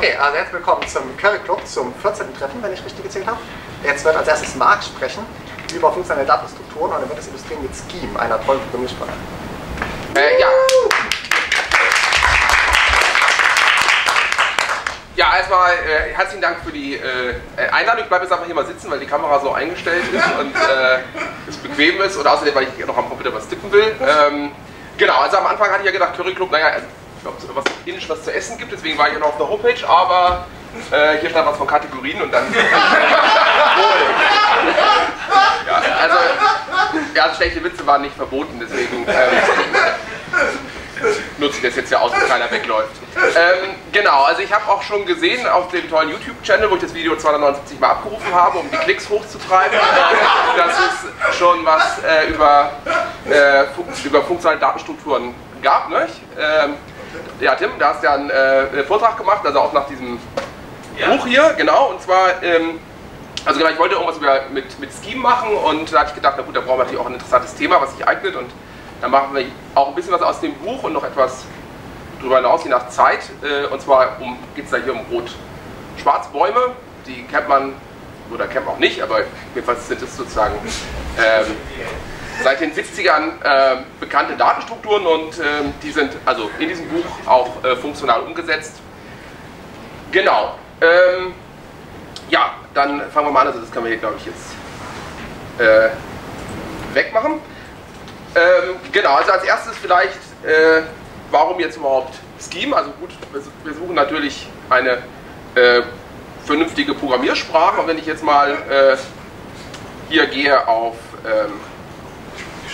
Okay, also herzlich willkommen zum Curry Club, zum 14. Treffen, wenn ich richtig gezählt habe. Jetzt wird als erstes Marc sprechen über funktionelle Datenstrukturen und er wird es illustrieren mit Scheme, einer tollen Programmiersprache. Äh, ja. Ja, erstmal äh, herzlichen Dank für die äh, Einladung. Ich bleibe jetzt einfach hier mal sitzen, weil die Kamera so eingestellt ist und äh, es bequem ist und außerdem, weil ich noch am Computer was tippen will. Ähm, genau, also am Anfang hatte ich ja gedacht, Curry Club, naja, ich glaube, was indisch was zu essen gibt, deswegen war ich ja noch auf der Homepage, aber äh, hier stand was von Kategorien und dann. ja, also, ja, schlechte Witze waren nicht verboten, deswegen. Ähm, nutze ich das jetzt ja aus, wenn keiner wegläuft. Ähm, genau, also ich habe auch schon gesehen auf dem tollen YouTube-Channel, wo ich das Video 279 Mal abgerufen habe, um die Klicks hochzutreiben, dass es schon was äh, über, äh, über funktionale Datenstrukturen gab. Ne? Ähm, ja, Tim, da hast du ja einen äh, Vortrag gemacht, also auch nach diesem ja. Buch hier, genau, und zwar... Ähm, also genau, ich wollte irgendwas über, mit, mit Scheme machen und da habe ich gedacht, na gut, da brauchen wir natürlich auch ein interessantes Thema, was sich eignet und dann machen wir auch ein bisschen was aus dem Buch und noch etwas darüber hinaus, je nach Zeit. Äh, und zwar um, geht es da hier um Rot-Schwarz-Bäume. Die kennt man, oder kennt man auch nicht, aber jedenfalls sind es sozusagen ähm, seit den 70ern äh, bekannte Datenstrukturen und äh, die sind also in diesem Buch auch äh, funktional umgesetzt. Genau. Ähm, ja, dann fangen wir mal an. Also das können wir hier, glaube ich, jetzt äh, wegmachen. Ähm, genau, also als erstes vielleicht, äh, warum jetzt überhaupt Scheme? Also gut, wir suchen natürlich eine vernünftige Programmiersprache. Und wenn ich jetzt mal äh, hier gehe auf... Ähm,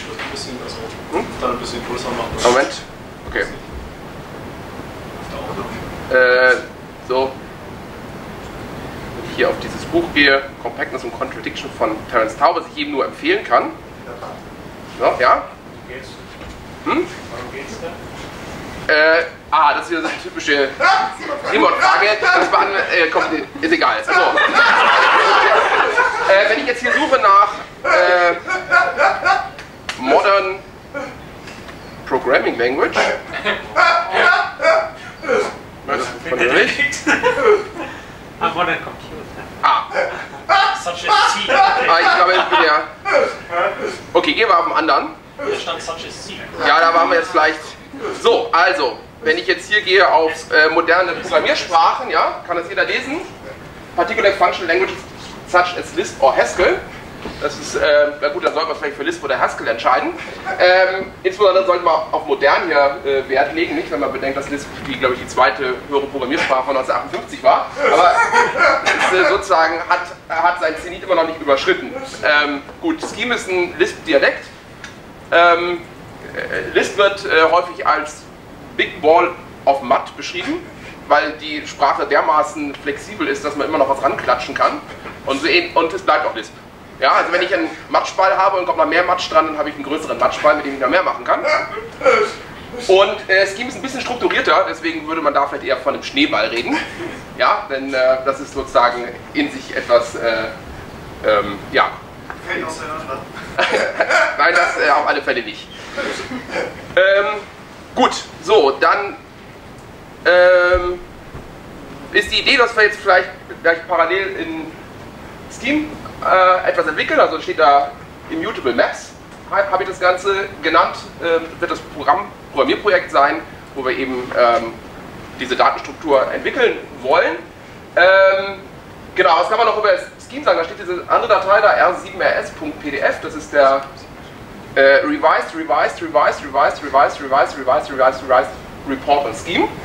Schrift ein bisschen, also hm? dann ein bisschen größer machen. Moment, okay. Äh, so, wenn ich hier auf dieses Buch gehe, Compactness and Contradiction von Terence Tau, was ich jedem nur empfehlen kann. So, ja? Hm? Warum geht's denn? Äh, ah, das ist wieder so eine typische Remote-Frage. Das war, äh, kommt, ist egal. So. äh, wenn ich jetzt hier suche nach äh, Modern Programming Language. Was von Welt? Ah, Modern Computer. Ah, Such as C. ah, ich glaube, ich bin ja. Okay, gehen wir auf den anderen. Hier stand such as C. Ja, da waren wir jetzt vielleicht. So, also, wenn ich jetzt hier gehe auf äh, moderne Programmiersprachen, ja, kann das jeder lesen. Particular Functional Languages such as Lisp or Haskell. Das ist, äh, na gut, dann sollte man vielleicht für Lisp oder Haskell entscheiden. Ähm, insbesondere sollte man auf modern hier äh, Wert legen, nicht, wenn man bedenkt, dass Lisp die, glaube ich, die zweite höhere Programmiersprache von 1958 war. Aber ist, äh, sozusagen hat, hat sein Zenit immer noch nicht überschritten. Ähm, gut, Scheme ist ein Lisp-Dialekt. Ähm, äh, Lisp wird äh, häufig als Big Ball of Mud beschrieben, weil die Sprache dermaßen flexibel ist, dass man immer noch was ranklatschen kann. Und, so, und es bleibt auch Lisp. Ja, also wenn ich einen Matschball habe und kommt noch mehr Matsch dran, dann habe ich einen größeren Matschball, mit dem ich noch mehr machen kann. Und äh, Scheme ist ein bisschen strukturierter, deswegen würde man da vielleicht eher von einem Schneeball reden. Ja, denn äh, das ist sozusagen in sich etwas, äh, ähm, ja, Fällt auseinander. Nein, das äh, auf alle Fälle nicht. Ähm, gut, so, dann ähm, ist die Idee, dass wir jetzt vielleicht gleich parallel in Steam äh, etwas entwickeln. Also steht da Immutable Maps, habe ich das Ganze genannt, ähm, wird das Programm, Programmierprojekt sein, wo wir eben ähm, diese Datenstruktur entwickeln wollen. Ähm, genau, was kann man noch über Scheme sagen? Da steht diese andere Datei da, r7rs.pdf, das ist der äh, revised, revised, revised, revised, revised, revised, revised, revised, revised Report on Scheme.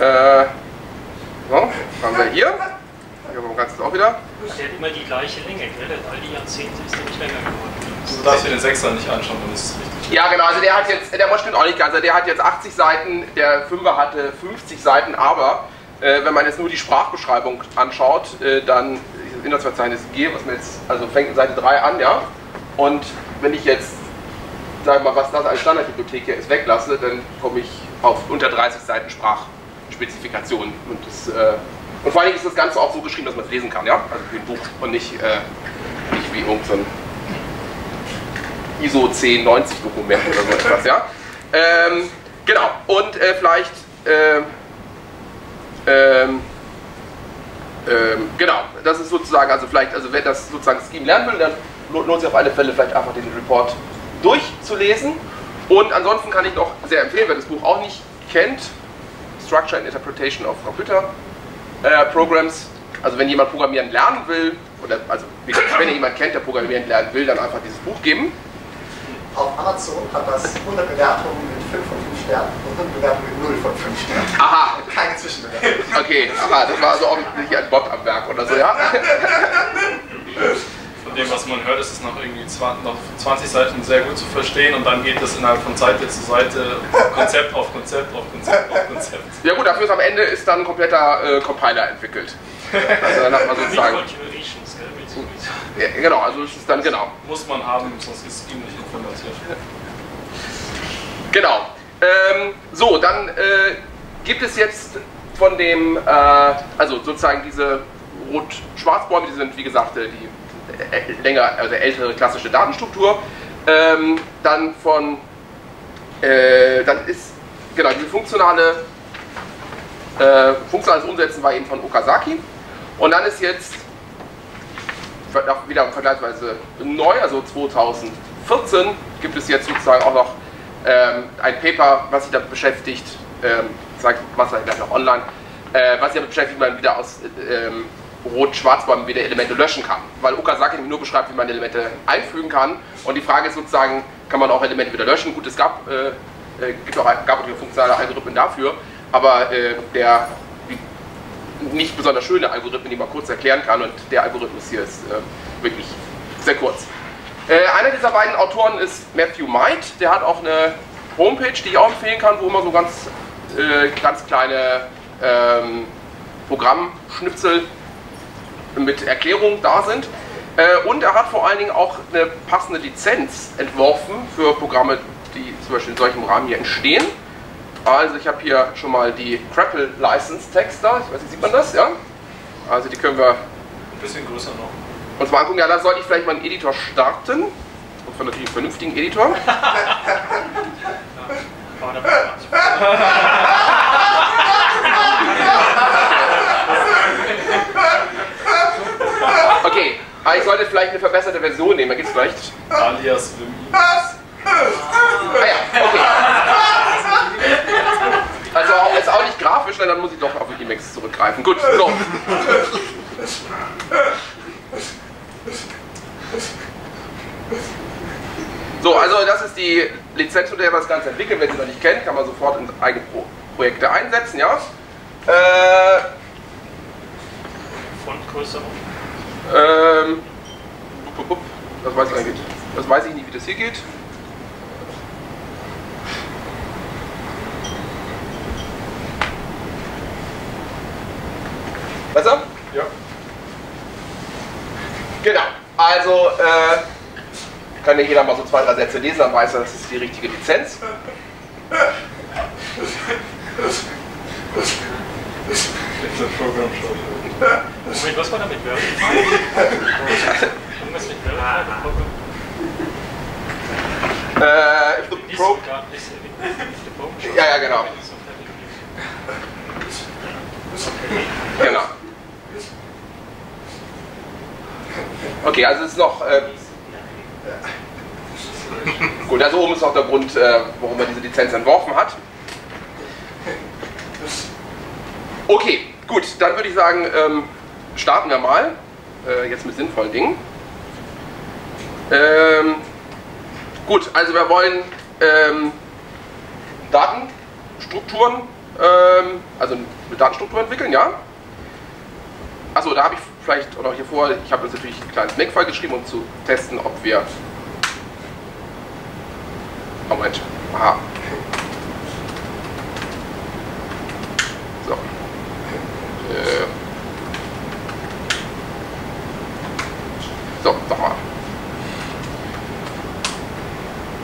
Äh, so, haben wir hier. Haben wir ganz auch wieder. Der hat immer die gleiche Länge, gell? All die Jahrzehnte ist er nicht länger geworden. Du darfst dir den Sechser nicht anschauen, dann ist es richtig. Ja, genau, also der hat jetzt, der stimmt auch nicht ganz, also der hat jetzt 80 Seiten, der Fünfer hatte 50 Seiten, aber äh, wenn man jetzt nur die Sprachbeschreibung anschaut, äh, dann dieses Inhaltsverzeichnis G, was mir jetzt, also fängt in Seite 3 an, ja, und wenn ich jetzt, sag mal, was das als Standardbibliothek hier ist, weglasse, dann komme ich auf unter 30 Seiten Sprachspezifikationen und das, äh, und vor allem ist das Ganze auch so geschrieben, dass man es lesen kann, ja, also wie ein Buch und nicht, äh, nicht wie irgendein so ein ISO 1090 Dokument oder so etwas, ja. Ähm, genau, und äh, vielleicht ähm, ähm, ähm, genau, das ist sozusagen, also vielleicht, also wer das sozusagen Scheme lernen will, dann lohnt sich auf alle Fälle vielleicht einfach den Report durchzulesen. Und ansonsten kann ich noch sehr empfehlen, wer das Buch auch nicht kennt, Structure and Interpretation of Computer äh, Programs. Also wenn jemand programmieren lernen will, oder also wenn ihr jemand kennt, der programmieren lernen will, dann einfach dieses Buch geben. Auf Amazon hat das 100 Bewertungen mit 5 von 5 Sternen und 100 Bewertungen mit 0 von 5 Sternen. Aha, Keine Zwischenbewertung. okay, aha, das war also offensichtlich ein Bot am Werk oder so, ja? Von dem, was man hört, ist es nach irgendwie 20, nach 20 Seiten sehr gut zu verstehen und dann geht es innerhalb von Seite zu Seite Konzept auf Konzept auf Konzept auf Konzept. Ja gut, dafür ist am Ende ist dann ein kompletter äh, Compiler entwickelt. Also dann hat man sozusagen. Ja, genau, also es ist dann genau. Muss man haben, sonst ist es ihm nicht informativ. Genau. Ähm, so, dann äh, gibt es jetzt von dem, äh, also sozusagen diese Rot-Schwarz-Bäume, die sind wie gesagt äh, die länger, also ältere klassische Datenstruktur. Ähm, dann von, äh, dann ist, genau, diese funktionale, äh, funktionales Umsetzen war eben von Okazaki. Und dann ist jetzt wieder vergleichsweise neu, also 2014 gibt es jetzt sozusagen auch noch ähm, ein Paper, was sich damit beschäftigt, ähm, zeigt Massa gleich noch online, äh, was sich damit beschäftigt, man wieder aus ähm, Rot-Schwarz-Bäumen wieder Elemente löschen kann. Weil Okazaki nur beschreibt, wie man Elemente einfügen kann. Und die Frage ist sozusagen, kann man auch Elemente wieder löschen? Gut, es gab, äh, äh, gibt auch, gab auch funktionale Algorithmen dafür, aber äh, der nicht besonders schöne Algorithmen, die man kurz erklären kann. Und der Algorithmus hier ist äh, wirklich sehr kurz. Äh, einer dieser beiden Autoren ist Matthew Might. Der hat auch eine Homepage, die ich auch empfehlen kann, wo immer so ganz, äh, ganz kleine ähm, Programmschnipsel mit Erklärungen da sind. Äh, und er hat vor allen Dingen auch eine passende Lizenz entworfen für Programme, die zum Beispiel in solchem Rahmen hier entstehen. Also ich habe hier schon mal die Crapple License Text da. Ich weiß nicht, sieht man das? Ja? Also die können wir Ein bisschen größer noch. uns mal angucken. Ja, da sollte ich vielleicht mal einen Editor starten. Und von natürlich einem vernünftigen Editor. War da manchmal. Okay, aber ich sollte vielleicht eine verbesserte Version nehmen. Da geht's vielleicht. Alias Wim. Ah ja, okay. Also auch, ist auch nicht grafisch, dann muss ich doch auf Emacs zurückgreifen. Gut, so. So, also das ist die Lizenz, mit der wir das Ganze entwickeln. Wenn Sie noch nicht kennen, kann man sofort in eigene Pro Projekte einsetzen, ja. Äh, Fontgröße. ähm, bup, bup. das weiß ich eigentlich. Das weiß ich nicht, wie das hier geht. Besser? Ja. Genau. Also äh, kann ja jeder mal so zwei, drei Sätze lesen, dann weiß er, das ist die richtige Lizenz. It's a program shot. Moment, was war da mit Verify? Irgendwas mit Verify? Äh, the This pro Ja, ja, genau. Genau. Okay, also es ist noch. Äh, gut, also oben ist noch der Grund, äh, warum er diese Lizenz entworfen hat. Okay, gut, dann würde ich sagen, ähm, starten wir mal. Äh, jetzt mit sinnvollen Dingen. Ähm, gut, also wir wollen ähm, Datenstrukturen, ähm, also eine Datenstruktur entwickeln, ja? Achso, da habe ich vielleicht oder hier vor, ich habe jetzt natürlich ein kleines Make-File geschrieben, um zu testen, ob wir. Moment. Aha. So. Äh. So, sag mal.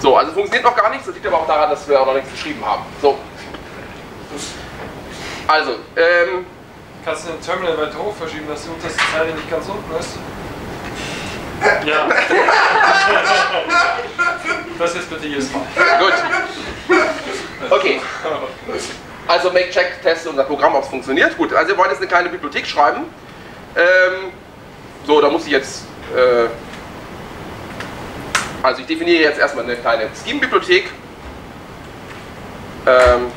So, also funktioniert noch gar nichts, das liegt aber auch daran, dass wir auch noch nichts geschrieben haben. So. Also, ähm, Kannst du den Terminal weiter hoch verschieben, dass die unterste Zeile nicht ganz unten ist? Ja, Das jetzt bitte jedes Mal. gut. Okay. Also make, check, test unser Programm, ob es funktioniert. Gut, also wir wollen jetzt eine kleine Bibliothek schreiben. Ähm, so, da muss ich jetzt... Äh, also ich definiere jetzt erstmal eine kleine Scheme-Bibliothek. Ähm,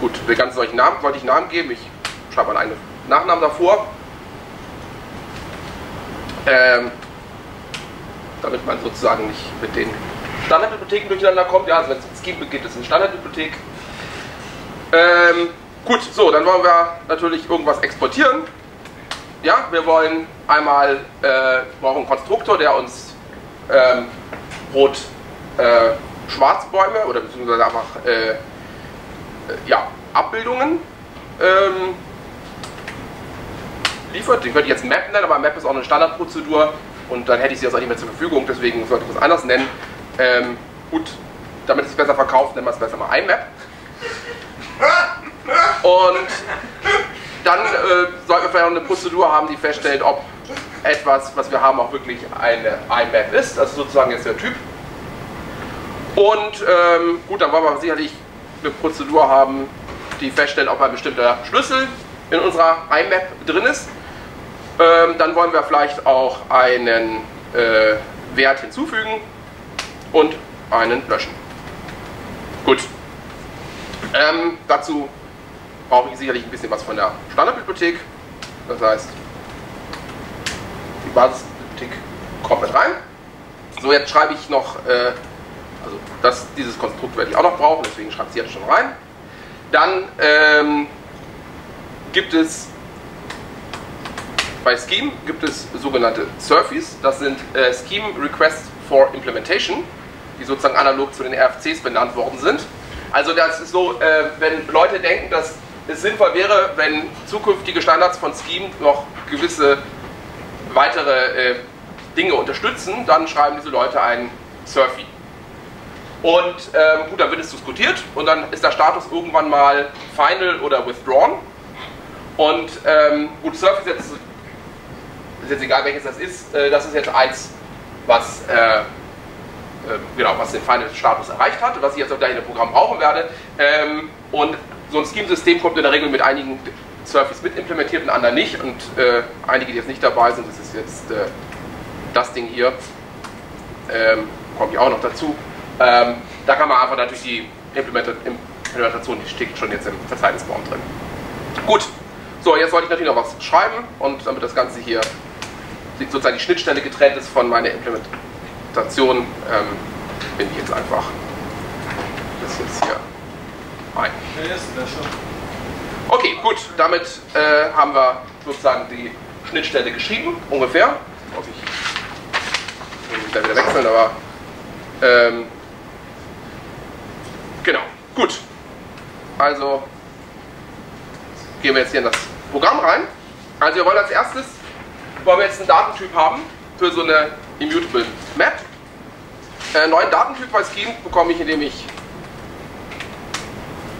gut, den ganzen solchen Namen wollte ich Namen geben. Ich schreibe mal einen Nachnamen davor. Ähm, damit man sozusagen nicht mit den Standardbibliotheken durcheinander kommt. Ja, also wenn es mit Scheme beginnt, ist es eine Standardbibliothek. Ähm, gut, so, dann wollen wir natürlich irgendwas exportieren. Ja, wir wollen einmal, äh, brauchen einen Konstruktor, der uns ähm, rot äh, Schwarzbäume oder beziehungsweise einfach äh, äh, ja, Abbildungen ähm, liefert. Den könnte ich jetzt Map nennen, aber Map ist auch eine Standardprozedur und dann hätte ich sie jetzt auch nicht mehr zur Verfügung, deswegen sollte ich das anders nennen. Ähm, gut, damit es sich besser verkauft, nennen wir es besser mal IMAP. Und dann äh, sollten wir vielleicht auch eine Prozedur haben, die feststellt, ob etwas, was wir haben, auch wirklich eine IMAP ist. Das ist sozusagen jetzt der Typ. Und ähm, gut, dann wollen wir sicherlich eine Prozedur haben, die feststellt, ob ein bestimmter Schlüssel in unserer IMAP drin ist. Ähm, dann wollen wir vielleicht auch einen äh, Wert hinzufügen und einen löschen. Gut. Ähm, dazu brauche ich sicherlich ein bisschen was von der Standardbibliothek. Das heißt, die Basisbibliothek kommt mit rein. So, jetzt schreibe ich noch, äh, also das, dieses Konstrukt werde ich auch noch brauchen, deswegen schreibe ich es jetzt schon rein. Dann ähm, gibt es bei Scheme gibt es sogenannte Surfies, das sind äh, Scheme Requests for Implementation, die sozusagen analog zu den RFCs benannt worden sind. Also das ist so, äh, wenn Leute denken, dass es sinnvoll wäre, wenn zukünftige Standards von Scheme noch gewisse weitere äh, Dinge unterstützen, dann schreiben diese Leute ein Surfy. Und ähm, gut, dann wird es diskutiert und dann ist der Status irgendwann mal Final oder Withdrawn. Und ähm, gut, Surfy ist jetzt, ist jetzt egal welches das ist, äh, das ist jetzt eins, was, äh, genau, was den Final-Status erreicht hat, was ich jetzt auch gleich in Programm brauchen werde. Ähm, und so ein Scheme-System kommt in der Regel mit einigen Surface mit implementiert und anderen nicht. Und äh, einige, die jetzt nicht dabei sind, das ist jetzt äh, das Ding hier, ähm, kommt ja auch noch dazu. Ähm, da kann man einfach natürlich die Implementation, die steht schon jetzt im Verzeichnisbaum drin. Gut, so jetzt wollte ich natürlich noch was schreiben und damit das Ganze hier sozusagen die Schnittstelle getrennt ist von meiner Implementation, ähm, bin ich jetzt einfach das jetzt hier ein. Okay, gut, damit äh, haben wir sozusagen die Schnittstelle geschrieben, ungefähr. Muss ich dann wieder wechseln, aber ähm, genau, gut. Also gehen wir jetzt hier in das Programm rein. Also wir wollen als erstes, wollen wir jetzt einen Datentyp haben für so eine Immutable Map. Äh, neuen Datentyp bei Scheme bekomme ich, indem ich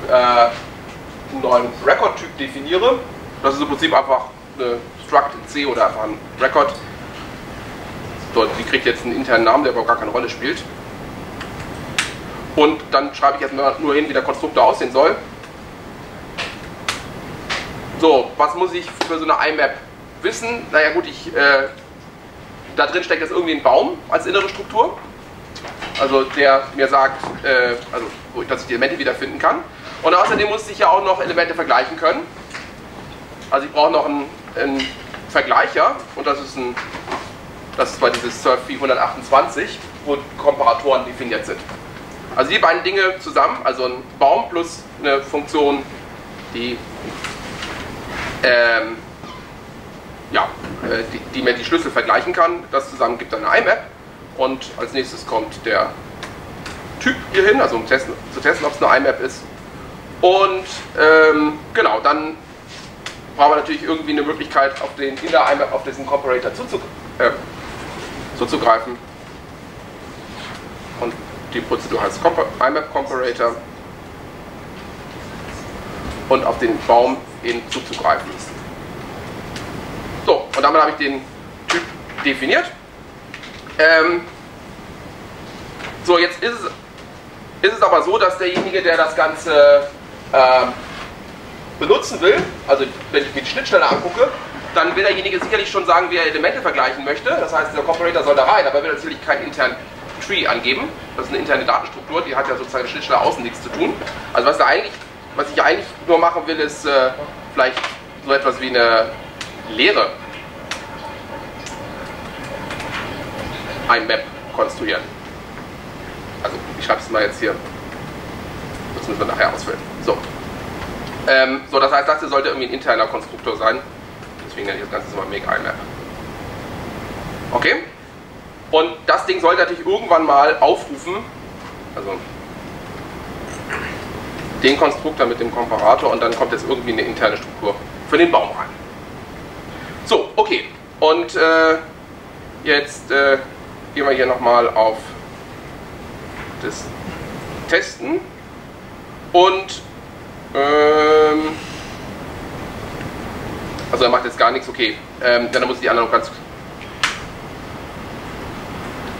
äh, einen neuen Record-Typ definiere. Das ist im Prinzip einfach eine Struct in C oder einfach ein Record. Die kriegt jetzt einen internen Namen, der aber gar keine Rolle spielt. Und dann schreibe ich jetzt nur hin, wie der Konstruktor aussehen soll. So, was muss ich für so eine IMAP wissen? Naja gut, ich, äh, da drin steckt jetzt irgendwie ein Baum als innere Struktur. Also der mir sagt, äh, also, dass ich die Elemente wiederfinden kann. Und außerdem muss ich ja auch noch Elemente vergleichen können. Also ich brauche noch einen, einen Vergleicher und das ist ein das ist bei dieses Surf 428, wo Komparatoren definiert sind. Also die beiden Dinge zusammen, also ein Baum plus eine Funktion, die, ähm, ja, die, die mir die Schlüssel vergleichen kann, das zusammen gibt dann eine IMAP. Und als nächstes kommt der Typ hier hin, also um testen, zu testen, ob es eine IMAP ist. Und ähm, genau, dann brauchen wir natürlich irgendwie eine Möglichkeit, auf den in der IMAP auf diesen Comparator zuzugreifen. Äh, zuzugreifen. Und die Prozedur heißt IMAP Comparator. Und auf den Baum eben zuzugreifen. So, und damit habe ich den Typ definiert. Ähm, so, jetzt ist es, ist es aber so, dass derjenige, der das Ganze ähm, benutzen will, also wenn ich mir die Schnittstelle angucke, dann will derjenige sicherlich schon sagen, wie er Elemente vergleichen möchte. Das heißt, der Comparator soll da rein, aber er will natürlich keinen internen Tree angeben. Das ist eine interne Datenstruktur, die hat ja sozusagen der Schnittstelle außen nichts zu tun. Also was, da eigentlich, was ich eigentlich nur machen will, ist äh, vielleicht so etwas wie eine Lehre. Ein Map konstruieren. Also ich schreibe es mal jetzt hier. Das müssen wir nachher ausfüllen. So. Ähm, so, das heißt, das hier sollte irgendwie ein interner Konstruktor sein. Deswegen nenne ich das Ganze mal Make IMAP. Okay? Und das Ding sollte natürlich irgendwann mal aufrufen, also den Konstruktor mit dem Komparator und dann kommt jetzt irgendwie eine interne Struktur für den Baum rein. So, okay. Und äh, jetzt äh, gehen wir hier nochmal auf das Testen und ähm, also er macht jetzt gar nichts, okay. Ähm, dann muss ich die anderen noch ganz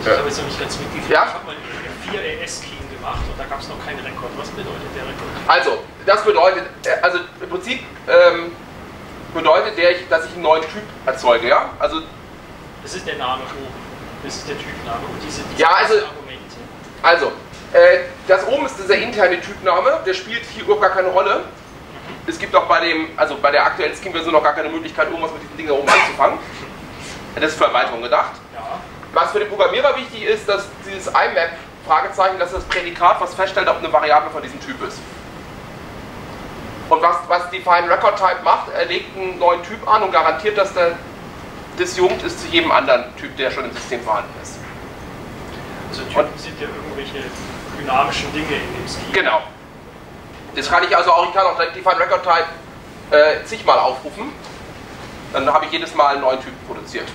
Ich habe jetzt noch nicht ganz mitgekriegt. Ja? Ich habe mal eine 4 ES Clean gemacht und da gab es noch keinen Rekord. Was bedeutet der Rekord? Also, das bedeutet, äh, also im Prinzip ähm, bedeutet der, dass ich einen neuen Typ erzeuge, ja? Also, Das ist der Name oben. Das ist der Typname. Und diese, diese Ja, also- Argumente. also äh, das oben ist dieser interne Typname, der spielt hier überhaupt gar keine Rolle. Es gibt auch bei dem, also bei der aktuellen Scheme-Version noch gar keine Möglichkeit, irgendwas mit diesen Dingen da oben anzufangen. Das ist für Erweiterung gedacht. Ja. Was für den Programmierer wichtig ist, dass dieses IMAP Fragezeichen, das ist das Prädikat, was feststellt, ob eine Variable von diesem Typ ist. Und was, was Define Record Type macht, er legt einen neuen Typ an und garantiert, dass der disjunkt ist zu jedem anderen Typ, der schon im System vorhanden ist. Also Typen sind ja irgendwelche dynamischen Dinge in dem Scheme. Genau. Das kann ich also auch, ich kann auch Define Record Type äh, zigmal aufrufen. Dann habe ich jedes Mal einen neuen Typ produziert.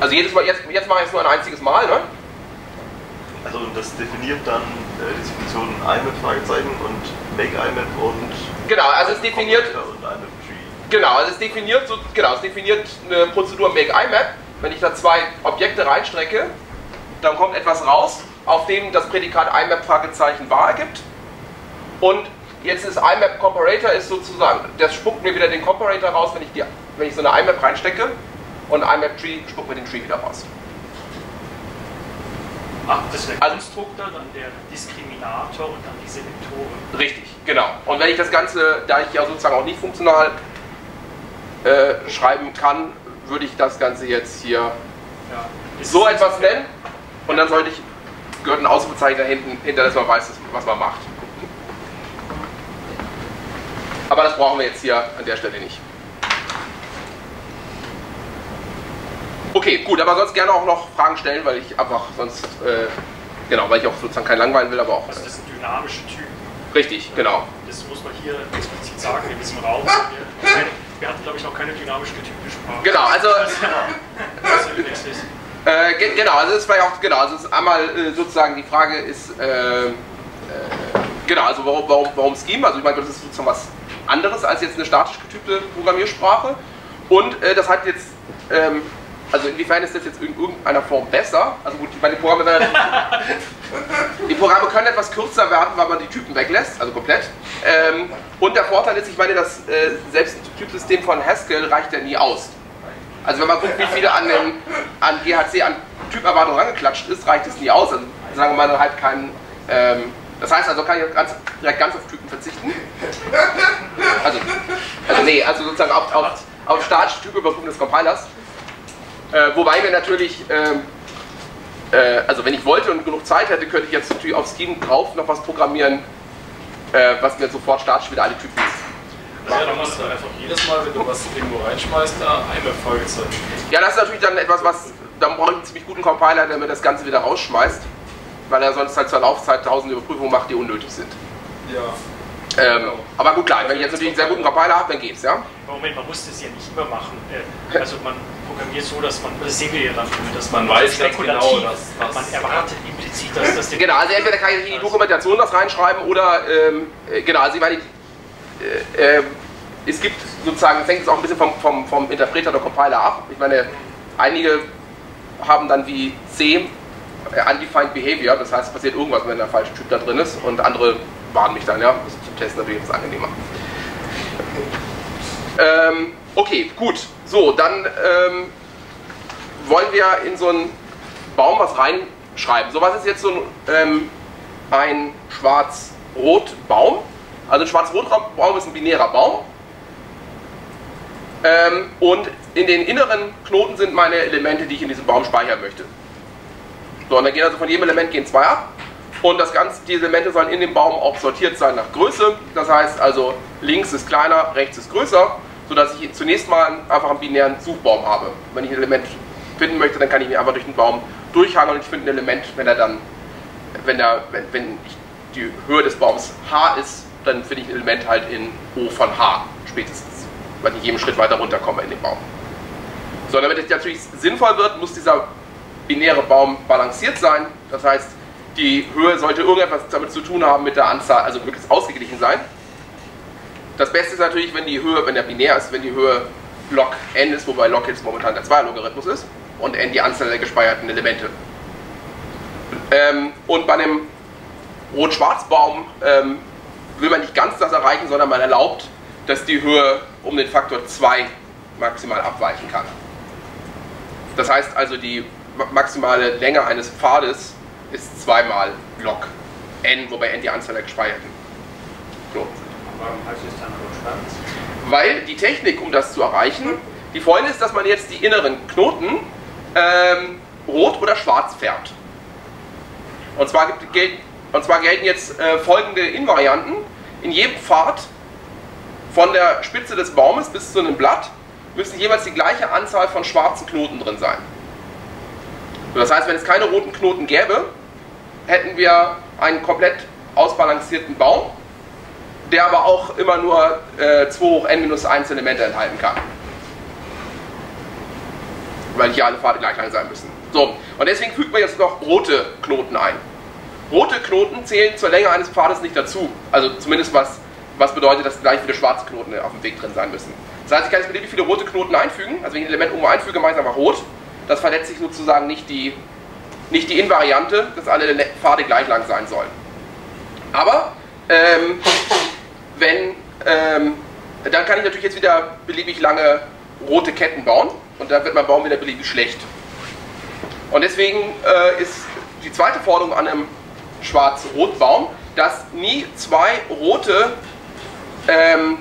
Also jedes Mal, jetzt, jetzt mache ich es nur ein einziges Mal, ne? Also das definiert dann äh, die Definition IMAP Fragezeichen und Make IMAP und Genau, also es definiert, und IMAP Tree. genau, also es definiert so, genau, es definiert eine Prozedur Make IMAP. Wenn ich da zwei Objekte reinstrecke, dann kommt etwas raus, auf dem das Prädikat IMAP Fragezeichen wahr ergibt. Und jetzt ist IMAP Comparator ist sozusagen, das spuckt mir wieder den Comparator raus, wenn ich, die, wenn ich so eine IMAP reinstecke. Und IMAP Tree spuckt mir den Tree wieder raus. Ach, das der Konstruktor, dann der Diskriminator und dann die Selektoren. Richtig, genau. Und wenn ich das Ganze, da ich ja sozusagen auch nicht funktional äh, schreiben kann, würde ich das Ganze jetzt hier Ja. Das so etwas nennen und dann sollte ich, gehört ein Ausrufezeichen hinten, hinter, dass man weiß, was man macht. Aber das brauchen wir jetzt hier an der Stelle nicht. Okay, gut, aber sonst gerne auch noch Fragen stellen, weil ich einfach sonst, äh, genau, weil ich auch sozusagen kein langweilen will, aber auch Also das sind dynamische Typen. richtig, genau. Das muss man hier explizit sagen in diesem Raum. Wir, keine, wir hatten, glaube ich, noch keine dynamisch getypte Sprache. Genau, also Das ja. Äh, ge genau, also es ist vielleicht auch, genau, also es ist einmal äh, sozusagen die Frage ist, äh, äh, genau, also warum, warum, warum Scheme? Also ich meine, das ist sozusagen was anderes als jetzt eine statisch getypte Programmiersprache. Und äh, das hat jetzt, ähm, also inwiefern ist das jetzt in irgendeiner Form besser? Also gut, ich meine, die Programme, werden, die Programme können etwas kürzer werden, weil man die Typen weglässt, also komplett. Ähm, und der Vorteil ist, ich meine, das äh, selbst ein Typsystem von Haskell reicht ja nie aus. Also wenn man guckt, wie viele an, den, an GHC an Typerwartung rangeklatscht ist, reicht es nie aus. Also sagen wir mal dann halt keinen. Ähm, das heißt also, kann ich ganz, direkt ganz auf Typen verzichten. Also, also nee, also sozusagen auf, auf, auf statische Typüberprüfung des Compilers. Äh, wobei wir natürlich, ähm, äh, also wenn ich wollte und genug Zeit hätte, könnte ich jetzt natürlich auf Scheme drauf noch was programmieren, äh, was mir sofort statisch wieder alle Typen ist. Ja, dann musst du einfach jedes Mal, wenn du was irgendwo reinschmeißt, da eine Fragezeichen. Ja, das ist natürlich dann etwas, was, dann brauche ich einen ziemlich guten Compiler, der mir das Ganze wieder rausschmeißt, weil er sonst halt zur Laufzeit tausende Überprüfungen macht, die unnötig sind. Ja. Ähm, aber gut, klar, wenn ich jetzt natürlich einen sehr guten Compiler habe, dann geht's, ja? Moment, man muss das ja nicht immer machen. Äh, Also man programmiert so, dass man, das sehen wir ja dann, dass Man man, weiß ganz genau, dass- dass- man erwartet implizit, dass das der Genau, also entweder kann ich in die Dokumentation das reinschreiben oder, ähm, äh, genau, also ich meine, äh, äh, es gibt sozusagen, es hängt jetzt auch ein bisschen vom, vom, vom Interpreter oder Compiler ab. Ich meine, einige haben dann wie C undefined behavior, das heißt, es passiert irgendwas, wenn der falsche Typ da drin ist und andere warnen mich dann, ja. Das ist zum Testen natürlich etwas angenehmer. Ähm, okay, gut. So, dann ähm, wollen wir in so einen Baum was reinschreiben. So, was ist jetzt so ein, ähm, ein Schwarz-Rot-Baum? Also ein Schwarz-Rot-Baum ist ein binärer Baum. Ähm, und in den inneren Knoten sind meine Elemente, die ich in diesem Baum speichern möchte. So, und dann gehen also von jedem Element gehen zwei ab. Und das Ganze, die Elemente sollen in dem Baum auch sortiert sein nach Größe. Das heißt also, links ist kleiner, rechts ist größer, sodass ich zunächst mal einfach einen binären Suchbaum habe. Wenn ich ein Element finden möchte, dann kann ich mich einfach durch den Baum durchhangeln und ich finde ein Element, wenn er dann, wenn, er, wenn, wenn die Höhe des Baums h ist, dann finde ich ein Element halt in O von h spätestens, weil ich jedem Schritt weiter runterkomme in den Baum. So, damit es natürlich sinnvoll wird, muss dieser binäre Baum balanciert sein. Das heißt, die Höhe sollte irgendetwas damit zu tun haben mit der Anzahl, also möglichst ausgeglichen sein. Das Beste ist natürlich, wenn die Höhe, wenn der binär ist, wenn die Höhe log n ist, wobei log jetzt momentan der Zweier-Logarithmus ist und n die Anzahl der gespeicherten Elemente. Ähm, und bei einem Rot-Schwarz-Baum ähm, will man nicht ganz das erreichen, sondern man erlaubt, dass die Höhe um den Faktor 2 maximal abweichen kann. Das heißt also, die maximale Länge eines Pfades ist zweimal log n, wobei n die Anzahl der gespeicherten Knoten sind. Warum heißt es dann Rot-Schwarz? Weil die Technik, um das zu erreichen, die folgende ist, dass man jetzt die inneren Knoten ähm, rot oder schwarz färbt. Und zwar, gibt, gelten, und zwar gelten jetzt äh, folgende Invarianten. In jedem Pfad von der Spitze des Baumes bis zu einem Blatt müssen jeweils die gleiche Anzahl von schwarzen Knoten drin sein. Das heißt, wenn es keine roten Knoten gäbe, hätten wir einen komplett ausbalancierten Baum, der aber auch immer nur äh, 2 hoch n minus 1 Elemente enthalten kann. Weil hier alle Pfade gleich lang sein müssen. So, und deswegen fügt man jetzt noch rote Knoten ein. Rote Knoten zählen zur Länge eines Pfades nicht dazu. Also zumindest was, was bedeutet, dass gleich viele schwarze Knoten auf dem Weg drin sein müssen. Das heißt, ich kann jetzt beliebig viele rote Knoten einfügen. Also wenn ich ein Element irgendwo einfüge, mache ich es einfach rot. Das verletzt sich sozusagen nicht die, nicht die Invariante, dass alle Pfade gleich lang sein sollen. Aber ähm, wenn, ähm, dann kann ich natürlich jetzt wieder beliebig lange rote Ketten bauen und dann wird mein Baum wieder beliebig schlecht. Und deswegen äh, ist die zweite Forderung an einem Schwarz-Rot-Baum, dass nie zwei rote, ähm,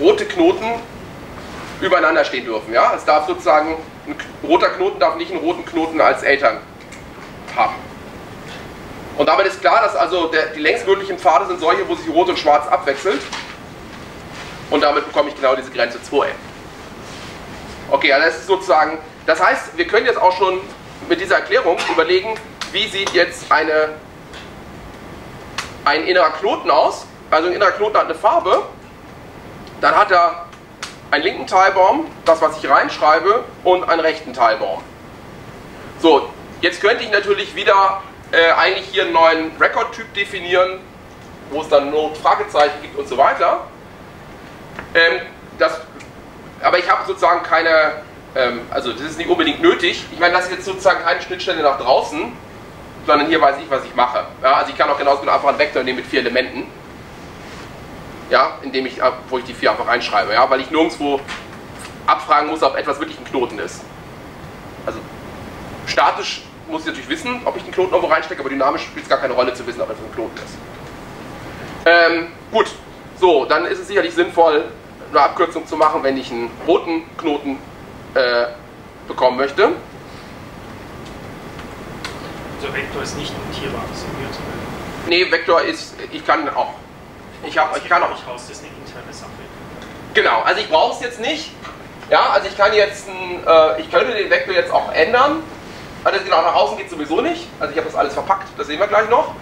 rote Knoten übereinander stehen dürfen. Ja? Es darf sozusagen, ein roter Knoten darf nicht einen roten Knoten als Eltern haben. Und damit ist klar, dass also der, die längstmöglichen Pfade sind solche, wo sich Rot und Schwarz abwechselt. Und damit bekomme ich genau diese Grenze 2n. Okay, also das ist sozusagen, das heißt, wir können jetzt auch schon mit dieser Erklärung überlegen, wie sieht jetzt eine, ein innerer Knoten aus. Also ein innerer Knoten hat eine Farbe. Dann hat er einen linken Teilbaum, das was ich reinschreibe, und einen rechten Teilbaum. So, jetzt könnte ich natürlich wieder äh, eigentlich hier einen neuen Record-Typ definieren, wo es dann Not Fragezeichen gibt und so weiter. Ähm, das, aber ich habe sozusagen keine, ähm, also das ist nicht unbedingt nötig. Ich meine, das ist jetzt sozusagen keine Schnittstelle nach draußen, sondern hier weiß ich, was ich mache. Ja, also ich kann auch genauso gut einfach einen Vektor nehmen mit vier Elementen, ja, indem ich, wo ich die vier einfach reinschreibe, ja, weil ich nirgendwo abfragen muss, ob etwas wirklich ein Knoten ist. Also statisch muss ich natürlich wissen, ob ich den Knoten irgendwo reinstecke, aber dynamisch spielt es gar keine Rolle zu wissen, ob es ein Knoten ist. Ähm, gut, so, dann ist es sicherlich sinnvoll, eine Abkürzung zu machen, wenn ich einen roten Knoten äh, bekommen möchte. Also Vektor ist nicht notierbar, das Nee, Vektor ist, ich kann auch. Ich, hab, ich kann auch. nicht raus, das ist eine interne Sache. Genau, also ich brauche es jetzt nicht. Ja, also ich kann jetzt, ein, äh, ich könnte den Vektor jetzt auch ändern. Also genau, nach außen geht sowieso nicht. Also ich habe das alles verpackt, das sehen wir gleich noch.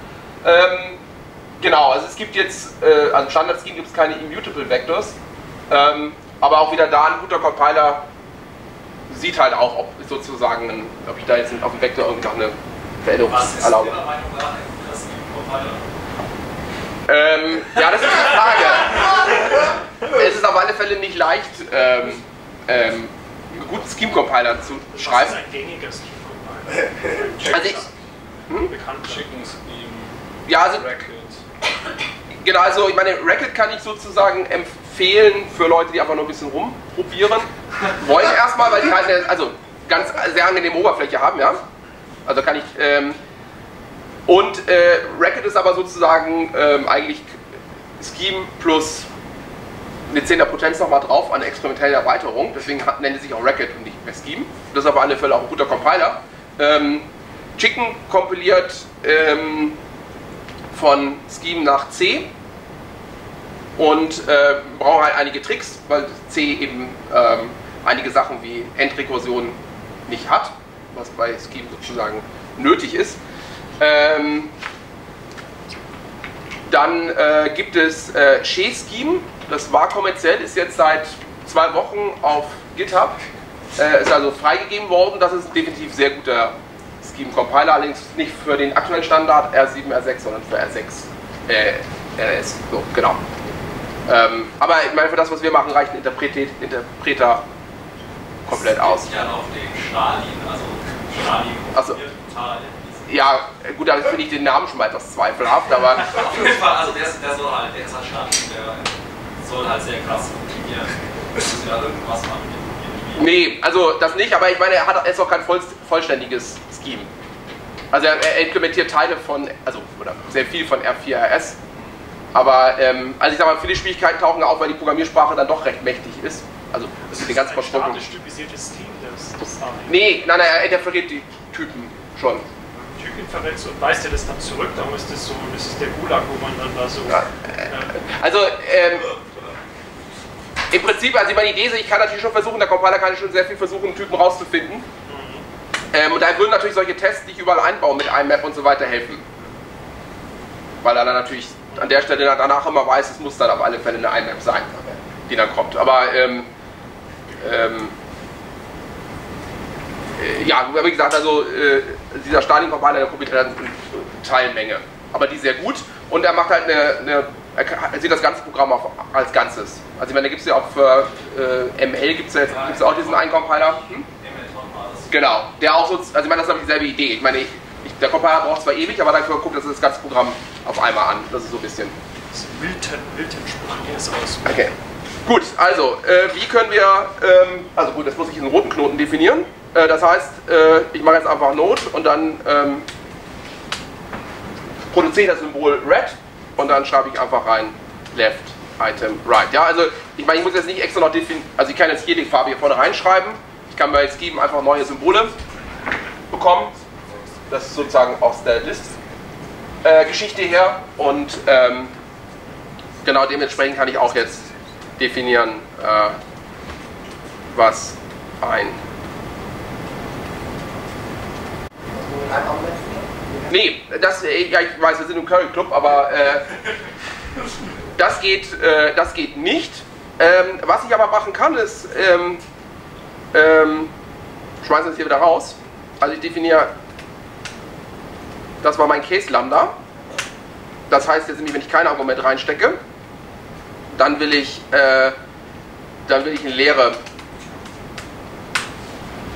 Ähm, genau, also es gibt jetzt, äh, also im Standard-Scheme gibt es keine Immutable Vectors. Ähm, aber auch wieder da ein guter Compiler sieht halt auch, ob sozusagen, ob ich da jetzt auf dem Vektor irgendwie noch eine Veränderung erlaube. Ihrer Meinung nach ein Scheme-Compiler? Ähm, ja, das ist die Frage. es ist auf alle Fälle nicht leicht, ähm, ähm, einen guten Scheme-Compiler zu schreiben. Das ist ein gängiger Scheme-Compiler. Also ich, Bekannt. Chicken Scheme, ja, also Racket. Genau, also ich meine, Racket kann ich sozusagen empfehlen für Leute, die einfach nur ein bisschen rumprobieren wollen erstmal, weil die halt eine, also ganz sehr angenehme Oberfläche haben, ja. Also kann ich, ähm, und äh, Racket ist aber sozusagen ähm, eigentlich Scheme plus eine 10er Potenz nochmal drauf an experimentelle Erweiterung, deswegen nennt es sich auch Racket und nicht mehr Scheme. Das ist auf alle Fälle auch ein guter Compiler. Ähm, Chicken kompiliert ähm, von Scheme nach C und äh, brauchen halt einige Tricks, weil C eben ähm, einige Sachen wie Endrekursion nicht hat, was bei Scheme sozusagen nötig ist. Ähm, dann äh, gibt es äh, She-Scheme, das war kommerziell, ist jetzt seit zwei Wochen auf GitHub, äh, ist also freigegeben worden. Das ist definitiv sehr guter Scheme-Compiler, allerdings nicht für den aktuellen Standard R7, R6, sondern für R6, äh, RS. So, genau. Ähm, aber ich meine, für das, was wir machen, reicht ein Interpreter, Interpreter komplett aus. Ja, auf den Stalin, also Stalin Ach so. total. Ja, gut, da finde ich den Namen schon mal etwas zweifelhaft, aber Auf jeden Fall, also der, ist- der soll halt, der ist halt Stalin, der soll halt sehr krass optimieren. Müssen wir da irgendwas machen? Nee, also das nicht, aber ich meine, er, hat, er ist auch kein voll, vollständiges Scheme. Also er, er implementiert Teile von, also oder sehr viel von R4RS. Aber ähm, also ich sag mal, viele Schwierigkeiten tauchen auf, weil die Programmiersprache dann doch recht mächtig ist. Also Das ist ganzen ein Konstrukten. statisch typisiertes Team, das, das da Nee, nein, nein, er interferiert die Typen schon. Verwechselt und weist er das dann zurück, darum ist das so, das ist der Gulag, wo man dann da so. Ja. äh, Also ähm, im Prinzip, also meine Idee ist, ich kann natürlich schon versuchen, der Compiler kann schon sehr viel versuchen, Typen rauszufinden. Ähm, und da würden natürlich solche Tests, die ich überall einbaue mit IMAP und so weiter, helfen. Weil er dann natürlich an der Stelle danach immer weiß, es muss dann auf alle Fälle eine IMAP sein, die dann kommt. Aber ähm, ähm, äh, ja, wie gesagt, also äh, dieser Stalin-Compiler, der kombiniert halt eine Teilmenge. Aber die sehr gut und er macht halt eine, eine er er sieht das ganze Programm auch als Ganzes. Also ich meine, da gibt es ja auch für äh, ML gibt es ja jetzt gibt's ja auch diesen einen Compiler. Hm? Genau, der auch so, also ich meine, das ist aber dieselbe Idee. Ich meine, ich, ich, der Compiler braucht zwar ewig, aber dafür guckt das das ganze Programm auf einmal an. Das ist so ein bisschen. das Milton, Milton hier ist aus. Okay. Gut, also, äh, wie können wir, ähm, also gut, das muss ich in roten Knoten definieren. Äh, das heißt, äh, ich mache jetzt einfach Node und dann ähm, produziere ich das Symbol Red und dann schreibe ich einfach rein Left, Item, Right. Ja, also, ich meine, ich muss jetzt nicht extra noch definieren, also ich kann jetzt hier die Farbe hier vorne reinschreiben. Ich kann bei Scheme einfach neue Symbole bekommen. Das ist sozusagen aus der List-Geschichte her und ähm, genau dementsprechend kann ich auch jetzt definieren, äh, was ein. Nee, das, äh, ja, ich weiß, wir sind im Curry Club, aber äh, das, geht, äh, das geht nicht. Ähm, was ich aber machen kann, ist, ähm, ähm, schmeißen das hier wieder raus. Also ich definiere, das war mein Case Lambda. Das heißt jetzt nämlich, wenn ich kein Argument reinstecke, dann will ich, äh, dann will ich einen leere,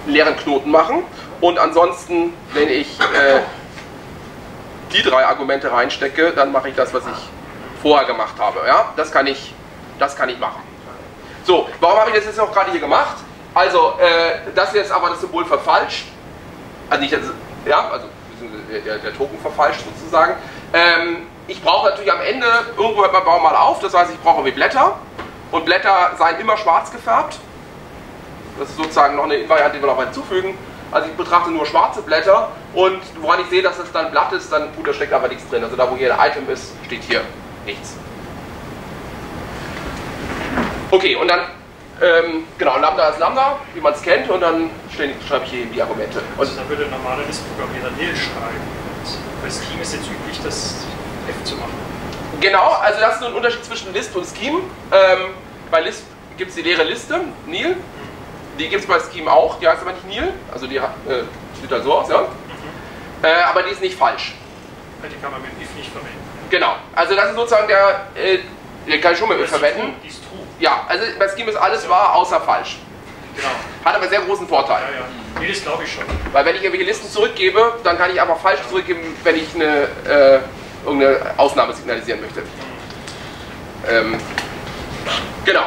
leeren Knoten machen. Und ansonsten, wenn ich äh, die drei Argumente reinstecke, dann mache ich das, was ich vorher gemacht habe. Ja? Das, kann ich, das kann ich machen. So, warum habe ich das jetzt noch gerade hier gemacht? Also, äh, das ist aber das Symbol verfalscht. Also nicht, das, ja, also der, der, Token verfalscht sozusagen. Ähm, ich brauche natürlich am Ende, irgendwo hört man Baum mal auf, das heißt, ich brauche wie Blätter. Und Blätter seien immer schwarz gefärbt. Das ist sozusagen noch eine Variante, die wir noch hinzufügen. Also ich betrachte nur schwarze Blätter und woran ich sehe, dass es dann Blatt ist, dann gut, da steckt aber nichts drin. Also da, wo hier ein Item ist, steht hier nichts. Okay, und dann, ähm, genau, Lambda ist Lambda, wie man es kennt, und dann schreibe ich hier eben die Argumente. Und Also da würde ein normaler Listprogrammierer Nil schreiben. Bei Scheme ist jetzt üblich, das F zu machen. Genau, also das ist nur ein Unterschied zwischen List und Scheme. Ähm, bei List gibt es die leere Liste, Nil. Die gibt es bei Scheme auch, die heißt aber nicht Nil. Also die äh, sieht dann so aus, ja. Äh, aber die ist nicht falsch. Die kann man mit if nicht verwenden. Genau, also das ist sozusagen der, äh, den kann ich schon mit ist verwenden. Die ist true. Ja, also bei Scheme ist alles wahr, außer falsch. Genau. Hat aber sehr großen Vorteil. Ja, ja. Nee, das glaube ich schon. Weil wenn ich irgendwelche Listen zurückgebe, dann kann ich einfach falsch zurückgeben, wenn ich eine, äh, irgendeine Ausnahme signalisieren möchte. Ähm, genau.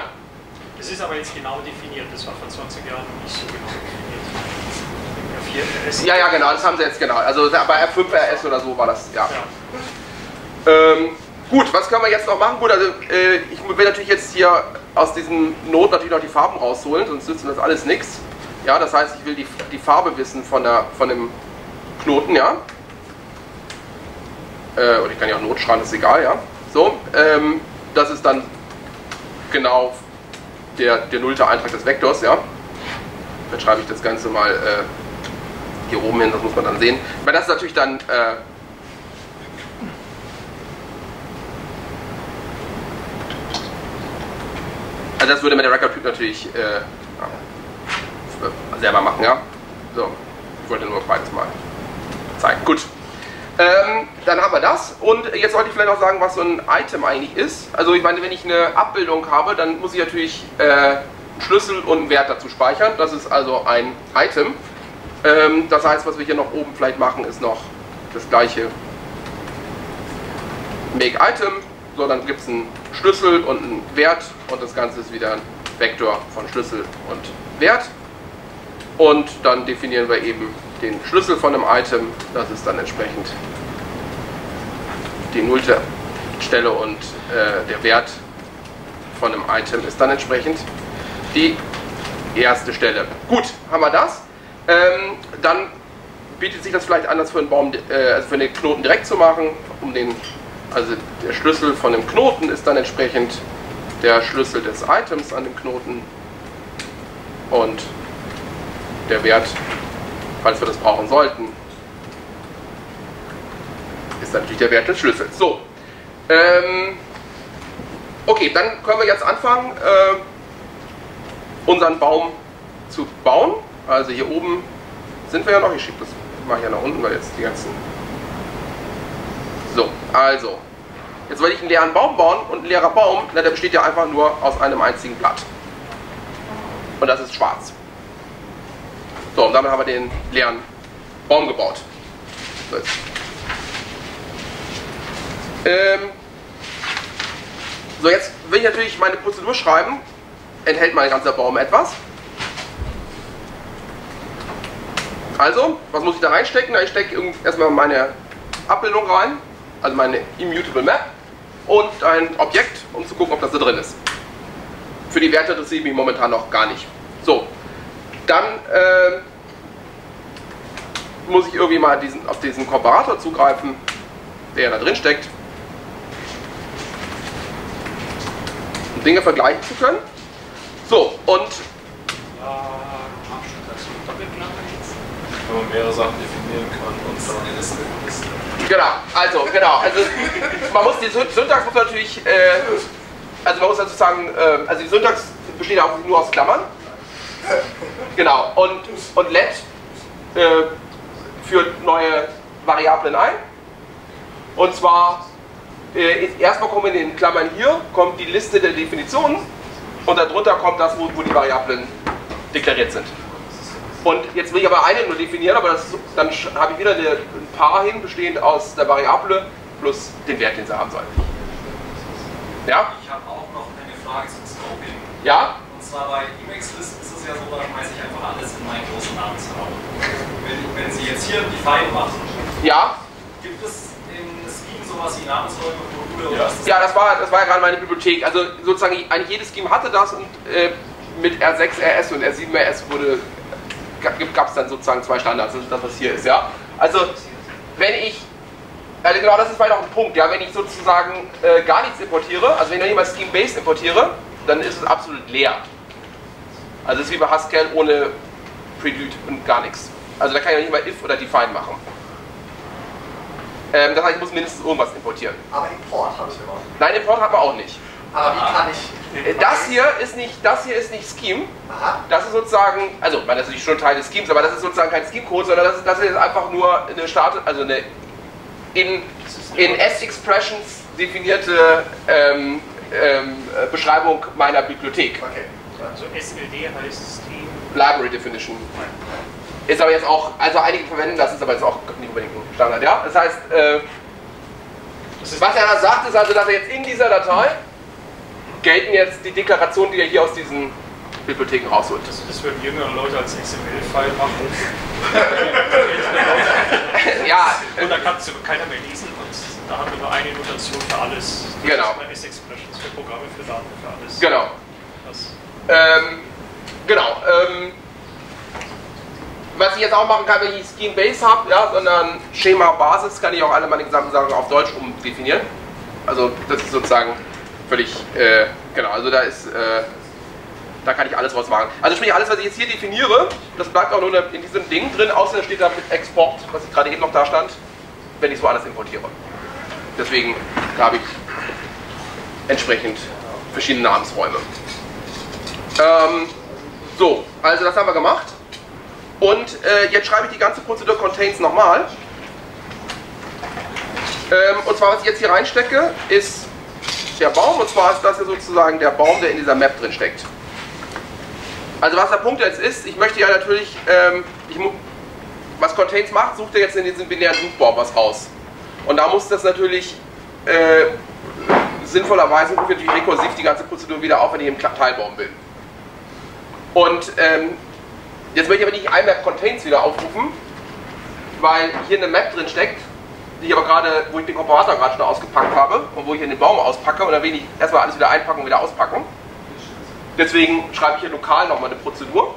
Es ist aber jetzt genau definiert. Das war vor 20 Jahren noch nicht so genau definiert. Ja, 4 RS. Ja, ja, genau, das haben sie jetzt genau. Also bei F5 RS oder so war das, ja. Ja. Ähm, gut, was können wir jetzt noch machen? Gut, also äh, ich will natürlich jetzt hier aus diesem Not natürlich noch die Farben rausholen, sonst nützt das alles nichts. Ja, das heißt, ich will die, die Farbe wissen von, der, von dem Knoten, ja. Äh, oder ich kann ja auch Not schreiben, ist egal, ja. So, ähm, das ist dann genau der, der nullte Eintrag des Vektors, ja. Dann schreibe ich das Ganze mal äh, hier oben hin, das muss man dann sehen. Meine, das ist natürlich dann äh, Also das würde mir der Record-Typ natürlich äh, selber machen, ja. So, ich wollte nur beides mal zeigen. Gut. Ähm, dann haben wir das und jetzt sollte ich vielleicht noch sagen, was so ein Item eigentlich ist. Also ich meine, wenn ich eine Abbildung habe, dann muss ich natürlich äh, einen Schlüssel und einen Wert dazu speichern. Das ist also ein Item. Ähm, das heißt, was wir hier noch oben vielleicht machen, ist noch das gleiche Make Item. So, dann gibt es einen Schlüssel und einen Wert und das Ganze ist wieder ein Vektor von Schlüssel und Wert. Und dann definieren wir eben den Schlüssel von einem Item, das ist dann entsprechend die nullte Stelle und äh, der Wert von einem Item ist dann entsprechend die erste Stelle. Gut, haben wir das. Ähm, dann bietet sich das vielleicht an, das für einen Baum, äh, also für den Knoten direkt zu machen, um den also der Schlüssel von dem Knoten ist dann entsprechend der Schlüssel des Items an dem Knoten und der Wert, falls wir das brauchen sollten, ist natürlich der Wert des Schlüssels. So, ähm, okay, dann können wir jetzt anfangen, äh, unseren Baum zu bauen. Also hier oben sind wir ja noch, ich schiebe das mal hier nach unten, weil jetzt die ganzen so, also, jetzt wollte ich einen leeren Baum bauen und ein leerer Baum, na, der besteht ja einfach nur aus einem einzigen Blatt. Und das ist schwarz. So, und damit haben wir den leeren Baum gebaut. So, jetzt. Ähm, so, jetzt will ich natürlich meine Prozedur schreiben. Enthält mein ganzer Baum etwas? Also, was muss ich da reinstecken? Ich stecke erstmal meine Abbildung rein also meine Immutable Map und ein Objekt, um zu gucken, ob das da drin ist. Für die Werte interessiere ich mich momentan noch gar nicht. So, dann äh, muss ich irgendwie mal diesen, auf diesen Komparator zugreifen, der da drin steckt, um Dinge vergleichen zu können. So, und Wenn man mehrere Sachen definieren kann und dann Genau, also genau. Also man muss die Syntax muss natürlich, äh, also man muss dazu sagen, äh, also die Syntax besteht auch nur aus Klammern. Genau, und, und let äh, führt neue Variablen ein. Und zwar äh, erstmal kommen in den Klammern hier kommt die Liste der Definitionen und darunter kommt das, wo, wo die Variablen deklariert sind. Und jetzt will ich aber eine nur definieren, aber das, dann habe ich wieder eine, ein Paar hin, bestehend aus der Variable plus den Wert, den sie haben soll. Ja? Ich habe auch noch eine Frage zum Scoping. Ja? Und zwar bei Emacs-Listen ja so, da schmeiße ich einfach alles in meinen großen Namensraum. Wenn, wenn Sie jetzt hier Define machen, Ja? gibt es in Scheme sowas wie Namensräume und Module? oder Ja. ist das Ja, das war, das war ja gerade meine Bibliothek. Also sozusagen eigentlich jedes Scheme hatte das und äh, mit R6 RS und R7 RS wurde gab es dann sozusagen zwei Standards, das ist das, was hier ist, ja. Also wenn ich, also genau das ist vielleicht auch ein Punkt, ja, wenn ich sozusagen äh, gar nichts importiere, also wenn ich nicht mal Scheme Base importiere, dann ist es absolut leer. Also es ist wie bei Haskell ohne Prelude und gar nichts. Also da kann ich ja nicht mal if oder define machen. Ähm, das heißt, ich muss mindestens irgendwas importieren. Aber Import habe ich immer. Nein, Import hat man auch nicht. Aber wie kann ich. Äh, Das hier ist nicht, das hier ist nicht Scheme. Aha. Das ist sozusagen, also meine, das ist schon Teil des Schemes, aber das ist sozusagen kein Scheme-Code, sondern das ist, das ist einfach nur eine Start, also eine in, in S-Expressions definierte ähm, ähm, Beschreibung meiner Bibliothek. Okay. Also SLD heißt Stream. Library Definition. Ist aber jetzt auch, also einige verwenden das, ist aber jetzt auch nicht unbedingt ein Standard, ja. Das heißt, äh, was er da sagt, ist also, dass er jetzt in dieser Datei gelten jetzt die Deklarationen, die er hier aus diesen Bibliotheken rausholt. Das, das würden jüngere Leute als XML-File machen. ja, Und da kann es keiner mehr lesen und da haben wir nur eine Notation für alles. Das Genau. ist S-Expressions für Programme, für Daten, für alles. genau. Ähm, genau. Ähm, was ich jetzt auch machen kann, wenn ich Scheme Base habe, ja, sondern Schema Basis, kann ich auch alle meine gesamten Sachen auf Deutsch umdefinieren. Also das ist sozusagen völlig, äh, genau, also da ist, äh, da kann ich alles draus machen. Also sprich, alles, was ich jetzt hier definiere, das bleibt auch nur in diesem Ding drin, außer steht da mit Export, was ich gerade eben noch da stand, wenn ich es woanders importiere. Deswegen habe ich entsprechend verschiedene Namensräume. Ähm, so, also das haben wir gemacht. Und äh, jetzt schreibe ich die ganze Prozedur Contains nochmal. Ähm, und zwar, was ich jetzt hier reinstecke, ist der Baum. Und zwar ist das hier sozusagen der Baum, der in dieser Map drin steckt. Also was der Punkt jetzt ist, ich möchte ja natürlich, ähm, ich was Contains macht, sucht er jetzt in diesem binären Suchbaum was raus. Und da muss das natürlich äh, sinnvollerweise rufe ich natürlich rekursiv die ganze Prozedur wieder auf, wenn ich im Teilbaum bin. Und ähm, jetzt möchte ich aber nicht IMAP Contains wieder aufrufen, weil hier eine Map drin steckt, die ich aber gerade, wo ich den Komparator gerade schon ausgepackt habe und wo ich hier den Baum auspacke und dann will ich erstmal alles wieder einpacken und wieder auspacken. Deswegen schreibe ich hier lokal nochmal eine Prozedur,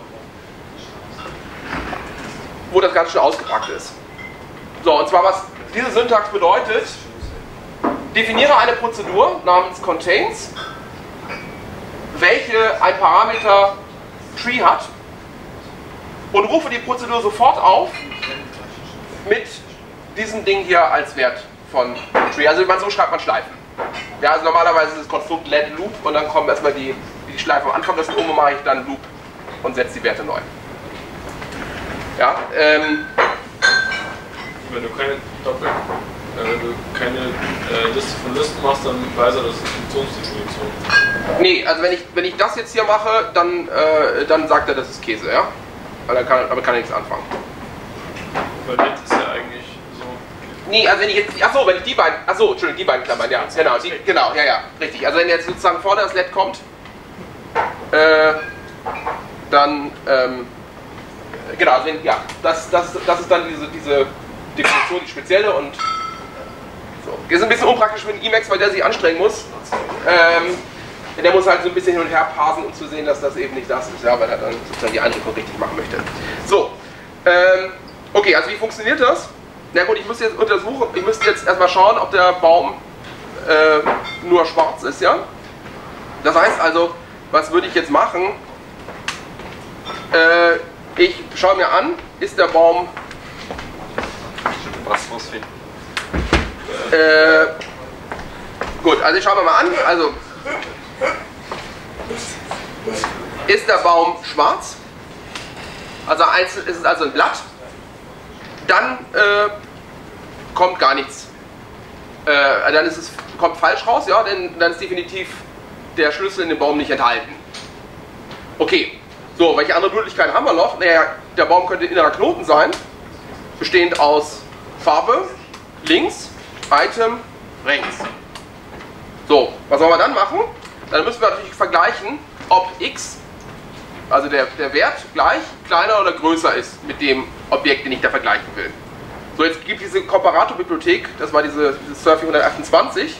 wo das Ganze schon ausgepackt ist. So, und zwar was diese Syntax bedeutet, definiere eine Prozedur namens Contains, welche ein Parameter Tree hat und rufe die Prozedur sofort auf mit diesem Ding hier als Wert von Tree. Also man, so schreibt man Schleifen. Ja, also normalerweise ist das Konstrukt let loop und dann kommen erstmal die, die Schleifen am Anfang des Oben mache ich dann Loop und setze die Werte neu. Ja, ähm, Wenn du keine Doppel, äh, wenn du keine äh, Liste von Listen machst, dann weiß er, das ist Funktionsdefinition. nee, also wenn ich, wenn ich das jetzt hier mache, dann, äh, dann sagt er, das ist Käse, ja? Weil dann kann, damit kann er nichts anfangen. Weil Lit ist ja eigentlich so. Nee, also wenn ich jetzt, achso, wenn ich die beiden, achso, Entschuldigung, die beiden Klammern, ja, genau, die, genau, ja, ja, richtig. Also wenn jetzt sozusagen vorne das LED kommt, äh, dann, ähm, genau, also wenn, ja, das, das, das ist dann diese, diese Definition, die spezielle und so. Ist ein bisschen unpraktisch mit dem Emacs, weil der sich anstrengen muss. Ähm, der muss halt so ein bisschen hin und her parsen, um zu sehen, dass das eben nicht das ist, ja, weil er dann sozusagen die Einrichtung richtig machen möchte. So, ähm, okay, also wie funktioniert das? Na gut, ich müsste jetzt untersuchen, ich müsste jetzt erstmal schauen, ob der Baum äh, nur schwarz ist, ja? Das heißt also, was würde ich jetzt machen? Äh, ich schaue mir an, ist der Baum Was muss finden? Äh, gut, also ich schaue mir mal an. Also ist der Baum schwarz, also einzeln ist es also ein Blatt, dann äh, kommt gar nichts. Äh, dann ist es kommt falsch raus, ja, denn dann ist definitiv der Schlüssel in dem Baum nicht enthalten. Okay, so, welche andere Möglichkeiten haben wir noch? Naja, der Baum könnte innerer Knoten sein, bestehend aus Farbe, links, Item, rechts. So, was sollen wir dann machen? Dann müssen wir natürlich vergleichen, ob x, also der, der Wert gleich, kleiner oder größer ist mit dem Objekt, den ich da vergleichen will. So, jetzt gibt diese Komparator-Bibliothek, das war diese, diese Surf 128,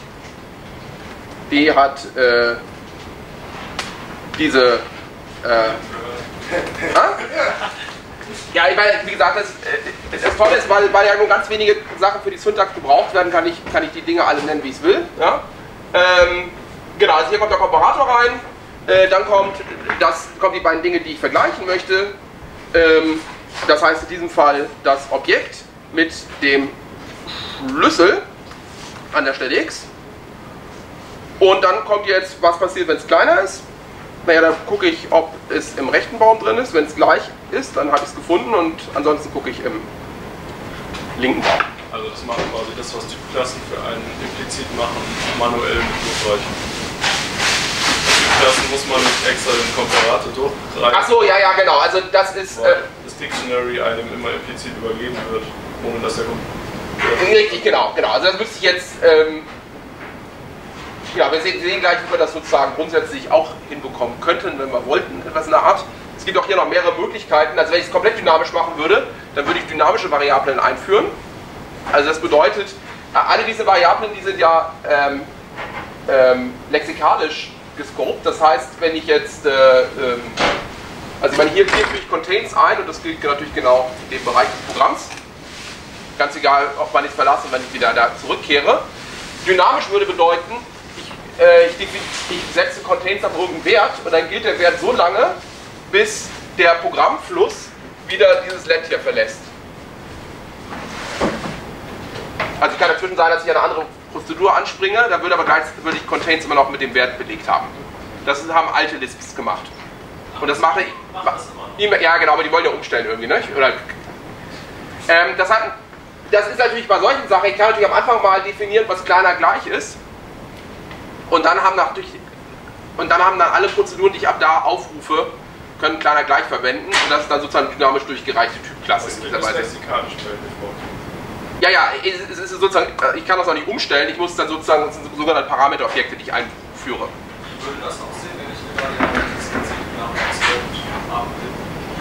die hat äh, diese äh? Ja, ich wie gesagt, das, äh, das Tolle ist, weil, weil ja nur ganz wenige Sachen für die Syntax gebraucht werden, kann ich, kann ich die Dinge alle nennen, wie ich es will. Ja? Ähm, genau, also hier kommt der Komparator rein, äh, dann kommt, das, kommen die beiden Dinge, die ich vergleichen möchte. Ähm, das heißt in diesem Fall das Objekt mit dem Schlüssel an der Stelle x. Und dann kommt jetzt, was passiert, wenn es kleiner ist. Naja, dann gucke ich, ob es im rechten Baum drin ist. Wenn es gleich ist, dann habe ich es gefunden und ansonsten gucke ich im linken Baum. Also das macht quasi das, was Typklassen für einen implizit machen, manuell mit Losreichen. Typklassen muss man nicht extra den Komparator durchreichen. Ach so, ja, ja, genau. Also das ist äh, das Dictionary einem immer implizit übergeben wird, ohne dass der Computer. richtig, genau, genau. Also das müsste ich jetzt. Ähm, ja, wir sehen, sehen gleich, wie wir das sozusagen grundsätzlich auch hinbekommen könnten, wenn wir wollten, etwas in der Art. Es gibt auch hier noch mehrere Möglichkeiten. Also wenn ich es komplett dynamisch machen würde, dann würde ich dynamische Variablen einführen. Also das bedeutet, äh, alle diese Variablen, die sind ja ähm, ähm, lexikalisch gescoped. Das heißt, wenn ich jetzt, äh, ähm, also ich meine, hier, führe ich Contains ein und das gilt natürlich genau in dem Bereich des Programms. Ganz egal, ob man es verlasse, wenn ich wieder da zurückkehre. Dynamisch würde bedeuten, ich, äh, ich, ich setze Contains auf irgendeinen Wert und dann gilt der Wert so lange, bis der Programmfluss wieder dieses Let hier verlässt. Also ich kann dazwischen sein, dass ich eine andere Prozedur anspringe, dann würde aber gleich würde ich Contains immer noch mit dem Wert belegt haben. Das haben alte Lisps gemacht. Und das mache ich. Immer- Ja, genau, aber die wollen ja umstellen irgendwie, ne? Oder, ähm, das, hat, das ist natürlich bei solchen Sachen, ich kann natürlich am Anfang mal definieren, was kleiner gleich ist. Und dann haben natürlich, und dann haben dann alle Prozeduren, die ich ab da aufrufe, können kleiner gleich verwenden. Und das ist dann sozusagen dynamisch durchgereichte Typklasse in dieser das Weise. Ja, ja, es ist sozusagen, äh, ich kann das auch nicht umstellen, ich muss dann sozusagen, das sind sogenannte Parameterobjekte, die ich einführe. Wie würde das aussehen, wenn ich eine Variable?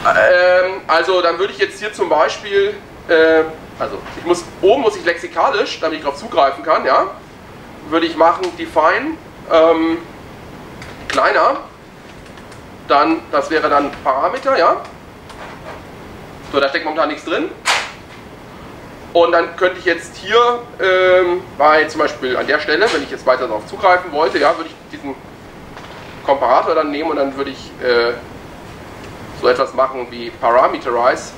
Ähm, also dann würde ich jetzt hier zum Beispiel, äh, also ich muss, oben muss ich lexikalisch, damit ich darauf zugreifen kann, ja, würde ich machen define ähm, kleiner, dann, das wäre dann Parameter, ja. So, da steckt momentan nichts drin. Und dann könnte ich jetzt hier ähm, bei zum Beispiel an der Stelle, wenn ich jetzt weiter darauf zugreifen wollte, ja, würde ich diesen Komparator dann nehmen und dann würde ich äh, so etwas machen wie Parameterize.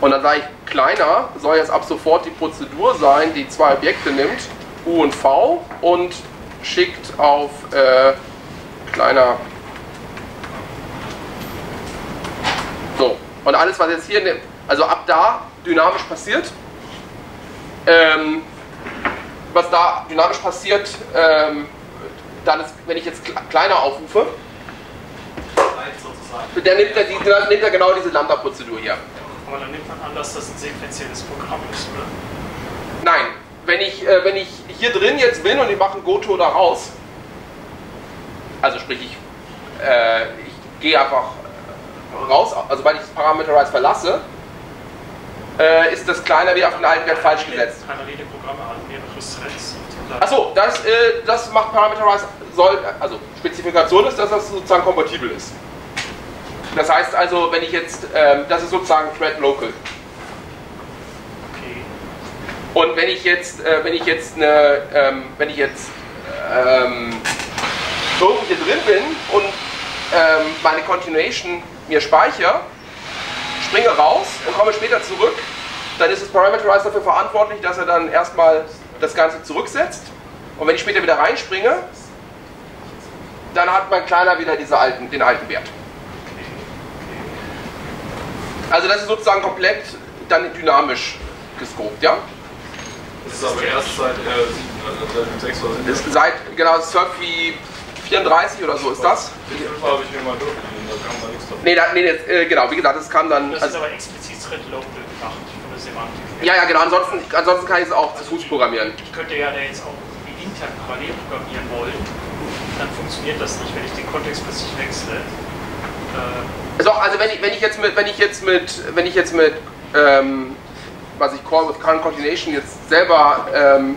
Und dann sage ich, kleiner soll jetzt ab sofort die Prozedur sein, die zwei Objekte nimmt, U und V, und schickt auf äh, kleiner. So, und alles, was jetzt hier, also ab da dynamisch passiert, ähm, was da dynamisch passiert, ähm, dann ist, wenn ich jetzt kle- kleiner aufrufe, der nimmt, er die, der nimmt er genau diese Lambda-Prozedur hier. Aber dann nimmt man an, dass das ein sequenzielles Programm ist, oder? Nein, wenn ich, äh, wenn ich hier drin jetzt bin und ich mache ein Goto da raus, also sprich ich, äh, ich gehe einfach raus, also weil ich das Parameterize verlasse, äh, ist das kleiner wieder auf den alten Wert falsch gesetzt. Parallele Programme haben mehrere Threads. und dann- Achso, das, äh, das macht Parameterize, soll, also Spezifikation ist, dass das sozusagen kompatibel ist. Das heißt also, wenn ich jetzt, ähm, das ist sozusagen Thread Local. Okay. Und wenn ich jetzt, äh, wenn ich jetzt eine, ähm, wenn ich jetzt ähm, irgendwo hier drin bin und ähm, meine Continuation mir speichere, springe raus und komme später zurück, dann ist das Parameterize dafür verantwortlich, dass er dann erstmal das Ganze zurücksetzt. Und wenn ich später wieder reinspringe, dann hat mein Kleiner wieder diese alten, den alten Wert. Also das ist sozusagen komplett dann dynamisch gescoped, ja? Das ist aber erst seit äh, 7, also seit 6 oder 7. Ist seit genau Surfy 34 oder so ist das. Die 5 habe ich mir mal durchgelesen, da kam da nichts davon. Nee, da, nee das, äh, genau, wie gesagt, das kam dann. Das ist Also, aber explizit Thread Local gemacht von der Semantik. ja, ja, genau, ansonsten, ansonsten kann ich es auch zu Fuß programmieren. Ich könnte ja da jetzt auch die intern parallel programmieren wollen. Dann funktioniert das nicht, wenn ich den Kontext plötzlich wechsle. Äh, Ist auch, also wenn ich, wenn ich jetzt mit, wenn ich jetzt mit, wenn ich jetzt mit, ähm, was ich Call with Current Continuation jetzt selber ähm,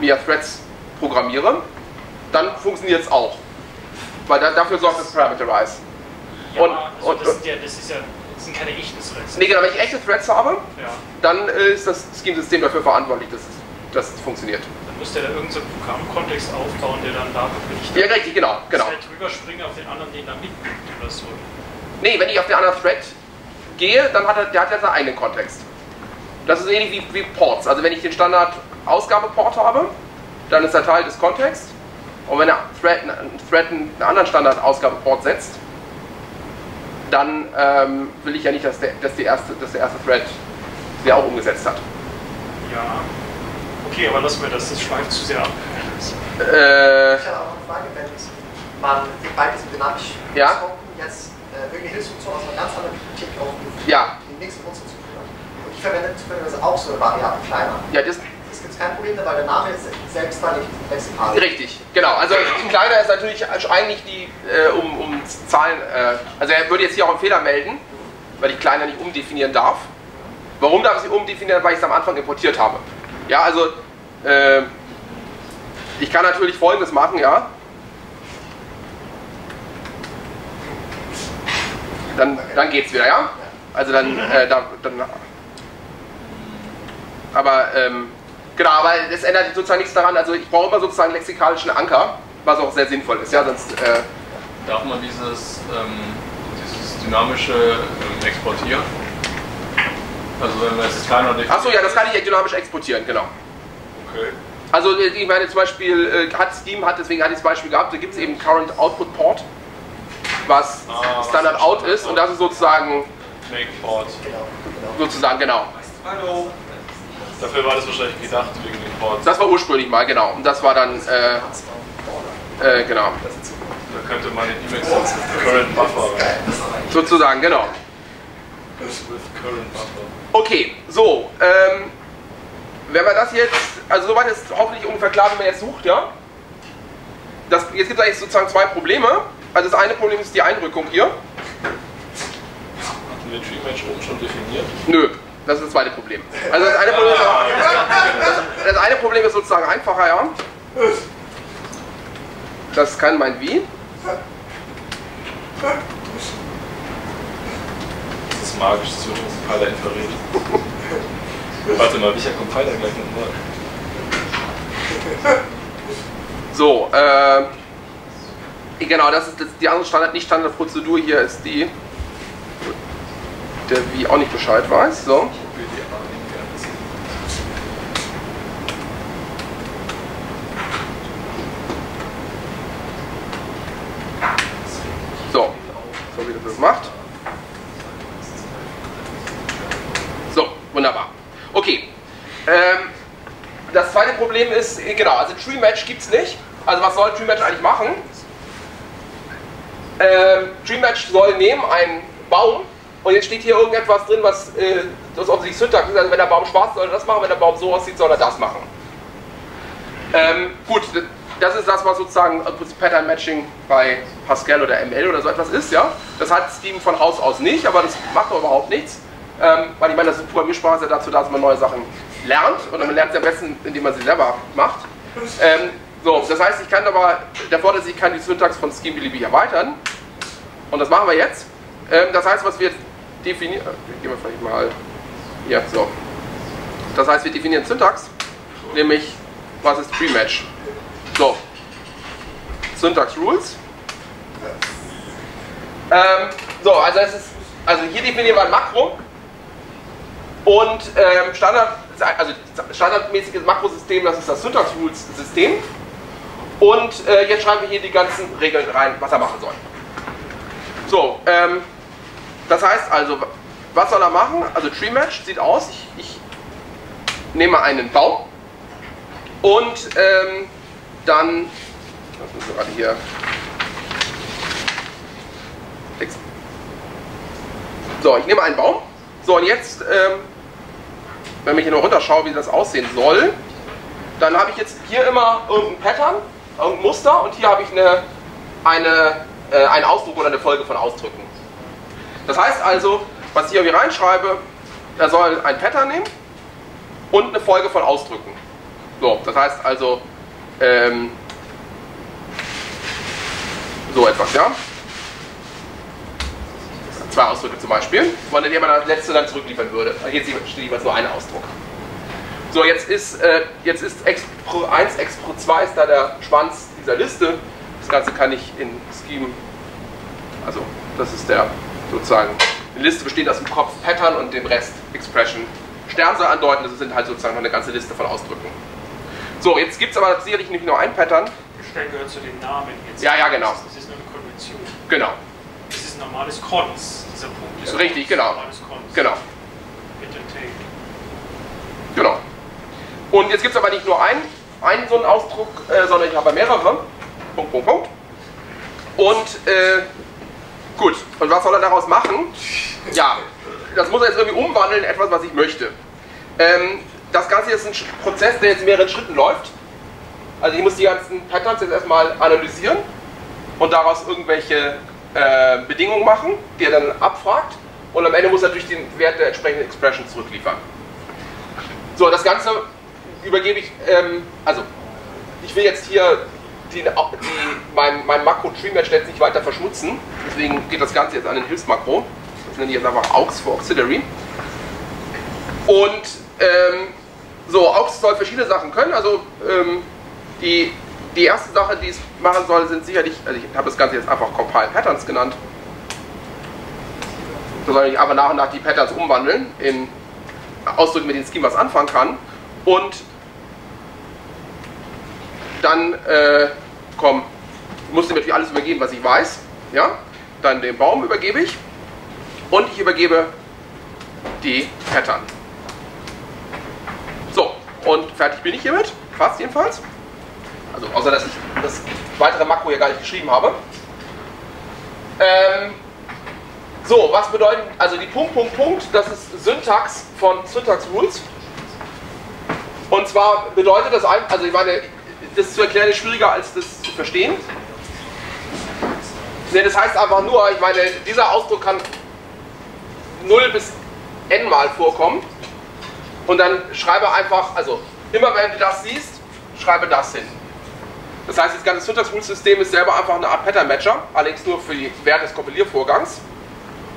mir Threads programmiere, dann funktioniert es auch. Weil da, dafür sorgt das Parameterize. ja, Und- also und- das, sind ja, das, ist ja, das sind keine echten Threads. Nee, genau, wenn ich echte Threads habe, Ja, dann äh, ist das Scheme-System dafür verantwortlich, dass, es- funktioniert. dann müsste er da irgendeinen so Programmkontext aufbauen, der dann dafür wenn ich Ja, richtig, genau, genau. halt drüber springe auf den anderen, den da mitnimmt oder so. Nee, wenn ich auf den anderen Thread gehe, dann hat er, der hat ja seinen eigenen Kontext. Das ist ähnlich wie, wie Ports. Also wenn ich den Standard Ausgabeport habe, dann ist er Teil des Kontexts. Und wenn Thread, ein Thread einen anderen Standard Ausgabeport setzt, dann ähm, will ich ja nicht, dass der, dass, die erste, dass der erste Thread der auch umgesetzt hat. Ja. Okay, aber lassen wir das, das schweift zu sehr ab. Äh, Ich habe auch eine Frage, wenn man bei diesem dynamisch Ja. Ausdrucken jetzt äh, irgendeine Hilfsfunktion aus einer ganz anderen Bibliothek auf die, Ja. die nächste Nutzung zu tun hat. Und ich verwende zufälligerweise auch so eine Variable kleiner. Ja, das, kein Problem, weil der Name ist selbst da nicht lexikal. Richtig, genau. Also kleiner ist natürlich eigentlich die, äh, um, um Zahlen, äh, also er würde jetzt hier auch einen Fehler melden, weil ich kleiner nicht umdefinieren darf. Warum darf ich sie umdefinieren? Weil ich es am Anfang importiert habe. Ja, also äh, ich kann natürlich folgendes machen, ja. Dann, dann geht's wieder, ja? Also dann, äh, da, dann aber ähm, genau, aber das ändert sozusagen nichts daran. Also ich brauche immer sozusagen einen lexikalischen Anker, was auch sehr sinnvoll ist. Ja, sonst äh, Darf man dieses, ähm, dieses dynamische ähm, exportieren? Also wenn wir jetzt kleiner definieren. Achso, ja, das kann ich dynamisch exportieren, genau. Okay. Also äh, ich meine zum Beispiel, äh, hat Steam hat, deswegen hatte ich das Beispiel gehabt, da gibt es eben Current Output Port, was Ah, Standard was Out ist und das ist sozusagen, Make Port. Genau, genau. sozusagen, genau. Hallo. Dafür war das wahrscheinlich gedacht, wegen den Ports. Das war ursprünglich mal, genau. Und das war dann, äh, äh, genau, Da könnte man in Emacs jetzt Current Buffer sozusagen, genau. With Current Buffer. Okay, so, ähm, wenn wir das jetzt, also soweit ist hoffentlich ungefähr klar, wie man jetzt sucht, ja? Das, jetzt gibt es eigentlich sozusagen zwei Probleme. Also das eine Problem ist die Einrückung hier. Hatten wir Tree Match oben schon definiert? Nö, das ist das zweite Problem. Also das eine Problem, das, das eine Problem ist sozusagen einfacher, ja. Das kann mein Wie. Das ist magisch, das wird uns Compiler Infrared. Warte mal, welcher Compiler gleich nochmal? So, äh, genau, das ist das, die andere Standard, nicht Standardprozedur hier ist die, der Wie auch nicht Bescheid weiß. So. So, so wie das das macht. So, wunderbar. Okay. Ähm, das zweite Problem ist, äh, genau, also Tree Match gibt es nicht. Also was soll Tree Match eigentlich machen? Ähm, Tree Match soll nehmen einen Baum und jetzt steht hier irgendetwas drin, was äh, das offensichtlich Syntax ist. Also wenn der Baum schwarz soll er das machen, wenn der Baum so aussieht, soll er das machen. Ähm, gut, das ist das, was sozusagen Pattern Matching bei Pascal oder ML oder so etwas ist, ja. Das hat Steam von Haus aus nicht, aber das macht doch überhaupt nichts. Ähm, weil ich meine, das ist Programmiersprache ist ja dazu da, dass man neue Sachen lernt und man lernt sie am besten, indem man sie selber macht. Ähm, so, das heißt, ich kann aber, der Vorteil ist, ich kann die Syntax von Scheme beliebig erweitern. Und das machen wir jetzt. Ähm, das heißt, was wir jetzt definieren, äh, gehen wir vielleicht mal hier, so. Das heißt, wir definieren Syntax, nämlich, was ist Pre-Match? So, Syntax Rules. Ähm, so, also es ist, also hier definieren wir ein Makro und ähm, Standard, also standardmäßiges Makrosystem, das ist das Syntax Rules System. Und äh, jetzt schreiben wir hier die ganzen Regeln rein, was er machen soll. So, ähm, das heißt also, was soll er machen? Also Tree Match sieht aus, ich, ich nehme einen Baum und ähm, dann, was müssen gerade hier, so, ich nehme einen Baum. So, und jetzt, ähm, wenn ich hier noch runterschaue, wie das aussehen soll, dann habe ich jetzt hier immer irgendein Pattern, irgendein Muster und hier habe ich eine, eine, äh, einen Ausdruck oder eine Folge von Ausdrücken. Das heißt also, was ich hier reinschreibe, er soll ein Pattern nehmen und eine Folge von Ausdrücken. So, das heißt also, ähm, so etwas, ja? Zwei Ausdrücke zum Beispiel, von denen man das letzte dann zurückliefern würde. Hier steht jeweils nur ein Ausdruck. So, jetzt ist, äh, jetzt ist X Pro 1, X Pro 2 ist da der Schwanz dieser Liste. Das Ganze kann ich in Scheme, also das ist der sozusagen, die Liste besteht aus dem Kopf Pattern und dem Rest Expression. Stern soll andeuten, das sind halt sozusagen noch eine ganze Liste von Ausdrücken. So, jetzt gibt es aber sicherlich nicht nur ein Pattern. Stellen gehört zu den Namen jetzt. Ja, ja, genau. Das ist, das ist nur eine Konvention. Genau, Das ist ein normales Cons, dieser Punkt. Ist Richtig, genau. Normales Cons. genau, Hit and take. genau. Und jetzt gibt es aber nicht nur einen, einen so einen Ausdruck, äh, sondern ich habe mehrere. Punkt, Punkt, Punkt. Und äh, gut, und was soll er daraus machen? Ja, das muss er jetzt irgendwie umwandeln in etwas, was ich möchte. Ähm, das Ganze ist ein Prozess, der jetzt in mehreren Schritten läuft. Also ich muss die ganzen Patterns jetzt erstmal analysieren und daraus irgendwelche äh, Bedingungen machen, die er dann abfragt. Und am Ende muss er natürlich den Wert der entsprechenden Expression zurückliefern. So, das Ganze übergebe ich, ähm, also ich will jetzt hier die, die, mein, mein Makro-Tree-Match jetzt nicht weiter verschmutzen. Deswegen geht das Ganze jetzt an den Hilfsmakro. Das nenne ich jetzt einfach AUX für Auxiliary. Und ähm, so, AUX soll verschiedene Sachen können. Also ähm, die, die erste Sache, die es machen soll, sind sicherlich, also ich habe das Ganze jetzt einfach Compile Patterns genannt. Da soll ich aber nach und nach die Patterns umwandeln in Ausdrücke, mit denen Scheme was anfangen kann. Und dann, äh, komm, muss dir natürlich alles übergeben, was ich weiß. Ja? Dann den Baum übergebe ich. Und ich übergebe die Pattern. So, und fertig bin ich hiermit. Fast jedenfalls. Also außer, dass ich das weitere Makro hier gar nicht geschrieben habe. Ähm, so, was bedeutet, also die Punkt, Punkt, Punkt, das ist Syntax von Syntax Rules. Und zwar bedeutet das, also ich meine, das zu erklären ist schwieriger als das zu verstehen. Ne, das heißt einfach nur, ich meine, dieser Ausdruck kann 0 bis n mal vorkommen. Und dann schreibe einfach, also immer wenn du das siehst, schreibe das hin. Das heißt, das ganze Syntax-Rules-System ist selber einfach eine Art Pattern-Matcher, allerdings nur für die Werte des Kompiliervorgangs.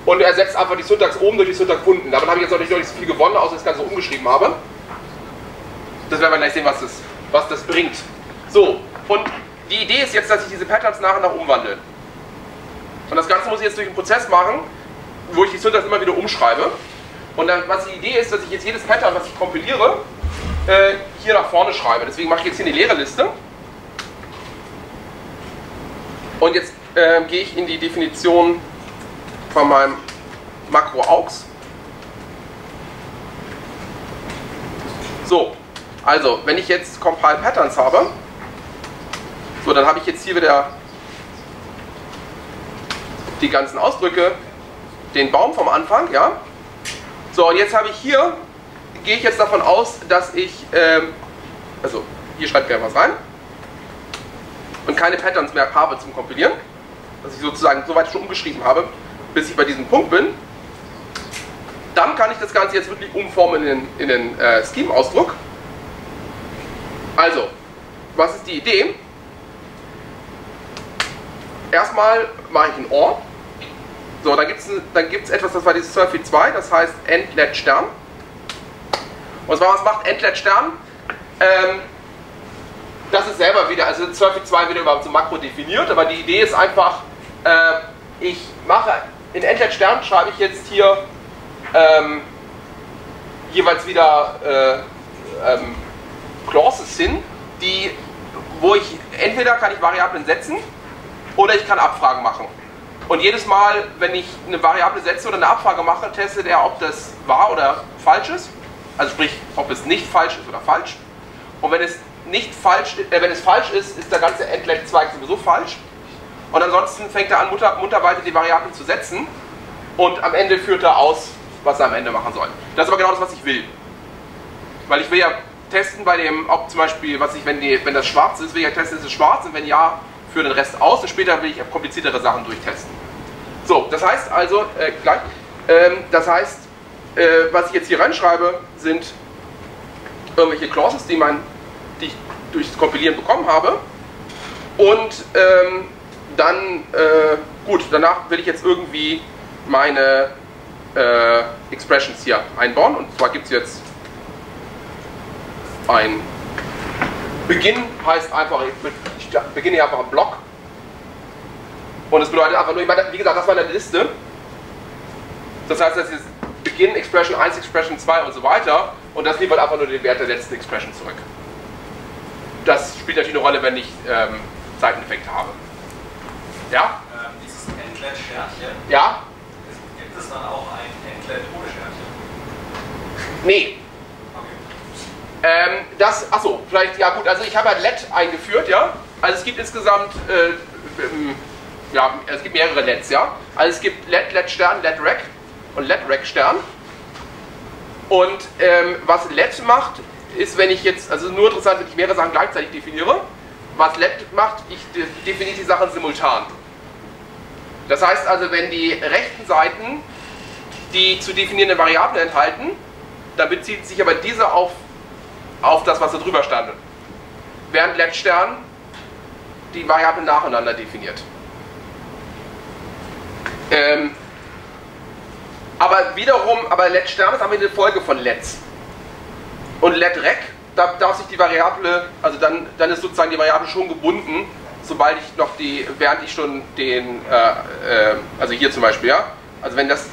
Und er setzt einfach die Syntax oben durch die Syntax unten. Damit habe ich jetzt noch nicht, noch nicht so viel gewonnen, außer dass ich das Ganze umgeschrieben habe. Das werden wir gleich sehen, was das, was das bringt. So, und die Idee ist jetzt, dass ich diese Patterns nach und nach umwandle. Und das Ganze muss ich jetzt durch einen Prozess machen, wo ich die Syntax immer wieder umschreibe. Und dann, was die Idee ist, dass ich jetzt jedes Pattern, was ich kompiliere, äh, hier nach vorne schreibe. Deswegen mache ich jetzt hier eine leere Liste. Und jetzt äh, gehe ich in die Definition von meinem Makro AUX. So, also, wenn ich jetzt Compile Patterns habe, so, dann habe ich jetzt hier wieder die ganzen Ausdrücke, den Baum vom Anfang, ja. So, und jetzt habe ich hier, gehe ich jetzt davon aus, dass ich, ähm, also hier schreibt wer was rein und keine Patterns mehr habe zum Kompilieren, dass ich sozusagen so weit schon umgeschrieben habe, bis ich bei diesem Punkt bin. Dann kann ich das Ganze jetzt wirklich umformen in den, in den äh, Scheme-Ausdruck. Also, was ist die Idee? Erstmal mache ich ein OR. So, dann gibt es dann gibt's etwas, das war dieses Surfy 2, das heißt Endlet Stern. Und zwar, was macht Endlet Stern? Ähm, das ist selber wieder, also Surfy 2 wieder überhaupt so Makro definiert, aber die Idee ist einfach, äh, ich mache, in Endlet Stern schreibe ich jetzt hier ähm, jeweils wieder äh, ähm, Clauses hin, die, wo ich, entweder kann ich Variablen setzen oder ich kann Abfragen machen. Und jedes Mal, wenn ich eine Variable setze oder eine Abfrage mache, testet er, ob das wahr oder falsch ist. Also sprich, ob es nicht falsch ist oder falsch. Und wenn es nicht falsch, äh, wenn es falsch ist, ist der ganze Endlet-Zweig sowieso falsch. Und ansonsten fängt er an, munter, munter weiter die Variablen zu setzen. Und am Ende führt er aus, was er am Ende machen soll. Das ist aber genau das, was ich will. Weil ich will ja testen bei dem, ob zum Beispiel, was ich, wenn, die, wenn das schwarz ist, will ich ja testen, ist es schwarz und wenn ja, führe den Rest aus und später will ich kompliziertere Sachen durchtesten. So, das heißt also, äh, gleich, ähm, das heißt, äh, was ich jetzt hier reinschreibe, sind irgendwelche Clauses, die, mein, die ich durchs Kompilieren bekommen habe. Und ähm, dann, äh, gut, danach will ich jetzt irgendwie meine äh, Expressions hier einbauen. Und zwar gibt es jetzt ein Beginn, heißt einfach, ich beginne hier einfach einen Block. Und es bedeutet einfach nur, ich meine, wie gesagt, das war eine Liste. Das heißt, das ist Beginn, Expression 1, Expression 2 und so weiter. Und das liefert einfach nur den Wert der letzten Expression zurück. Das spielt natürlich eine Rolle, wenn ich ähm, Seiteneffekte habe. Ja? Ähm, dieses Endlet-Sternchen, Ja? gibt es dann auch ein Endlet ohne Sternchen? Nee. Okay. Ähm, das, achso, vielleicht, ja gut, also ich habe ja LED eingeführt, ja. Also es gibt insgesamt äh, ähm, ja, es gibt mehrere LEDs, ja. Also es gibt LED, LED Stern, LED Rec und LED Rec Stern. Und ähm, was LED macht, ist, wenn ich jetzt, also nur interessant, wenn ich mehrere Sachen gleichzeitig definiere. Was LED macht, ich de definiere die Sachen simultan. Das heißt also, wenn die rechten Seiten die zu definierenden Variablen enthalten, dann bezieht sich aber diese auf, auf das, was da drüber stand. Während LED Stern die Variablen nacheinander definiert. Ähm, aber wiederum, aber LED Stern ist aber eine Folge von LEDs. Und LED Rec, da darf sich die Variable, also dann, dann ist sozusagen die Variable schon gebunden, sobald ich noch die, während ich schon den, äh, äh, also hier zum Beispiel, ja, also wenn das,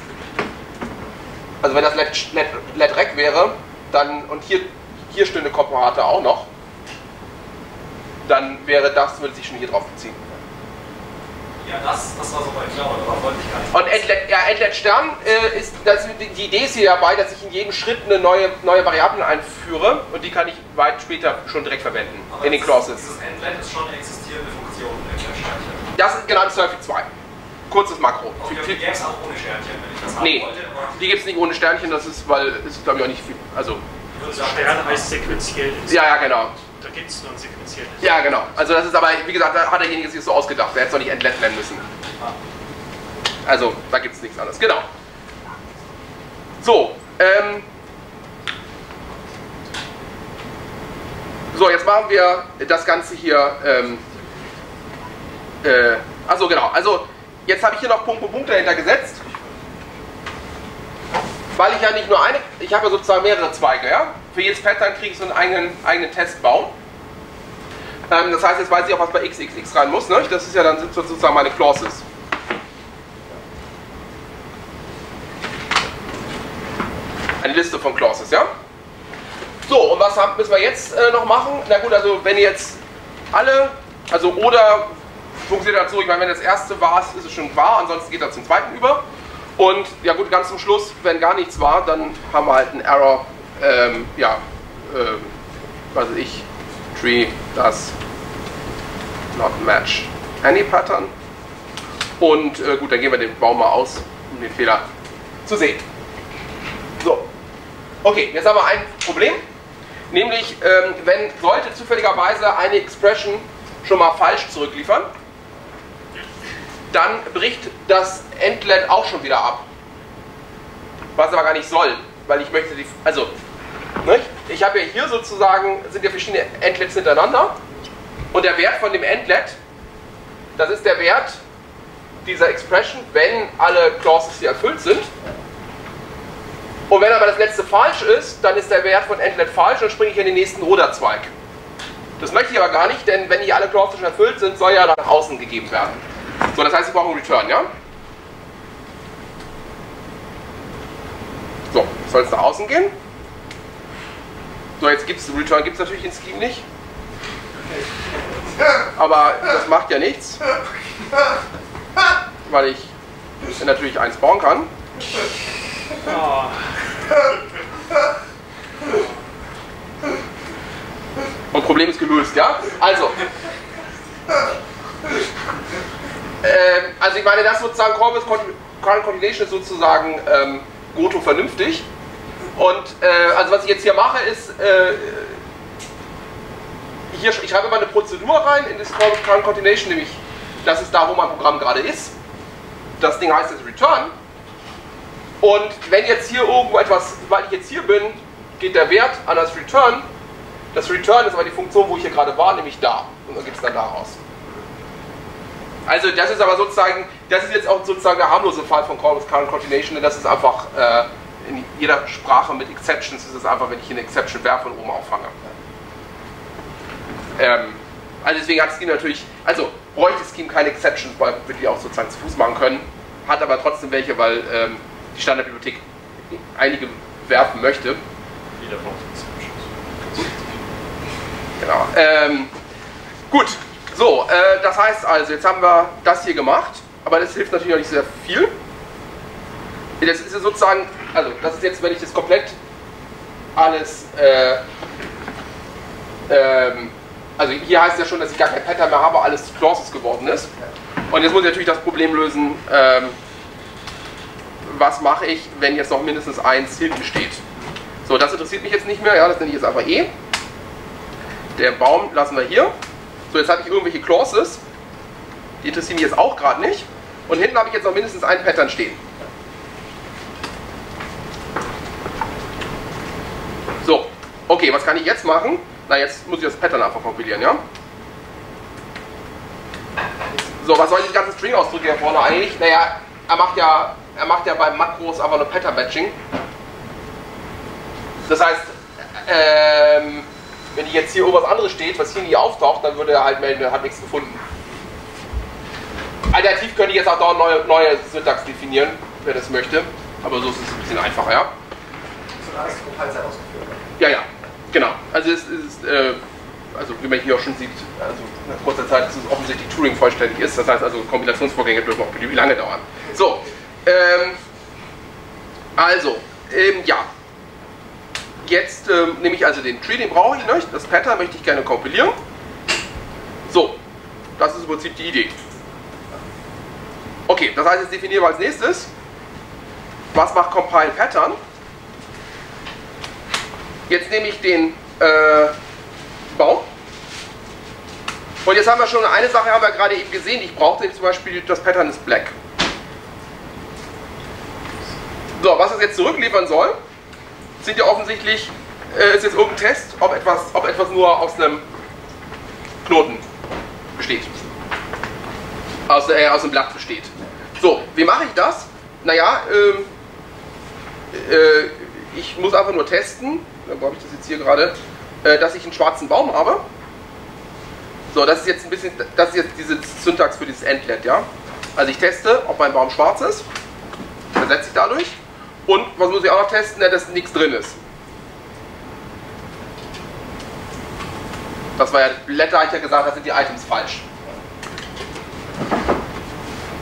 also wenn das LED, LED, LED Rec wäre, dann, und hier, hier stünde Komparator auch noch, dann wäre das, würde sich schon hier drauf beziehen. Ja, das, das war so bei klar, aber wollte ich gar nicht. Und Endlet, ja, Endlet Stern äh, ist, das, die Idee ist hier dabei, dass ich in jedem Schritt eine neue, neue Variable einführe und die kann ich weit später schon direkt verwenden Aber in den das- Clauses. Dieses Endlet ist schon eine existierende Funktion der Sternchen. Das ist genau das Surfy 2. Kurzes Makro. Okay, die gäbe es auch ohne Sternchen, wenn ich das haben Nee, wollte. Die gibt es nicht ohne Sternchen, das ist, weil, ist glaube ich auch nicht viel, also, Also Stern heißt sequenziell. ja, ja, genau. Da gibt es nur ein sequenziertes. Ja, genau. Also das ist aber, wie gesagt, da hat derjenige sich so ausgedacht, der hätte es doch nicht Endlet nennen müssen. Also, da gibt es nichts anderes. Genau. So, ähm, so, jetzt machen wir das Ganze hier, ähm, äh, also genau, also jetzt habe ich hier noch Punkt, Punkt, Punkt dahinter gesetzt, weil ich ja nicht nur eine, ich habe ja sozusagen mehrere Zweige, ja, für jedes Pattern kriege ich so einen eigenen, eigenen Test bauen. Ähm, das heißt, jetzt weiß ich auch, was bei XXX rein muss, ne? das ist ja dann sozusagen meine Clauses. Eine Liste von Clauses, ja? So, und was haben, müssen wir jetzt äh, noch machen? Na gut, also wenn jetzt alle, also oder funktioniert das so, ich meine, wenn das erste war, ist es schon wahr, ansonsten geht er zum zweiten über. Und ja gut, ganz zum Schluss, wenn gar nichts war, dann haben wir halt einen Error, ähm, ja, ähm, was weiß ich, Tree does not match any pattern. Und äh, gut, dann gehen wir den Baum mal aus, um den Fehler zu sehen. So, okay, jetzt haben wir ein Problem, nämlich ähm, wenn sollte zufälligerweise eine Expression schon mal falsch zurückliefern, dann bricht das Endlet auch schon wieder ab. Was aber gar nicht soll, weil ich möchte die, also, nicht? ich habe ja hier sozusagen, sind ja verschiedene Endlets hintereinander und der Wert von dem Endlet, das ist der Wert dieser Expression, wenn alle Clauses hier erfüllt sind. Und wenn aber das letzte falsch ist, dann ist der Wert von Endlet falsch, dann springe ich in den nächsten Ruderzweig. Das möchte ich aber gar nicht, denn wenn hier alle Clauses schon erfüllt sind, soll ja nach außen gegeben werden. So, das heißt, ich brauche einen Return, ja? So, soll es nach außen gehen? So, jetzt gibt es Return, gibt es natürlich in Scheme nicht. Aber das macht ja nichts. Weil ich natürlich eins bauen kann. Und Problem ist gelöst, ja? Also. Ähm, also ich meine, das sozusagen Corpus Current Combination ist sozusagen ähm, Goto vernünftig. Und äh, also was ich jetzt hier mache ist, äh, hier, ich schreibe immer eine Prozedur rein in das Current Combination, nämlich das ist da, wo mein Programm gerade ist. Das Ding heißt jetzt Return. Und wenn jetzt hier irgendwo etwas, weil ich jetzt hier bin, geht der Wert an das Return. Das Return ist aber die Funktion, wo ich hier gerade war, nämlich da. Und dann gibt es dann da raus. Also das ist aber sozusagen, das ist jetzt auch sozusagen der harmlose Fall von Current Continuation, denn das ist einfach äh, in jeder Sprache mit Exceptions ist es einfach, wenn ich hier eine Exception werfe und oben auffange. Ähm, also deswegen hat Scheme natürlich, also bräuchte Scheme keine Exceptions, weil wir die auch sozusagen zu Fuß machen können, hat aber trotzdem welche, weil ähm, die Standardbibliothek einige werfen möchte. Jeder braucht Exceptions. Genau. Ähm, gut, so, äh, das heißt also, jetzt haben wir das hier gemacht, aber das hilft natürlich noch nicht sehr viel. Das ist ja sozusagen, also das ist jetzt, wenn ich das komplett alles, äh, ähm, also hier heißt ja schon, dass ich gar kein Pattern mehr habe, alles zu Clauses geworden ist. Und jetzt muss ich natürlich das Problem lösen, ähm, was mache ich, wenn jetzt noch mindestens eins hinten steht. So, das interessiert mich jetzt nicht mehr, ja, das nenne ich jetzt einfach E. Der Baum lassen wir hier. So, jetzt habe ich irgendwelche Clauses, die interessieren mich jetzt auch gerade nicht. Und hinten habe ich jetzt noch mindestens ein Pattern stehen. So, okay, was kann ich jetzt machen? Na, jetzt muss ich das Pattern einfach kompilieren, ja? So, was soll ich die ganzen String-Ausdrücke hier vorne eigentlich? Naja, er macht ja, er macht ja beim Makros einfach nur Pattern-Batching. Das heißt, ähm, wenn jetzt hier irgendwas anderes steht, was hier nie auftaucht, dann würde er halt melden, er hat nichts gefunden. Alternativ könnte ich jetzt auch da neue, neue Syntax definieren, wer das möchte. Aber so ist es ein bisschen einfacher, ja? So Ja, ja, genau. Also es ist, äh, also wie man hier auch schon sieht, also nach kurzer Zeit ist es offensichtlich Turing vollständig ist. Das heißt also Kombinationsvorgänge dürfen auch beliebig lange dauern. So, ähm, also, ähm, ja. Jetzt ähm, nehme ich also den Tree, den brauche ich nicht. Das Pattern möchte ich gerne kompilieren. So, das ist im Prinzip die Idee. Okay, das heißt, jetzt definieren wir als nächstes, was macht Compile Pattern? Jetzt nehme ich den äh, Baum. Und jetzt haben wir schon eine Sache, haben wir gerade eben gesehen, ich brauchte zum Beispiel das Pattern ist Black. So, was es jetzt zurückliefern soll, sind ja offensichtlich, äh, ist jetzt irgendein Test, ob etwas, ob etwas nur aus einem Knoten besteht. Aus, äh, aus einem Blatt besteht. So, wie mache ich das? Naja, ähm, äh, ich muss einfach nur testen, wo habe ich das jetzt hier gerade, äh, dass ich einen schwarzen Baum habe. So, das ist jetzt ein bisschen, das ist jetzt diese Syntax für dieses Endlet, ja. Also ich teste, ob mein Baum schwarz ist, versetze ich dadurch. Und was muss ich auch noch testen? Ja, dass nichts drin ist. Das war ja, Letter hat ja gesagt, das sind die Items falsch.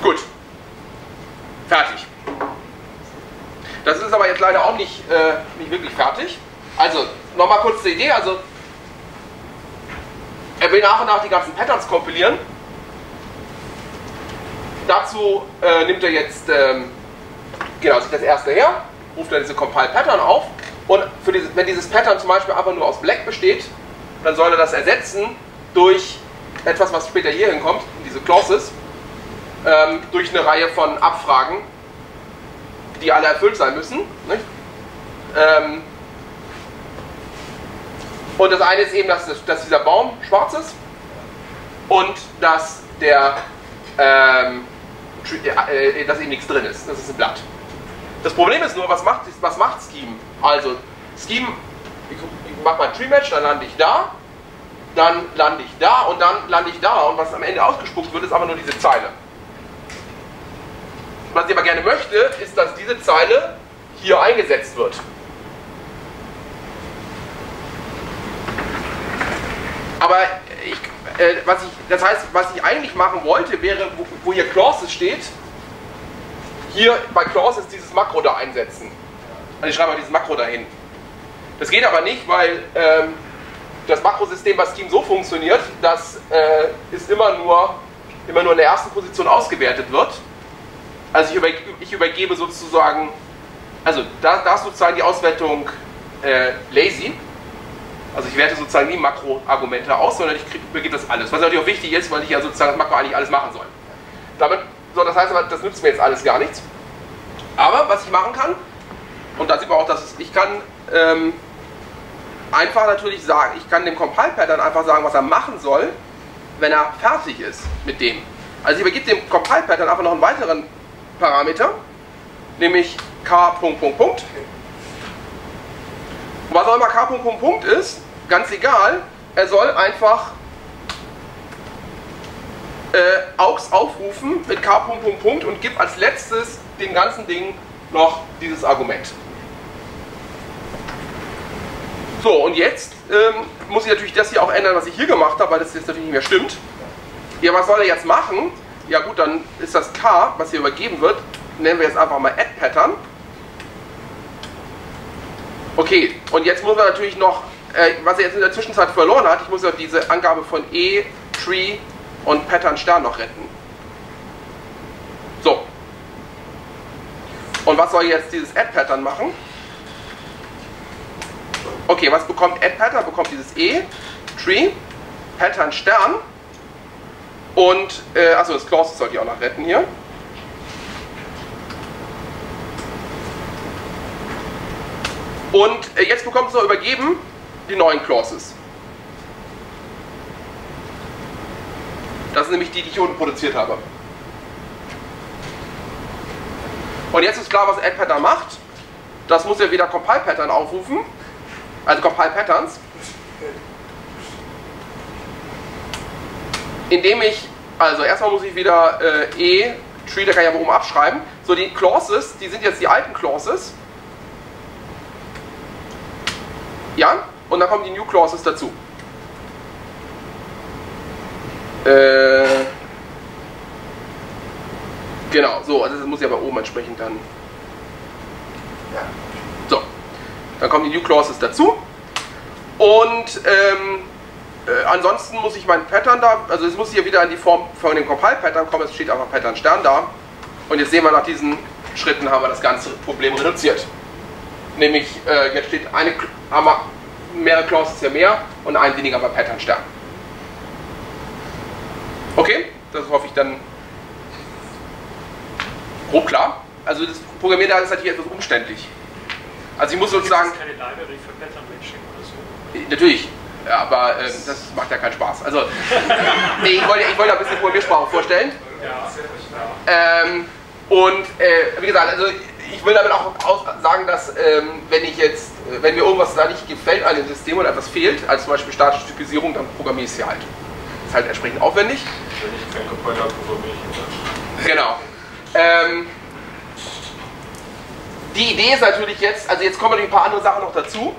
Gut. Fertig. Das ist aber jetzt leider auch nicht, äh, nicht wirklich fertig. Also, nochmal kurz zur Idee. Also, er will nach und nach die ganzen Patterns kompilieren. Dazu äh, nimmt er jetzt ähm, genau, sich das erste her, ruft dann diese Compile-Pattern auf und diese, wenn dieses Pattern zum Beispiel einfach nur aus Black besteht, dann soll er das ersetzen durch etwas, was später hier hinkommt, diese Clauses, ähm, durch eine Reihe von Abfragen, die alle erfüllt sein müssen. Ähm, und das eine ist eben, dass, dass, dieser Baum schwarz ist und dass der ähm, äh, dass eben nichts drin ist. Das ist ein Blatt. Das Problem ist nur, was macht, was macht Scheme? Also, Scheme, ich, ich mache mal Tree Match, dann lande ich da, dann lande ich da und dann lande ich da und was am Ende ausgespuckt wird, ist aber nur diese Zeile. Was ich aber gerne möchte, ist, dass diese Zeile hier eingesetzt wird. Aber ich, äh, was ich, das heißt, was ich eigentlich machen wollte, wäre, wo, wo hier Clauses steht, hier bei Clauses dieses Makro da einsetzen. Also ich schreibe mal dieses Makro dahin. Das geht aber nicht, weil ähm, das Makrosystem bei Scheme so funktioniert, dass äh, es immer nur, immer nur in der ersten Position ausgewertet wird. Also ich, über, ich übergebe sozusagen, also da, da ist sozusagen die Auswertung äh, lazy. Also ich werte sozusagen nie Makroargumente aus, sondern ich krieg, das alles. Was natürlich auch wichtig ist, weil ich ja sozusagen das Makro eigentlich alles machen soll. Damit so, das heißt aber, das nützt mir jetzt alles gar nichts. Aber was ich machen kann, und da sieht man auch, dass ich kann ähm, einfach natürlich sagen, ich kann dem Compile-Pattern einfach sagen, was er machen soll, wenn er fertig ist mit dem. Also ich übergebe dem Compile-Pattern einfach noch einen weiteren Parameter, nämlich k. Punkt, Punkt, Punkt. Was auch immer k. Punkt, Punkt, ist, ganz egal, er soll einfach äh, AUX aufrufen mit k. Punkt, Punkt, Punkt und gib als letztes dem ganzen Ding noch dieses Argument. So, und jetzt ähm, muss ich natürlich das hier auch ändern, was ich hier gemacht habe, weil das jetzt natürlich nicht mehr stimmt. Ja, was soll er jetzt machen? Ja gut, dann ist das k, was hier übergeben wird, nennen wir jetzt einfach mal add-pattern. Okay, und jetzt muss man natürlich noch, äh, was er jetzt in der Zwischenzeit verloren hat, ich muss ja diese Angabe von E, Tree und Pattern Stern noch retten. So. Und was soll jetzt dieses Add Pattern machen? Okay, was bekommt Add Pattern? Bekommt dieses E, Tree, Pattern Stern und, äh, achso, das Clause sollte ich auch noch retten hier. Und äh, jetzt bekommt es noch übergeben die neuen Clauses. Das sind nämlich die, die ich unten produziert habe. Und jetzt ist klar, was AddPattern macht. Das muss ja wieder Compile-Pattern aufrufen. Also Compile-Patterns. Indem ich, also erstmal muss ich wieder äh, E, Tree, da kann ich ja oben abschreiben. So, die Clauses, die sind jetzt die alten Clauses. Ja, und dann kommen die New Clauses dazu. Äh, genau, so, also das muss ja bei oben entsprechend dann. So, dann kommen die New Clauses dazu. Und ähm, äh, ansonsten muss ich mein Pattern da, also es muss hier wieder in die Form von dem Compile-Pattern kommen, es steht einfach Pattern Stern da. Und jetzt sehen wir nach diesen Schritten haben wir das ganze Problem reduziert. Nämlich, äh, jetzt steht eine, haben wir mehrere Clauses hier mehr und ein weniger bei Pattern Stern. Okay, das hoffe ich dann grob klar. Also das Programmieren da ist natürlich etwas umständlich. Also ich muss sozusagen, keine Library für Pattern Matching oder so? natürlich, ja, aber äh, das macht ja keinen Spaß. Also, nee, ich wollte, ich wollte ein bisschen Programmiersprache vorstellen. Ja, Ähm, und äh, wie gesagt, also ich will damit auch sagen, dass ähm, wenn ich jetzt, äh, wenn mir irgendwas da nicht gefällt an dem System oder etwas fehlt, als zum Beispiel statische Typisierung, dann programmiere ich sie halt. Ist halt entsprechend aufwendig. Wenn ich kein Compiler programmiere ich Genau. Ähm, die Idee ist natürlich jetzt, also jetzt kommen natürlich ein paar andere Sachen noch dazu,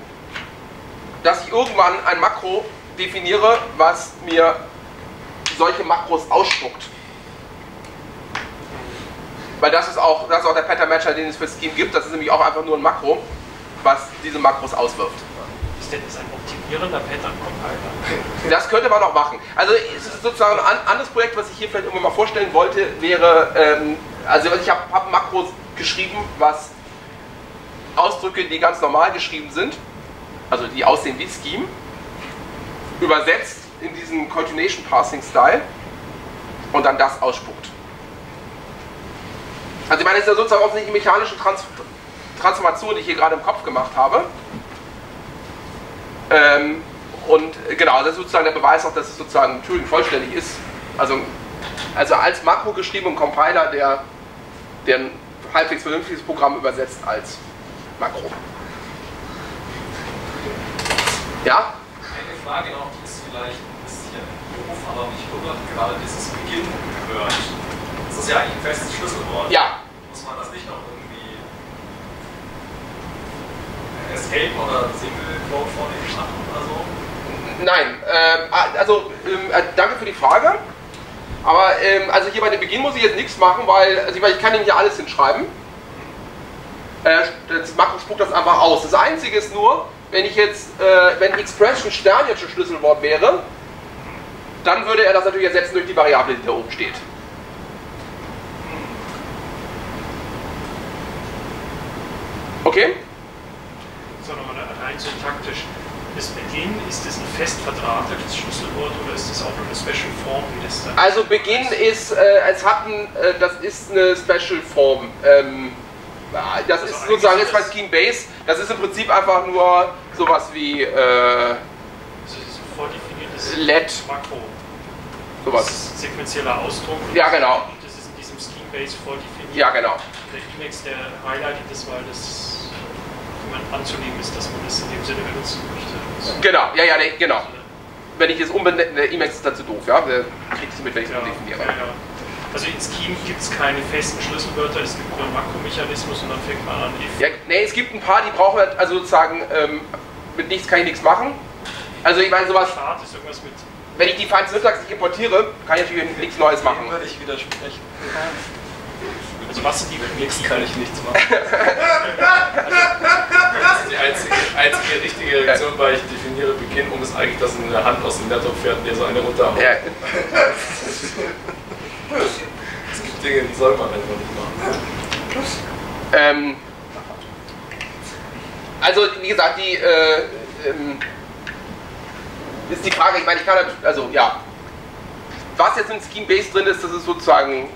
dass ich irgendwann ein Makro definiere, was mir solche Makros ausspuckt. Weil das ist auch, das ist auch der Pattern Matcher, den es für Scheme gibt. Das ist nämlich auch einfach nur ein Makro, was diese Makros auswirft. ist denn das ein optimierender Pattern Compiler? Das könnte man auch machen. Also es ist sozusagen ein an- anderes Projekt, was ich hier vielleicht irgendwann mal vorstellen wollte, wäre, ähm, also ich habe hab Makros geschrieben, was Ausdrücke, die ganz normal geschrieben sind, also die aussehen wie Scheme, übersetzt in diesen Continuation Parsing Style und dann das ausspuckt. Also ich meine, das ist ja sozusagen nicht die mechanische Trans Transformation, die ich hier gerade im Kopf gemacht habe. Ähm, und genau, das ist sozusagen der Beweis auch, dass es sozusagen Turing vollständig ist. Also, also als Makro geschrieben und Compiler, der, der ein halbwegs vernünftiges Programm übersetzt als Makro. Ja? Eine Frage noch, die ist vielleicht ein bisschen doof, aber mich wundert gerade dieses Beginn-Word. Das ist ja eigentlich ein festes Schlüsselwort. Ja. Muss man das nicht noch irgendwie Escape oder Single Quote von dem machen oder so? Nein, ähm, also ähm, äh, danke für die Frage. Aber ähm, also hier bei dem Beginn muss ich jetzt nichts machen, weil also ich, ich kann Ihnen hier alles hinschreiben. Äh, das Makro spuckt das einfach aus. Das Einzige ist nur, wenn ich jetzt, äh, wenn Expression Stern jetzt schon Schlüsselwort wäre, dann würde er das natürlich ersetzen durch die Variable, die da oben steht. Okay? So, nochmal rein syntaktisch. Das Beginn, ist das ein fest verdrahtetes Schlüsselwort oder ist das auch noch eine Special Form, wie das dann? Also Beginn ist, äh, es hat ein, äh, das ist eine Special Form. Ähm, das ist Also sozusagen eigentlich jetzt bei ist Scheme Base, das ist im Prinzip einfach nur sowas wie äh, Das ist ein vordefiniertes Let, Makro. Sowas. ist sequenzieller Ausdruck. Ja, genau. Das ist in diesem Scheme-Base vordefiniert. Ja, genau. Der Emacs, der highlightet das, weil das jemand anzunehmen ist, dass man das in dem Sinne benutzen möchte. Also, Genau, ja, ja, nee, genau. Wenn ich es umbenenne, der Emacs ist dazu doof, ja, der kriegt es mit, wenn ich es ja, umdefiniere. ja, ja. Also in Scheme gibt es keine festen Schlüsselwörter, es gibt nur einen Makromechanismus und dann fängt man an, if. Ja, nee, es gibt ein paar, die brauchen halt, also sozusagen, ähm, mit nichts kann ich nichts machen. Also ich meine sowas, ist irgendwas mit. wenn ich die Fine Syntax nicht importiere, kann ich natürlich nichts Neues machen. würde ich widersprechen. Also was sind die Nichts kann ich nichts machen. Das ist die einzige, einzige richtige Reaktion, weil ich definiere Beginn, um es eigentlich, dass eine Hand aus dem Laptop fährt und der so eine runterhaut. Ja, Es gibt Dinge, die soll man einfach nicht machen. Ähm, also, wie gesagt, die äh, ähm, ist die Frage, ich meine, ich kann halt, also ja, was jetzt in Scheme Base drin ist, das ist sozusagen,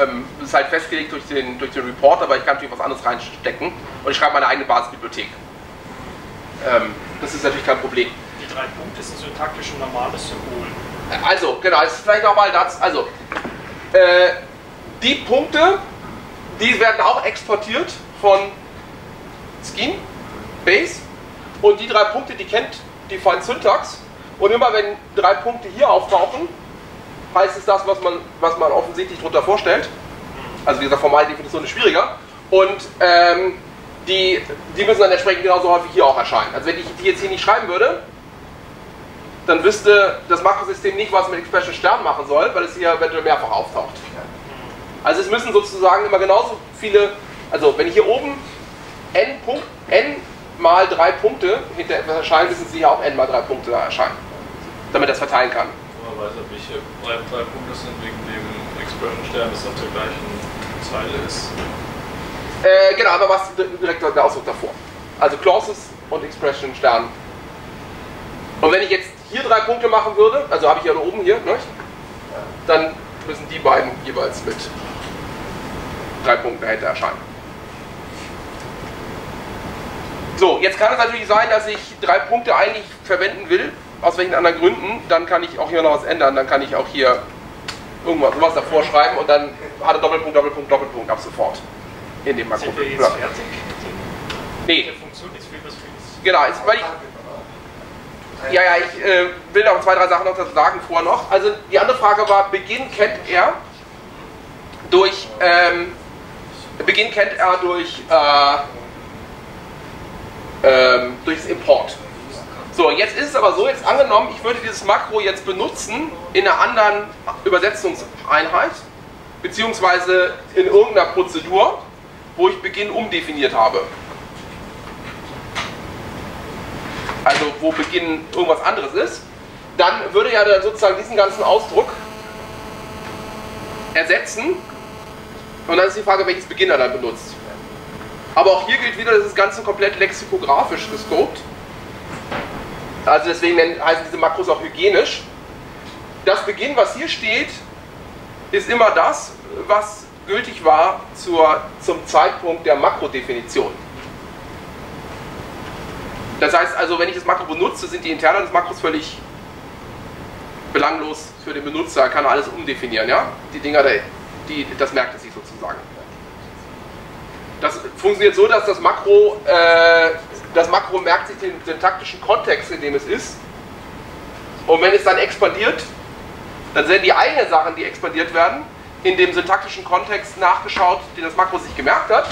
ähm, ist halt festgelegt durch den, durch den Report, aber ich kann natürlich was anderes reinstecken und ich schreibe meine eigene Basisbibliothek. Ähm, das ist natürlich kein Problem. Die drei Punkte sind syntaktisch ein normales Symbol. Also, genau, es ist vielleicht nochmal das, also, äh, die Punkte, die werden auch exportiert von Scheme, Base und die drei Punkte, die kennt die Fine Syntax und immer wenn drei Punkte hier auftauchen, heißt es das, was man, was man offensichtlich darunter vorstellt. Also wie gesagt, formale Definition ist schwieriger. Und ähm, die, die müssen dann entsprechend genauso häufig hier auch erscheinen. Also wenn ich die jetzt hier nicht schreiben würde, dann wüsste das Makrosystem nicht, was mit Expression Stern machen soll, weil es hier eventuell mehrfach auftaucht. Also es müssen sozusagen immer genauso viele, also wenn hier oben n, Punkt, n mal drei Punkte hinter etwas erscheinen, müssen sie hier auch n mal drei Punkte erscheinen, damit das verteilen kann. Man weiß, welche drei, drei Punkte sind wegen dem Expression-Stern, das auf der gleichen Zeile ist. Äh, genau, aber was direkt der Ausdruck davor. Also Clauses und Expression Stern. Und wenn ich jetzt hier drei Punkte machen würde, also habe ich ja da oben hier, ne? dann müssen die beiden jeweils mit drei Punkten dahinter erscheinen. So, jetzt kann es natürlich sein, dass ich drei Punkte eigentlich verwenden will, aus welchen anderen Gründen, dann kann ich auch hier noch was ändern, dann kann ich auch hier irgendwas sowas davor schreiben und dann hat er Doppelpunkt, Doppelpunkt, Doppelpunkt ab sofort in dem Makro. Sind wir jetzt fertig? Nee, Die Funktion ist was vieles. genau, ist, weil ich, ja, ja, ich äh, will noch zwei, drei Sachen noch dazu sagen, vorher noch. Also die andere Frage war, Beginn kennt er durch, ähm, Beginn kennt er durch, äh, ähm, durch das Import. So, jetzt ist es aber so, jetzt angenommen, ich würde dieses Makro jetzt benutzen in einer anderen Übersetzungseinheit, beziehungsweise in irgendeiner Prozedur, wo ich Beginn umdefiniert habe. also wo Beginn irgendwas anderes ist, dann würde ja dann sozusagen diesen ganzen Ausdruck ersetzen und dann ist die Frage, welches Beginn er dann benutzt. Aber auch hier gilt wieder, das ist Ganze komplett lexikografisch gescoped. Also deswegen heißen diese Makros auch hygienisch. Das Beginn, was hier steht, ist immer das, was gültig war zur, zum Zeitpunkt der Makrodefinition. Das heißt also, wenn ich das Makro benutze, sind die Internen des Makros völlig belanglos für den Benutzer. Er kann alles umdefinieren, ja? Die Dinger, die, das merkt er sich sozusagen. Das funktioniert so, dass das Makro, äh, das Makro merkt sich den syntaktischen Kontext, in dem es ist. Und wenn es dann expandiert, dann sind die eigenen Sachen, die expandiert werden, in dem syntaktischen Kontext nachgeschaut, den das Makro sich gemerkt hat.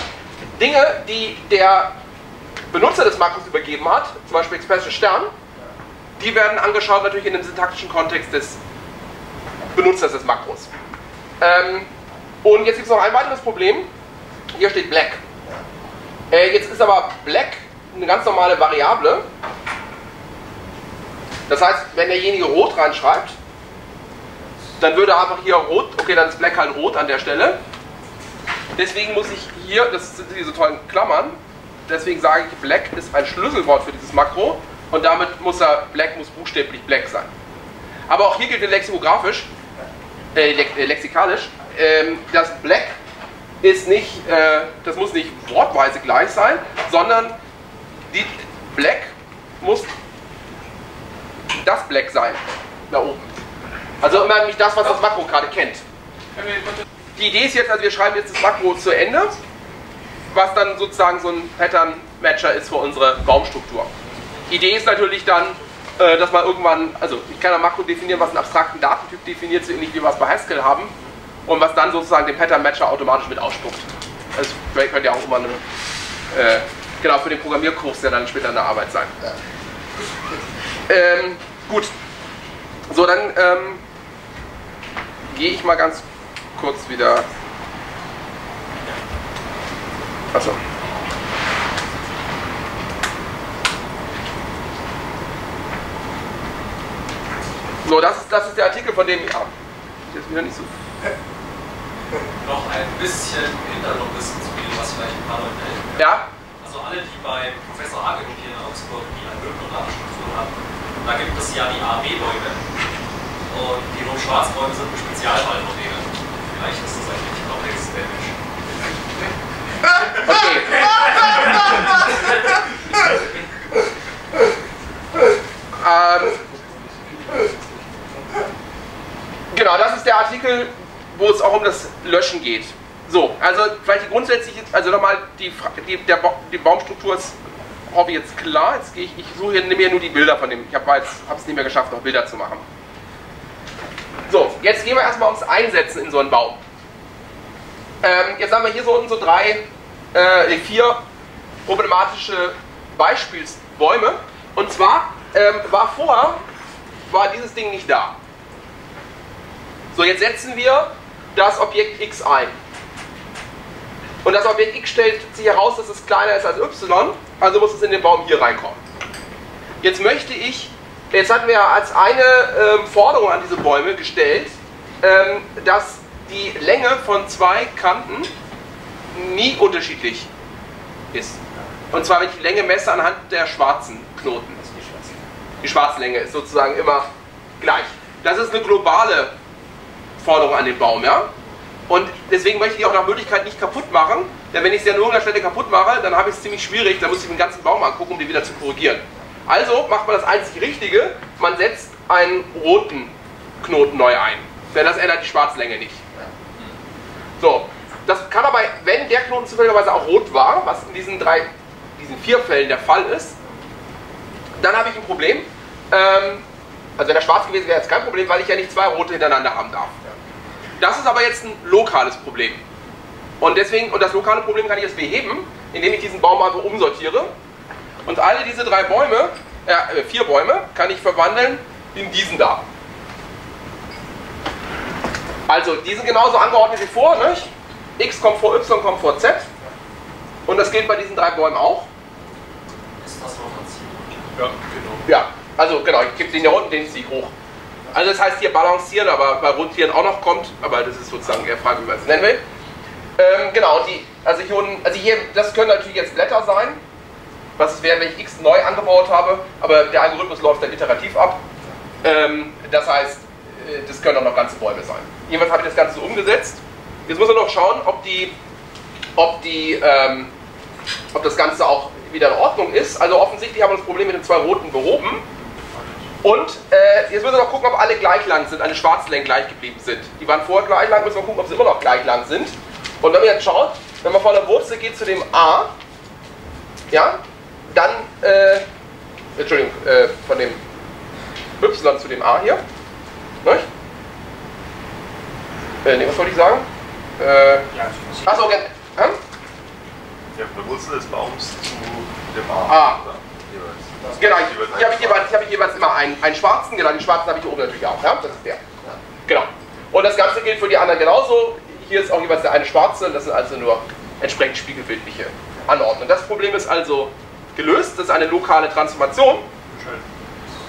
Dinge, die der Benutzer des Makros übergeben hat, zum Beispiel Expression Stern, die werden angeschaut natürlich in dem syntaktischen Kontext des Benutzers des Makros. Ähm, und jetzt gibt es noch ein weiteres Problem. Hier steht Black. Äh, jetzt ist aber Black eine ganz normale Variable. Das heißt, wenn derjenige rot reinschreibt, dann würde einfach hier rot, okay, dann ist Black halt rot an der Stelle. Deswegen muss ich hier, das sind diese tollen Klammern, deswegen sage ich, Black ist ein Schlüsselwort für dieses Makro und damit muss er, Black muss buchstäblich Black sein. Aber auch hier gilt lexikografisch, äh, äh, lexikalisch, ähm, das Black ist nicht, äh, das muss nicht wortweise gleich sein, sondern die Black muss das Black sein, da oben. Also immer nicht das, was das Makro gerade kennt. Die Idee ist jetzt, also wir schreiben jetzt das Makro zu Ende, was dann sozusagen so ein Pattern-Matcher ist für unsere Baumstruktur. Idee ist natürlich dann, äh, dass man irgendwann, also ich kann ein Makro definieren, was einen abstrakten Datentyp definiert, so ähnlich wie wir es bei Haskell haben, und was dann sozusagen den Pattern-Matcher automatisch mit ausspuckt. Das könnte ja auch immer eine, äh, genau, für den Programmierkurs ja dann später eine Arbeit sein. Ähm, gut. So, dann ähm, gehe ich mal ganz kurz wieder. Achso. So, das ist, das ist der Artikel, von dem. Ja, ist jetzt wieder nicht so. noch ein bisschen Hintergrundwissen zu geben, was vielleicht ein paar Leute helfen. Ja? Alle, die bei Professor Hagenhoff hier in Augsburg die Algorithmen und Datenstrukturen haben, da gibt es ja die AB-Bäume. Und die Rot-Schwarz-Bäume sind ein Spezialfallmodell. Vielleicht ist das wenig komplexes Damage. Okay. ähm, genau, das ist der Artikel, wo es auch um das Löschen geht. So, also vielleicht die grundsätzliche, also nochmal, die, die, der die Baumstruktur ist Hobby jetzt klar. Jetzt gehe ich, ich suche nehme hier nur die Bilder von dem. Ich habe es nicht mehr geschafft, noch Bilder zu machen. So, jetzt gehen wir erstmal ums Einsetzen in so einen Baum. Ähm, jetzt haben wir hier so unten so drei, äh, vier problematische Beispielsbäume. Und zwar ähm, war vorher, war dieses Ding nicht da. So, jetzt setzen wir das Objekt x ein. Und das Objekt x stellt sich heraus, dass es kleiner ist als y, also muss es in den Baum hier reinkommen. Jetzt möchte ich, jetzt hatten wir ja als eine ähm, Forderung an diese Bäume gestellt, ähm, dass die Länge von zwei Kanten nie unterschiedlich ist. Und zwar, wenn ich die Länge messe anhand der schwarzen Knoten. Die Schwarzlänge ist sozusagen immer gleich. Das ist eine globale Forderung an den Baum, ja? Und deswegen möchte ich die auch nach Möglichkeit nicht kaputt machen, denn wenn ich sie an irgendeiner Stelle kaputt mache, dann habe ich es ziemlich schwierig, dann muss ich den ganzen Baum angucken, um den wieder zu korrigieren. Also macht man das einzig Richtige, man setzt einen roten Knoten neu ein, denn das ändert die Schwarzlänge nicht. So, das kann aber, wenn der Knoten zufälligerweise auch rot war, was in diesen drei, diesen vier Fällen der Fall ist, dann habe ich ein Problem. Ähm, also wenn er schwarz gewesen wäre, jetzt kein Problem, weil ich ja nicht zwei rote hintereinander haben darf. Das ist aber jetzt ein lokales Problem. Und deswegen, und das lokale Problem kann ich jetzt beheben, indem ich diesen Baum einfach umsortiere. Und alle diese drei Bäume, äh, vier Bäume, kann ich verwandeln in diesen da. Also, die sind genauso angeordnet wie vor, nicht? X kommt vor Y, kommt vor Z. Und das gilt bei diesen drei Bäumen auch. Ist das Rotation? Ja, genau. Ja, also genau, ich gebe den hier unten, den ziehe ich hoch. Also das heißt hier balancieren, aber bei Rotieren auch noch kommt, aber das ist sozusagen eher Frage, wie man es nennen will. Ähm, genau, die, also hier unten, also hier, das können natürlich jetzt Blätter sein, was es wäre, wenn ich x neu angebaut habe, aber der Algorithmus läuft dann iterativ ab. Ähm, das heißt, äh, das können auch noch ganze Bäume sein. Jedenfalls habe ich das Ganze so umgesetzt. Jetzt muss man noch schauen, ob die, ob die, ähm, ob das Ganze auch wieder in Ordnung ist. Also offensichtlich haben wir das Problem mit den zwei roten behoben. Und äh, jetzt müssen wir noch gucken, ob alle gleich lang sind, alle Schwarzlängen gleich geblieben sind. Die waren vorher gleich lang, müssen wir gucken, ob sie immer noch gleich lang sind. Und wenn man jetzt schaut, wenn man von der Wurzel geht zu dem A, ja, dann, äh, Entschuldigung, äh, von dem Y zu dem A hier, nicht? Äh, was wollte ich sagen? Äh, achso, okay. Hm? Ja, von der Wurzel des Baums zu dem Arm. Ah. oder? Jeweils. Genau, ich, ich habe jeweils, ich hab jeweils immer einen, einen schwarzen, genau, den schwarzen habe ich hier oben natürlich auch, ja, das ist der. Genau. Und das Ganze gilt für die anderen genauso. Hier ist auch jeweils der eine schwarze, das sind also nur entsprechend spiegelbildliche Anordnungen. Das Problem ist also gelöst, das ist eine lokale Transformation.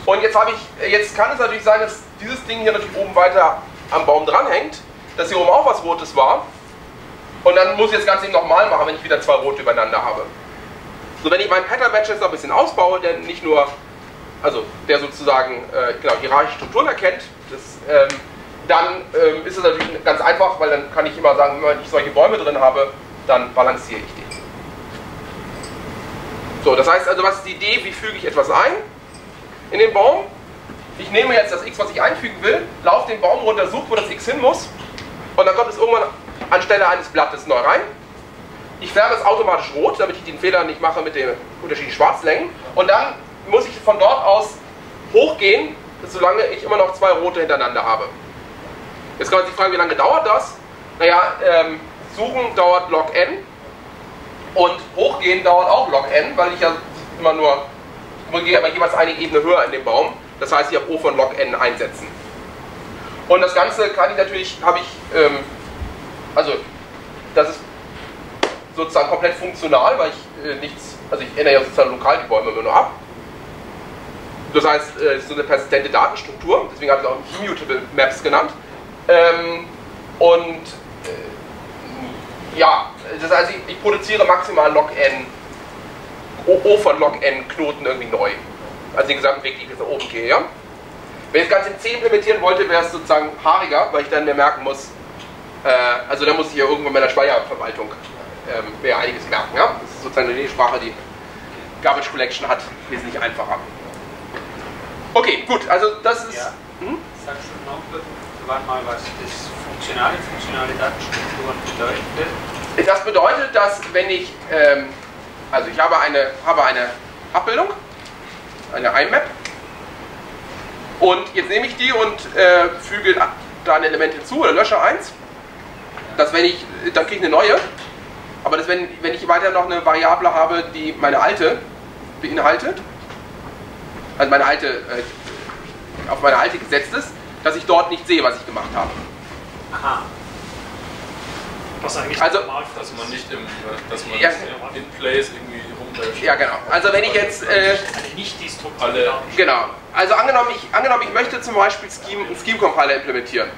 Und jetzt habe ich, jetzt kann es natürlich sein, dass dieses Ding hier natürlich oben weiter am Baum dranhängt, dass hier oben auch was Rotes war. Und dann muss ich das Ganze eben nochmal machen, wenn ich wieder zwei Rote übereinander habe. So, wenn ich meinen Pattern Match jetzt noch ein bisschen ausbaue, der nicht nur, also der sozusagen äh, genau, hierarchische Strukturen erkennt, das, ähm, dann ähm, ist es natürlich ganz einfach, weil dann kann ich immer sagen, wenn ich solche Bäume drin habe, dann balanciere ich die. So, das heißt also, was ist die Idee, wie füge ich etwas ein in den Baum? Ich nehme jetzt das x, was ich einfügen will, laufe den Baum runter, suche, wo das x hin muss und dann kommt es irgendwann anstelle eines Blattes neu rein. Ich färbe es automatisch rot, damit ich den Fehler nicht mache mit den unterschiedlichen Schwarzlängen. Und dann muss ich von dort aus hochgehen, solange ich immer noch zwei rote hintereinander habe. Jetzt kann man sich fragen, wie lange dauert das? Naja, ähm, suchen dauert log n und hochgehen dauert auch log n, weil ich ja immer nur immer jeweils eine Ebene höher in dem Baum. Das heißt, ich habe O von log n einsetzen. Und das Ganze kann ich natürlich, habe ich, ähm, also das ist sozusagen komplett funktional, weil ich äh, nichts, also ich ändere ja sozusagen lokal die Bäume immer nur ab. Das heißt, äh, es ist so eine persistente Datenstruktur, deswegen habe ich es auch Immutable Maps genannt. Ähm, und äh, ja, das heißt, ich, ich produziere maximal log n, O, o von log n Knoten irgendwie neu. Also den gesamten Weg, den ich bis nach oben gehe, ja? Wenn ich das Ganze in C implementieren wollte, wäre es sozusagen haariger, weil ich dann mir merken muss, äh, also da muss ich ja irgendwann bei der Speicherverwaltung ähm, mir einiges merken, ja? Das ist sozusagen eine Sprache, die Garbage Collection hat, wesentlich einfacher. Okay, gut, also das ist. Ja. Hm? Sagst du noch mal, was das funktionale, funktionale Datenstrukturen bedeutet? Das bedeutet, dass wenn ich, ähm, also ich habe eine, habe eine Abbildung, eine IMAP, und jetzt nehme ich die und äh, füge da ein Element hinzu oder lösche eins, dass wenn ich, dann kriege ich eine neue, aber dass wenn, wenn ich weiter noch eine Variable habe, die meine alte beinhaltet, also meine alte, äh, auf meine alte gesetzt ist, dass ich dort nicht sehe, was ich gemacht habe. Aha. Was eigentlich Also- normal Dass man nicht im, dass man Ja. in Place irgendwie rumläuft. Ja, genau. Also wenn ich jetzt, äh, eine nicht Alle- Datenstruktur. genau, also angenommen ich, angenommen, ich möchte zum Beispiel Scheme, einen Scheme-Compiler implementieren.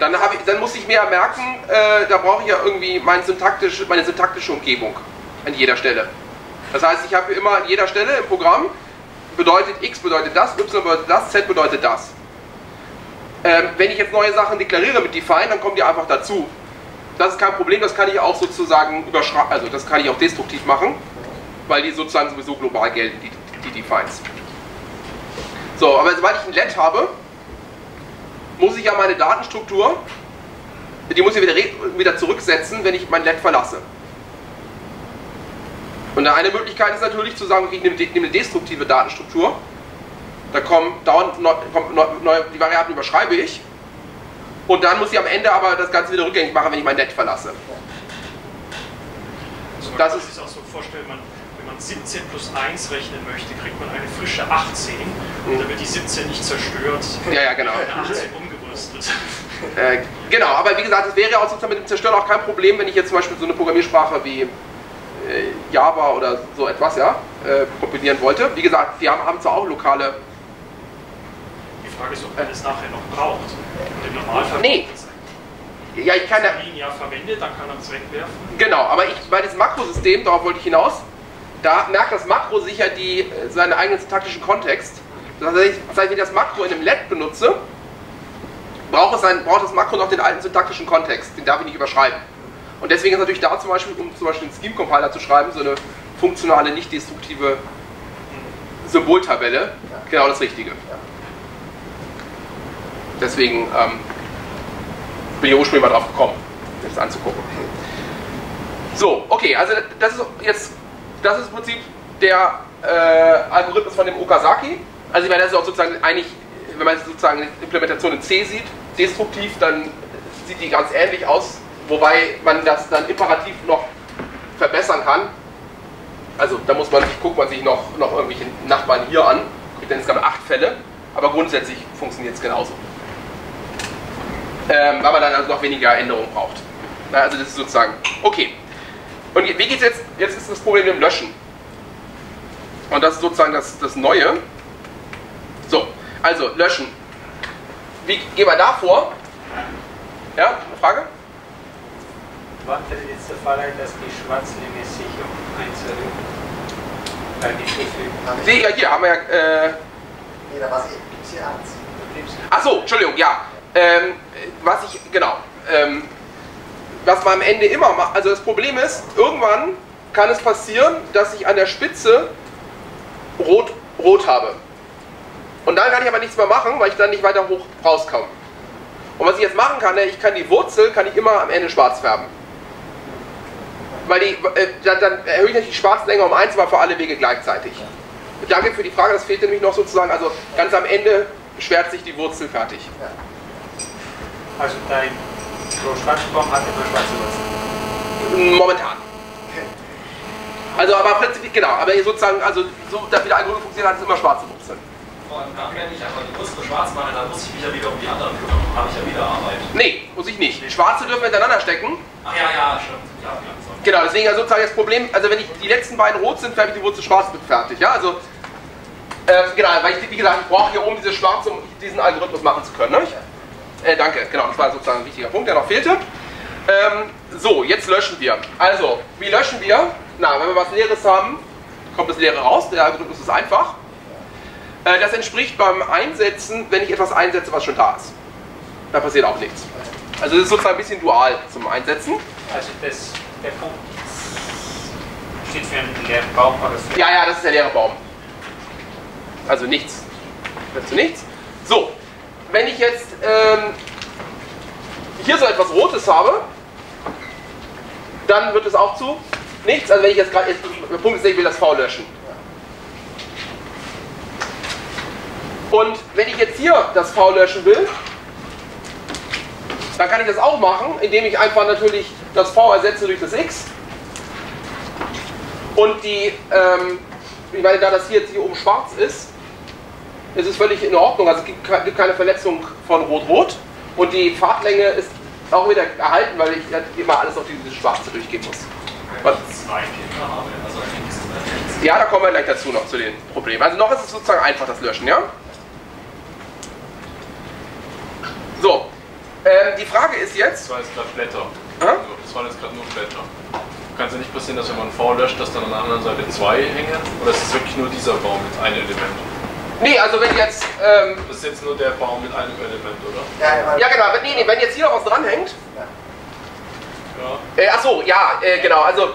Dann, ich, dann muss ich mir ja merken, äh, da brauche ich ja irgendwie mein syntaktische, meine syntaktische Umgebung an jeder Stelle. Das heißt, ich habe immer an jeder Stelle im Programm bedeutet x bedeutet das, y bedeutet das, z bedeutet das. Ähm, wenn ich jetzt neue Sachen deklariere mit define, dann kommen die einfach dazu. Das ist kein Problem, das kann ich auch sozusagen überschreiben, also das kann ich auch destruktiv machen, weil die sozusagen sowieso global gelten, die, die Defines. So, aber sobald ich ein Let habe, muss ich ja meine Datenstruktur, die muss ich wieder, wieder zurücksetzen, wenn ich mein Let verlasse. Und eine Möglichkeit ist natürlich zu sagen, okay, ich nehme, eine destruktive Datenstruktur, da kommen dauernd neu, neu, die Variablen überschreibe ich und dann muss ich am Ende aber das Ganze wieder rückgängig machen, wenn ich mein Let verlasse. Also man Das kann sich das auch so vorstellen, man, wenn man 17 plus 1 rechnen möchte, kriegt man eine frische 18 und dann wird die 17 nicht zerstört, Ja, ja, genau. eine 18 umgerüstet. Äh, genau, aber wie gesagt, es wäre auch sozusagen mit dem Zerstören auch kein Problem, wenn ich jetzt zum Beispiel so eine Programmiersprache wie äh, Java oder so etwas ja, äh, kompilieren wollte. Wie gesagt, die haben, haben zwar auch lokale. Die Frage ist, ob man es nachher noch braucht. Im Normalfall Nee. Ja, ich kann ja. ein Jahr verwendet, dann kann man es wegwerfen. Genau, aber ich, bei diesem Makrosystem, darauf wollte ich hinaus, da merkt das Makro sicher die, äh, seinen eigenen syntaktischen Kontext. Das heißt, das wenn ich das Makro in einem Let benutze, braucht, es ein, braucht das Makro noch den alten syntaktischen Kontext. Den darf ich nicht überschreiben. Und deswegen ist natürlich da zum Beispiel, um zum Beispiel einen Scheme-Compiler zu schreiben, so eine funktionale, nicht destruktive Symboltabelle genau das Richtige. Deswegen ähm, bin ich ursprünglich mal drauf gekommen, das anzugucken. So, okay, also das ist jetzt, das ist im Prinzip der äh, Algorithmus von dem Okazaki. Also ich meine, das ist auch sozusagen eigentlich, wenn man sozusagen die Implementation in C sieht, destruktiv, dann sieht die ganz ähnlich aus, wobei man das dann imperativ noch verbessern kann. Also da muss man sich, guckt man sich noch, noch irgendwelche Nachbarn hier an, kriegt dann insgesamt acht Fälle, aber grundsätzlich funktioniert es genauso. Ähm, weil man dann also noch weniger Änderungen braucht. Also das ist sozusagen, okay. Und wie geht es jetzt? Jetzt ist das Problem mit dem Löschen. Und das ist sozusagen das, das Neue. So, also löschen. Wie gehen wir da vor? Ja, eine Frage? Wann tritt jetzt der Fall ein, dass die Schwarzlinie sich um 1 erhöht? Bei hinzufügen. Nee, ja, hier haben wir ja. Äh, Nee, da war es. Gibt's hier eins. ach so, Entschuldigung, ja. Ähm, was ich, genau. Ähm, was man am Ende immer macht, also das Problem ist, irgendwann kann es passieren, dass ich an der Spitze rot, rot habe. Und dann kann ich aber nichts mehr machen, weil ich dann nicht weiter hoch rauskomme. Und was ich jetzt machen kann, ich kann die Wurzel, kann ich immer am Ende schwarz färben. Weil die, äh, dann, erhöhe ich die Schwarzlänge um eins, aber für alle Wege gleichzeitig. Danke für die Frage, das fehlte nämlich noch sozusagen, also ganz am Ende schwert sich die Wurzel fertig. Also dein Großschwarzbaum hat immer schwarze Wurzeln. Momentan. Also aber prinzipiell, genau, aber sozusagen, also so, da wie der Algorithmus funktioniert, hat es immer schwarze Wurzeln. Allem dann, wenn ich einfach die Wurzel schwarz mache, dann muss ich mich ja wieder um die anderen kümmern. Dann habe ich ja wieder Arbeit. Nee, muss ich nicht. Schwarze dürfen hintereinander stecken. Ach ja, ja, stimmt. Ja. Genau, deswegen also sozusagen das Problem, also wenn ich die letzten beiden rot sind, färbe ich die Wurzel schwarz mit fertig. Ja, also äh, genau, weil ich, wie gesagt, ich brauche hier oben diese schwarze, um diesen Algorithmus machen zu können. Ne? Äh, danke, genau, das war sozusagen ein wichtiger Punkt, der noch fehlte. Ähm, so, jetzt löschen wir. Also, wie löschen wir? Na, wenn wir was Leeres haben, kommt das Leere raus. Der Algorithmus ist einfach. Äh, das entspricht beim Einsetzen, wenn ich etwas einsetze, was schon da ist. Da passiert auch nichts. Also das ist sozusagen ein bisschen dual zum Einsetzen. Also das, der Punkt steht für einen leeren Baum oder Ja, ja, das ist der leere Baum. Also nichts. Dazu nichts. So, wenn ich jetzt ähm, hier so etwas Rotes habe, dann wird es auch zu nichts. Also wenn ich jetzt gerade, der Punkt ist, ich will das V löschen. Und wenn ich jetzt hier das V löschen will, dann kann ich das auch machen, indem ich einfach natürlich das V ersetze durch das X. Und die, ähm, meine, da das hier jetzt hier oben schwarz ist, ist es völlig in Ordnung. Also es gibt ke- gibt keine Verletzung von Rot-Rot. Und die Fahrtlänge ist auch wieder erhalten, weil ich halt immer alles auf dieses Schwarze durchgehen muss. Was? Ja, da kommen wir gleich dazu noch zu den Problemen. Also noch ist es sozusagen einfach das Löschen, ja? So, ähm, die Frage ist jetzt, Das war jetzt gerade Blätter. Hä? Also, Das waren jetzt gerade nur Blätter. Kann es ja nicht passieren, dass wenn man V löscht, dass dann an der anderen Seite zwei hängen? Oder ist es wirklich nur dieser Baum mit einem Element? nee, also wenn jetzt, ähm, Das ist jetzt nur der Baum mit einem Element, oder? Ja, ja, ja genau, wenn, nee, nee, wenn jetzt hier noch was dranhängt, Ja. Äh, ach so, ja, äh, genau, also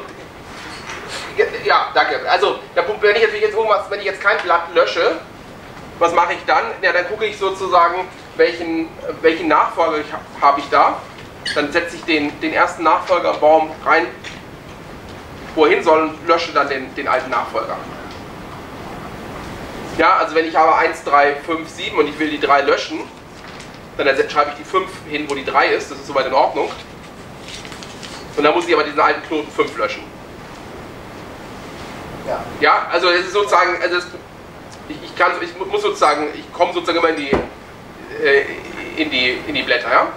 ja, ja, danke. Also der Punkt, wenn ich natürlich jetzt irgendwas, wenn ich jetzt kein Blatt lösche, was mache ich dann? Ja, dann gucke ich sozusagen, welchen, welchen Nachfolger habe ich da. Dann setze ich den, den ersten Nachfolgerbaum rein, wo er hin soll und lösche dann den, den alten Nachfolger. Ja, also wenn ich habe 1, 3, 5, 7 und ich will die 3 löschen, dann schreibe ich die 5 hin, wo die 3 ist, das ist soweit in Ordnung. Und dann muss ich aber diesen alten Knoten 5 löschen. ja. Ja, also es ist sozusagen, also es, ich, ich, kann, ich mu- muss sozusagen, ich komme sozusagen immer in die, äh, in die, in die Blätter, ja?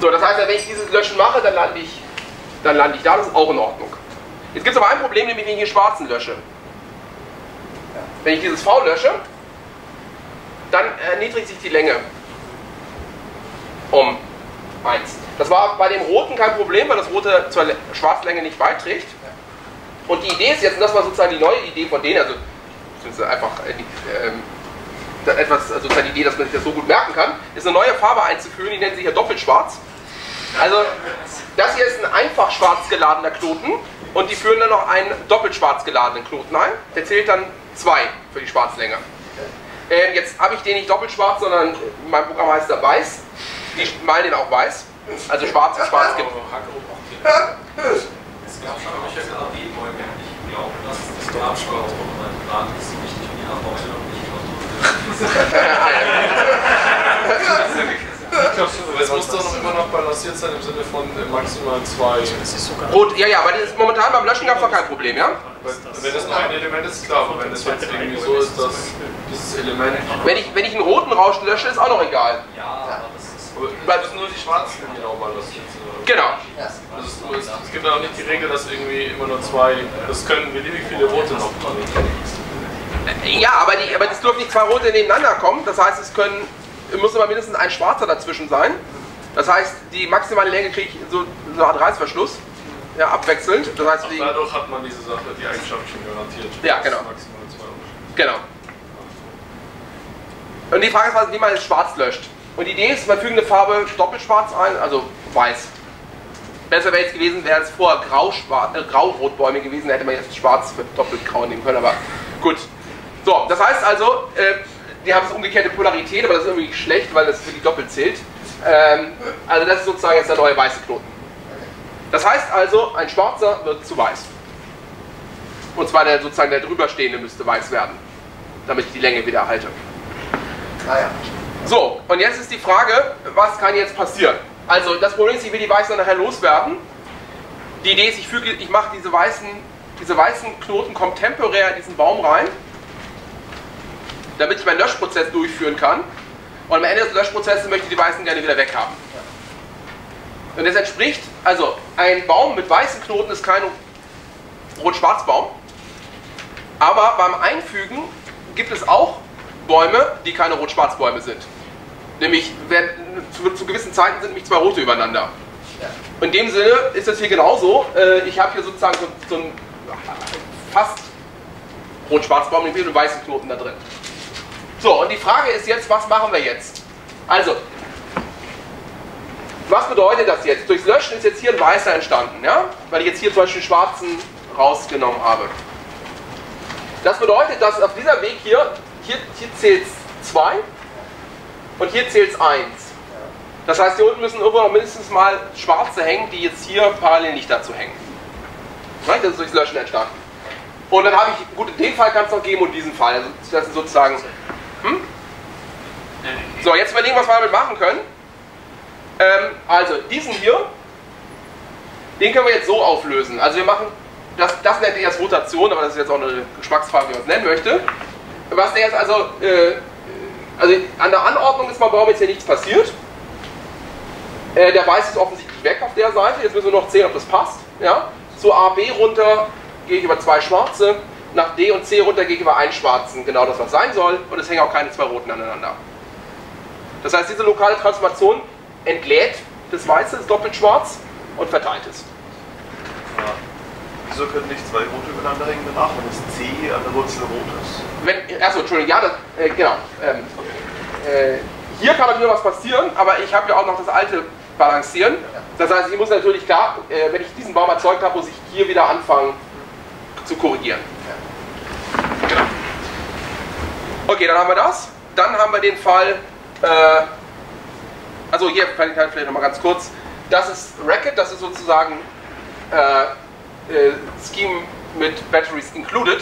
So, das heißt, wenn ich dieses Löschen mache, dann lande ich, dann lande ich da, das ist auch in Ordnung. Jetzt gibt es aber ein Problem, nämlich wenn ich den schwarzen lösche. Wenn ich dieses V lösche, dann erniedrigt sich die Länge um 1. Das war bei dem roten kein Problem, weil das rote zur Le- Schwarzlänge nicht beiträgt. Und die Idee ist jetzt, und das war sozusagen die neue Idee von denen, also einfach äh, die, ähm, etwas, also sozusagen die Idee, dass man sich das so gut merken kann, ist eine neue Farbe einzuführen, die nennt sich hier Doppelschwarz. Also das hier ist ein einfach schwarz geladener Knoten und die führen dann noch einen doppelt schwarz geladenen Knoten ein. Der zählt dann 2 für die Schwarzlänge. Ähm, jetzt habe ich den nicht doppelt schwarz, sondern mein Programm heißt da weiß. Die malen den auch weiß. Also schwarz und schwarz gibt. Es gab schon welche AB-Bäume. Ich glaube, dass das Grabschwert mein Plan ist wichtig für die und nicht Aber es muss doch noch immer noch balanciert sein im Sinne von äh, maximal zwei. Das ist sogar. Rot, ja, ja, aber das ist momentan beim Löschen gab es noch kein Problem, ja? Wenn das nur ein Element ist, klar, aber wenn es jetzt irgendwie so ist, dass dieses Element. Wenn ich, wenn ich einen roten Rausch lösche, ist auch noch egal. Ja, aber das ist. Müssen nur die schwarzen genau balanciert sind. Genau. Also es, gibt auch nicht die Regel, dass irgendwie immer nur zwei. Das können beliebig viele rote noch balancieren. Ja, aber, die, aber es dürfen nicht zwei rote nebeneinander kommen. Das heißt, es können, muss immer mindestens ein schwarzer dazwischen sein. Das heißt, die maximale Länge kriege ich so, so eine Art Reißverschluss. Ja, abwechselnd. Das heißt, die, dadurch hat man diese Sache, die Eigenschaft schon garantiert. Ja, genau. Genau. Und die Frage ist, wie man es schwarz löscht. Und die Idee ist, man fügt eine Farbe doppelschwarz ein, also weiß. Besser wäre jetzt gewesen, wäre es vorher grau-schwarz- äh, grau-rotbäume gewesen, hätte man jetzt schwarz für doppelt grau nehmen können, aber gut. So, das heißt also, äh, die haben es umgekehrte Polarität, aber das ist irgendwie schlecht, weil das für die doppelt zählt. Ähm, also das ist sozusagen jetzt der neue weiße Knoten. Das heißt also, ein schwarzer wird zu weiß. Und zwar der sozusagen der drüberstehende müsste weiß werden, damit ich die Länge wieder erhalte. Ah ja. So, und jetzt ist die Frage, was kann jetzt passieren? Also das Problem ist, ich will die Weißen nachher loswerden. Die Idee ist, ich, füge, ich mache diese weißen, diese weißen Knoten kommen temporär in diesen Baum rein, damit ich meinen Löschprozess durchführen kann. Und am Ende des Löschprozesses möchte ich die Weißen gerne wieder weghaben. Und das entspricht, also ein Baum mit weißen Knoten ist kein Rot-Schwarz-Baum. Aber beim Einfügen gibt es auch Bäume, die keine Rot-Schwarz-Bäume sind. Nämlich, wenn, zu, zu gewissen Zeiten sind nämlich zwei rote übereinander. In dem Sinne ist das hier genauso. Äh, ich habe hier sozusagen so, so einen fast rot-schwarz-Baum mit einem weißen Knoten da drin. So, und die Frage ist jetzt, was machen wir jetzt? Also, was bedeutet das jetzt? Durchs Löschen ist jetzt hier ein weißer entstanden, ja? Weil ich jetzt hier zum Beispiel schwarzen rausgenommen habe. Das bedeutet, dass auf dieser Weg hier, hier, hier zählt es 2 und hier zählt es 1. Das heißt, hier unten müssen irgendwo noch mindestens mal schwarze hängen, die jetzt hier parallel nicht dazu hängen. Nein, Das ist durchs Löschen entstanden. Und dann habe ich, gut, in dem Fall kann es noch geben und diesen Fall. Also das ist sozusagen. Hm? So, jetzt überlegen, was wir damit machen können. Ähm, also, diesen hier, den können wir jetzt so auflösen. Also wir machen, das, das nennt ihr jetzt Rotation, aber das ist jetzt auch eine Geschmacksfrage, wie man es nennen möchte. Was der jetzt also, äh, also an der Anordnung ist beim Baum jetzt hier nichts passiert. Äh, der Weiß ist offensichtlich weg auf der Seite. Jetzt müssen wir noch sehen, ob das passt. Ja? Zu A, B runter gehe ich über zwei schwarze. Nach D und C runter gehe ich über einen schwarzen. Genau das, was sein soll. Und es hängen auch keine zwei roten aneinander. Das heißt, diese lokale Transformation entlädt das Weiße, das doppelt schwarz und verteilt es. Ja. Wieso können nicht zwei rote übereinander hängen danach, wenn das C an der Wurzel rot ist? Wenn, achso, Entschuldigung, ja, das, äh, genau. Ähm, äh, hier kann natürlich was passieren, aber ich habe ja auch noch das alte Balancieren. Das heißt, ich muss natürlich klar, äh, wenn ich diesen Baum erzeugt habe, muss ich hier wieder anfangen zu korrigieren. Genau. Okay, dann haben wir das. Dann haben wir den Fall, äh, also hier vielleicht, vielleicht nochmal ganz kurz. Das ist Racket, das ist sozusagen äh, äh, Scheme mit Batteries included.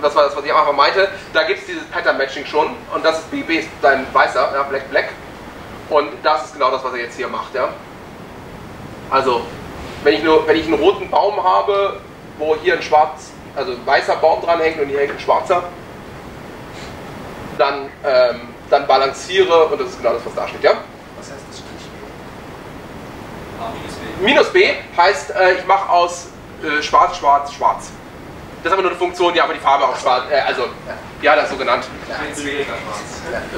Das war das, was ich am Anfang meinte. Da gibt es dieses Pattern Matching schon und das ist BB, ist dein weißer, ja, Black Black. Und das ist genau das, was er jetzt hier macht. Ja. Also, wenn ich, nur, wenn ich einen roten Baum habe, wo hier ein schwarz, also ein weißer Baum dran hängt und hier hängt ein schwarzer, dann, ähm, dann balanciere und das ist genau das, was da steht. Ja? Was heißt das Strich? A minus B. Minus B heißt, äh, ich mache aus äh, schwarz, schwarz, schwarz. Das ist aber nur eine Funktion, die aber die Farbe auch schwarz, äh, also, ja, das so genannt.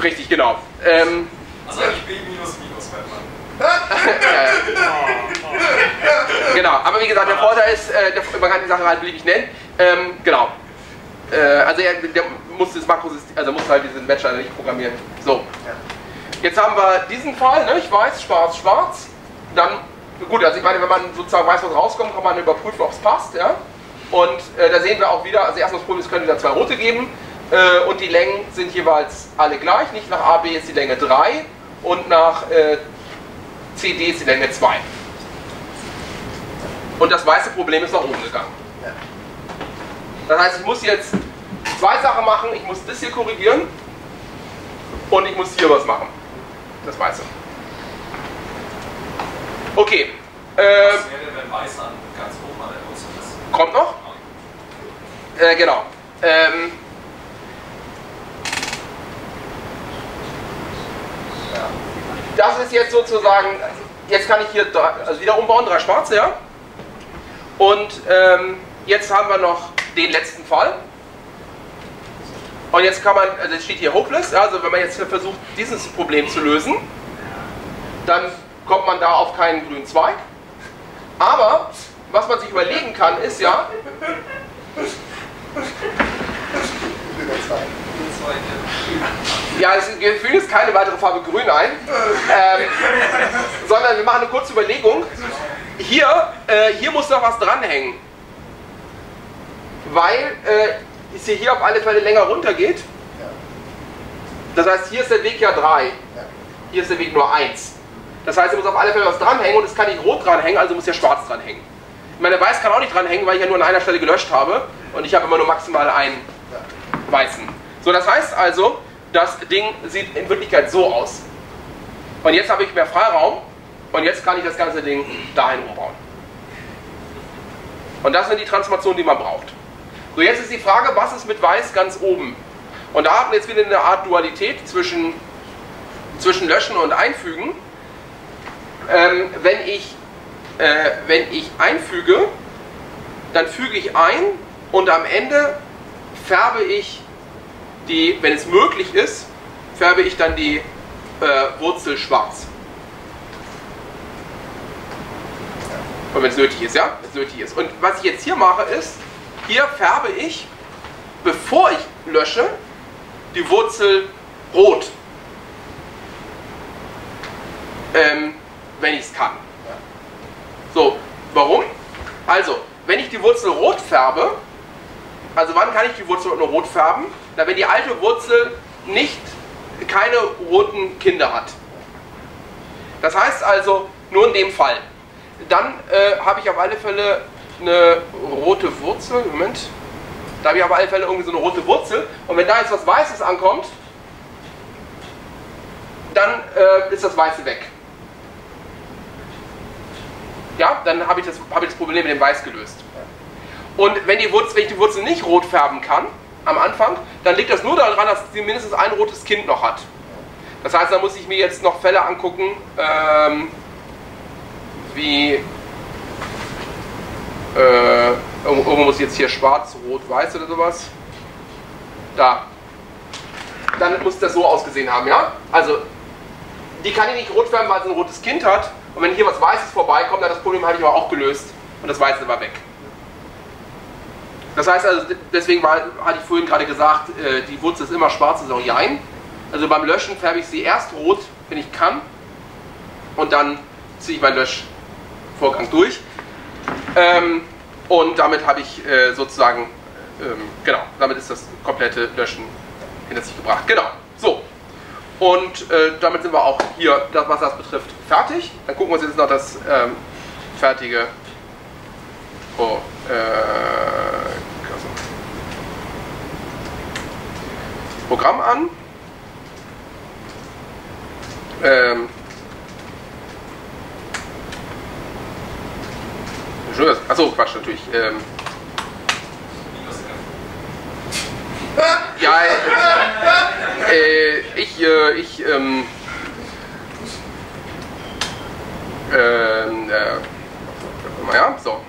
Richtig, genau. Ähm, Also eigentlich B minus minus, wenn man. genau, aber wie gesagt, der Vorteil ist, äh, der, man kann die Sache halt beliebig nennen. Ähm, genau. Äh, also er, der muss das Makrosystem, also muss halt diesen Matcher nicht programmieren. So. Jetzt haben wir diesen Fall, ne? ich weiß, schwarz, schwarz. Dann, gut, also ich meine, wenn man sozusagen weiß, was rauskommt, kann man überprüfen, ob es passt. Ja? Und äh, da sehen wir auch wieder, also erstmal das Problem, es können wieder zwei rote geben. Äh, und die Längen sind jeweils alle gleich. Nicht nach AB ist die Länge 3 und nach äh, CD ist die Länge 2. Und das weiße Problem ist nach oben gegangen. Das heißt, ich muss jetzt zwei Sachen machen. Ich muss das hier korrigieren und ich muss hier was machen. Das weiße. Okay. Was wäre, wenn Weiß an ganz oben an der Wurzel ist? kommt noch? Äh, genau. Ähm, das ist jetzt sozusagen, jetzt kann ich hier also wieder umbauen, drei schwarze, ja? Und ähm, jetzt haben wir noch den letzten Fall. Und jetzt kann man, also es steht hier hopeless, also wenn man jetzt hier versucht, dieses Problem zu lösen, dann kommt man da auf keinen grünen Zweig. Aber was man sich überlegen kann, ist ja. Ja, es- wir fügen jetzt keine weitere Farbe grün ein, ähm, sondern wir machen eine kurze Überlegung. Hier, äh, hier muss noch was dranhängen, weil äh, es hier, auf alle Fälle länger runter geht. Das heißt, hier ist der Weg ja 3, hier ist der Weg nur 1. Das heißt, hier muss auf alle Fälle was dranhängen und es kann nicht rot dranhängen, also muss hier schwarz dranhängen. Ich meine, weiß kann auch nicht dranhängen, weil ich ja nur an einer Stelle gelöscht habe und ich habe immer nur maximal einen weißen. So, das heißt also, das Ding sieht in Wirklichkeit so aus. Und jetzt habe ich mehr Freiraum und jetzt kann ich das ganze Ding dahin umbauen. Und das sind die Transformationen, die man braucht. So, jetzt ist die Frage, was ist mit Weiß ganz oben? Und da haben wir jetzt wieder eine Art Dualität zwischen, zwischen Löschen und Einfügen. Ähm, wenn, ich, äh, wenn ich einfüge, dann füge ich ein und am Ende färbe ich die, wenn es möglich ist, färbe ich dann die äh, Wurzel schwarz. Und wenn es nötig ist, ja? Wenn es nötig ist. Und was ich jetzt hier mache ist, hier färbe ich, bevor ich lösche, die Wurzel rot. Ähm, wenn ich es kann. So, warum? Also, wenn ich die Wurzel rot färbe, also wann kann ich die Wurzel nur rot färben? Na, wenn die alte Wurzel nicht keine roten Kinder hat. Das heißt also, nur in dem Fall. Dann äh, habe ich auf alle Fälle eine rote Wurzel. Moment. Da habe ich auf alle Fälle irgendwie so eine rote Wurzel. Und wenn da jetzt was Weißes ankommt, dann äh, ist das Weiße weg. Ja, dann habe ich, das, hab ich das Problem mit dem Weiß gelöst. Und wenn, die Wurzel, wenn ich die Wurzel nicht rot färben kann, am Anfang, dann liegt das nur daran, dass sie mindestens ein rotes Kind noch hat. Das heißt, da muss ich mir jetzt noch Fälle angucken, ähm, wie äh, irgendwo muss jetzt hier schwarz, rot, weiß oder sowas. Da. Dann muss das so ausgesehen haben, ja? Also, die kann ich nicht rot färben, weil sie ein rotes Kind hat. Und wenn hier was Weißes vorbeikommt, dann das Problem habe ich aber auch gelöst. Und das Weiße war weg. Das heißt also, deswegen war, hatte ich vorhin gerade gesagt, äh, die Wurzel ist immer schwarz, ist auch Jein. Also beim Löschen färbe ich sie erst rot, wenn ich kann. Und dann ziehe ich meinen Löschvorgang durch. Ähm, und damit habe ich äh, sozusagen, ähm, genau, damit ist das komplette Löschen hinter sich gebracht. Genau, so. Und äh, damit sind wir auch hier, das, was das betrifft, fertig. Dann gucken wir uns jetzt noch das ähm, fertige oh, äh, Programm an. Ähm, Achso, Quatsch, natürlich. Ähm, ja, äh, ich, äh, ich, ähm, äh, ja, so.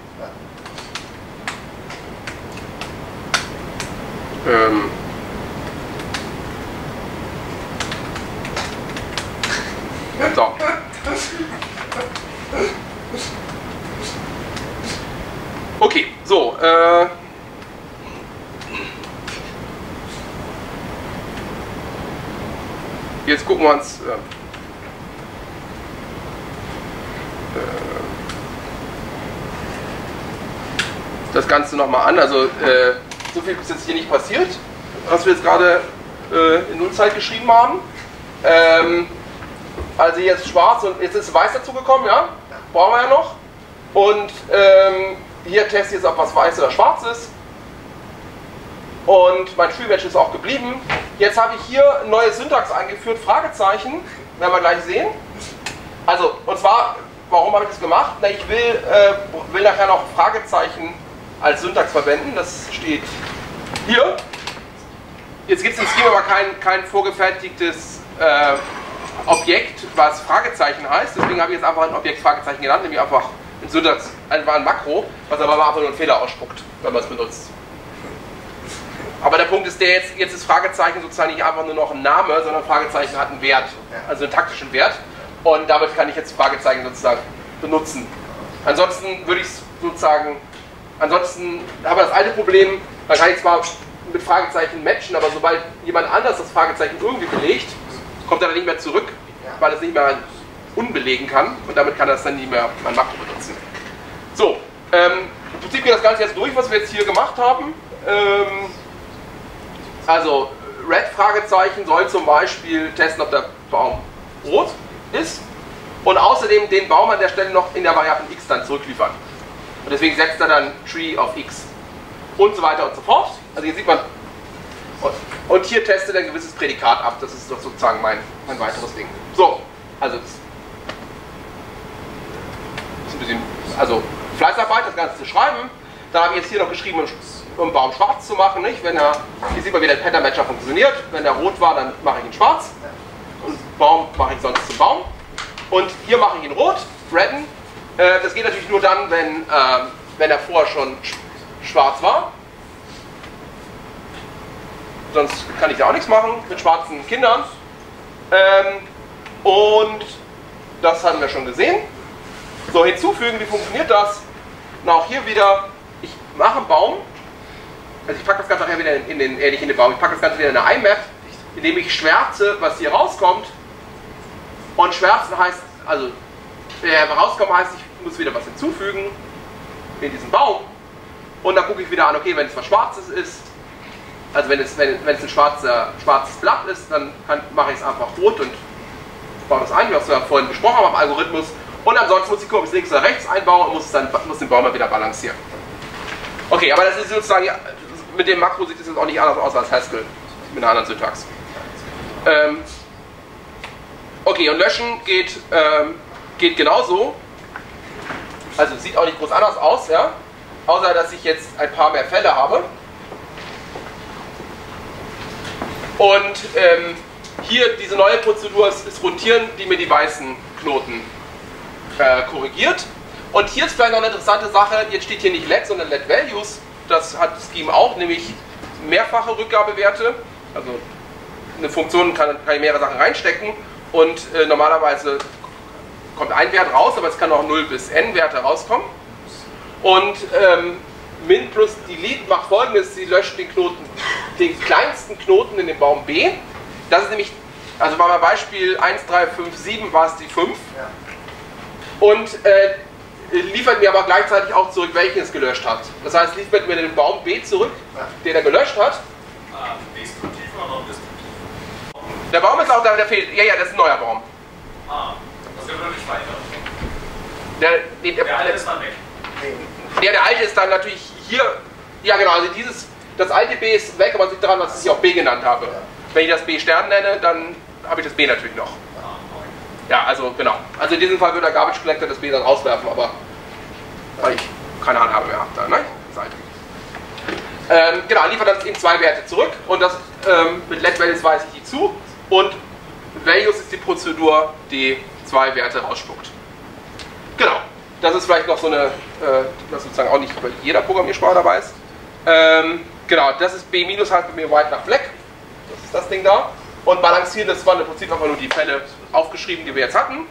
Ähm, so. Okay, so. Äh, jetzt gucken wir uns äh, das Ganze nochmal an. Also äh, so viel ist jetzt hier nicht passiert, was wir jetzt gerade äh, in Nullzeit geschrieben haben. Ähm, also jetzt schwarz und jetzt ist weiß dazugekommen, ja? Brauchen wir ja noch. Und ähm, hier teste ich jetzt, ob was weiß oder schwarz ist. Und mein Tree Match ist auch geblieben. Jetzt habe ich hier ein neues Syntax eingeführt, Fragezeichen, werden wir gleich sehen. Also, und zwar, warum habe ich das gemacht? Na, ich will, äh, will nachher noch Fragezeichen als Syntax verwenden. Das steht hier. Jetzt gibt es im Scheme aber kein, kein vorgefertigtes äh, Objekt, was Fragezeichen heißt. Deswegen habe ich jetzt einfach ein Objekt Fragezeichen genannt, nämlich einfach ein Syntax, einfach ein Makro, was aber einfach nur einen Fehler ausspuckt, wenn man es benutzt. Aber der Punkt ist der jetzt, jetzt ist Fragezeichen sozusagen nicht einfach nur noch ein Name, sondern Fragezeichen hat einen Wert, also einen taktischen Wert. Und damit kann ich jetzt Fragezeichen sozusagen benutzen. Ansonsten würde ich sozusagen, ansonsten habe ich das alte Problem, dann kann ich zwar mit Fragezeichen matchen, aber sobald jemand anders das Fragezeichen irgendwie belegt, kommt er dann nicht mehr zurück, weil es nicht mehr unbelegen kann und damit kann er es dann nicht mehr mein Makro benutzen. So, ähm, im Prinzip geht das Ganze jetzt durch, was wir jetzt hier gemacht haben. Ähm, also, Red-Fragezeichen soll zum Beispiel testen, ob der Baum rot ist und außerdem den Baum an der Stelle noch in der Variable x dann zurückliefern. Und deswegen setzt er dann Tree auf x und so weiter und so fort. Also hier sieht man, und hier testet er ein gewisses Prädikat ab, das ist sozusagen mein, mein weiteres Ding. So, also das ist ein bisschen, also Fleißarbeit, das Ganze zu schreiben. Da habe ich jetzt hier noch geschrieben, um Baum schwarz zu machen. Nicht? Wenn er, hier sieht man, wie der Pattern Matcher funktioniert. Wenn er rot war, dann mache ich ihn schwarz. Und Baum mache ich sonst zum Baum. Und hier mache ich ihn rot, redden. Äh, das geht natürlich nur dann, wenn, äh, wenn er vorher schon schwarz war. Sonst kann ich da auch nichts machen mit schwarzen Kindern. Ähm, Und das haben wir schon gesehen. So, hinzufügen, wie funktioniert das? Na, auch hier wieder, ich mache einen Baum. Also ich packe das Ganze nachher wieder in den, äh, nicht in den Baum, ich packe das Ganze wieder in eine IMAP, indem ich schwärze, was hier rauskommt. Und schwärzen heißt, also äh, rauskommen heißt, ich muss wieder was hinzufügen in diesen Baum. Und dann gucke ich wieder an, okay, wenn es was Schwarzes ist, also wenn es, wenn, wenn es ein schwarzer, schwarzes Blatt ist, dann kann, mache ich es einfach rot und baue das ein, wie wir vorhin besprochen haben am Algorithmus. Und ansonsten muss ich gucken, ob ich links oder rechts einbaue und muss, dann, muss den Baum mal wieder balancieren. Okay, aber das ist sozusagen, mit dem Makro sieht es jetzt auch nicht anders aus als Haskell mit einer anderen Syntax. Ähm, okay, und löschen geht, ähm, geht genauso. Also sieht auch nicht groß anders aus, ja. Außer dass ich jetzt ein paar mehr Fälle habe. Und ähm, hier diese neue Prozedur ist, ist Rotieren, die mir die weißen Knoten äh, korrigiert. Und hier ist vielleicht noch eine interessante Sache, jetzt steht hier nicht let, sondern let values. Das hat Scheme auch, nämlich mehrfache Rückgabewerte. Also eine Funktion kann, kann mehrere Sachen reinstecken und äh, normalerweise kommt ein Wert raus, aber es kann auch 0 bis n Werte rauskommen. Und ähm, min plus delete macht folgendes, sie löscht den Knoten, den kleinsten Knoten in dem Baum B. Das ist nämlich, also bei meinem Beispiel 1, 3, 5, 7 war es die 5. Ja. Und äh, liefert mir aber gleichzeitig auch zurück, welchen es gelöscht hat. Das heißt, liefert mir den Baum B zurück, den er gelöscht hat. Ah, destruktiv oder non-destruktiv? Der Baum ist auch da, der fehlt. Ja, ja, das ist ein neuer Baum. Ah, das wird wirklich weiter. Der, nee, der, Der alte ist dann weg. der, der alte ist dann natürlich hier. Ja, genau, also dieses, das alte B ist weg, aber es liegt daran, dass ich es auch B genannt habe. Wenn ich das B Stern nenne, dann habe ich das B natürlich noch. Ja, also genau. Also in diesem Fall würde der Garbage Collector das B dann rauswerfen, aber weil ich keine Handhabe mehr habe da, ne? Seite. Ähm, genau, liefert dann eben zwei Werte zurück und das ähm, mit Let Values weise ich die zu und Values ist die Prozedur, die zwei Werte rausspuckt. Genau. Das ist vielleicht noch so eine, äh, das sozusagen auch nicht bei jeder Programmiersprache dabei ist. Ähm, genau, das ist B- halt bei mir white nach black. Das ist das Ding da. Und balancieren, das waren im Prinzip einfach nur die Fälle aufgeschrieben, die wir jetzt hatten.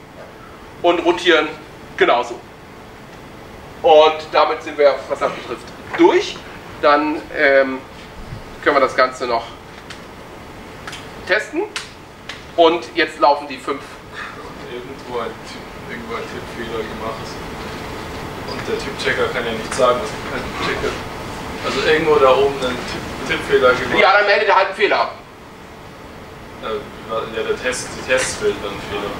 Und rotieren genauso. Und damit sind wir, was das betrifft, durch. Dann ähm, können wir das Ganze noch testen. Und jetzt laufen die fünf. Irgendwo ein, irgendwo ein Tippfehler gemacht. Und der Tippchecker kann ja nicht sagen, was ein Tippchecker. Also irgendwo da oben Tipp, Tippfehler gemacht. Ja, dann meldet er halt einen Fehler. Ja, der Test, die Tests fehlt dann Fehler.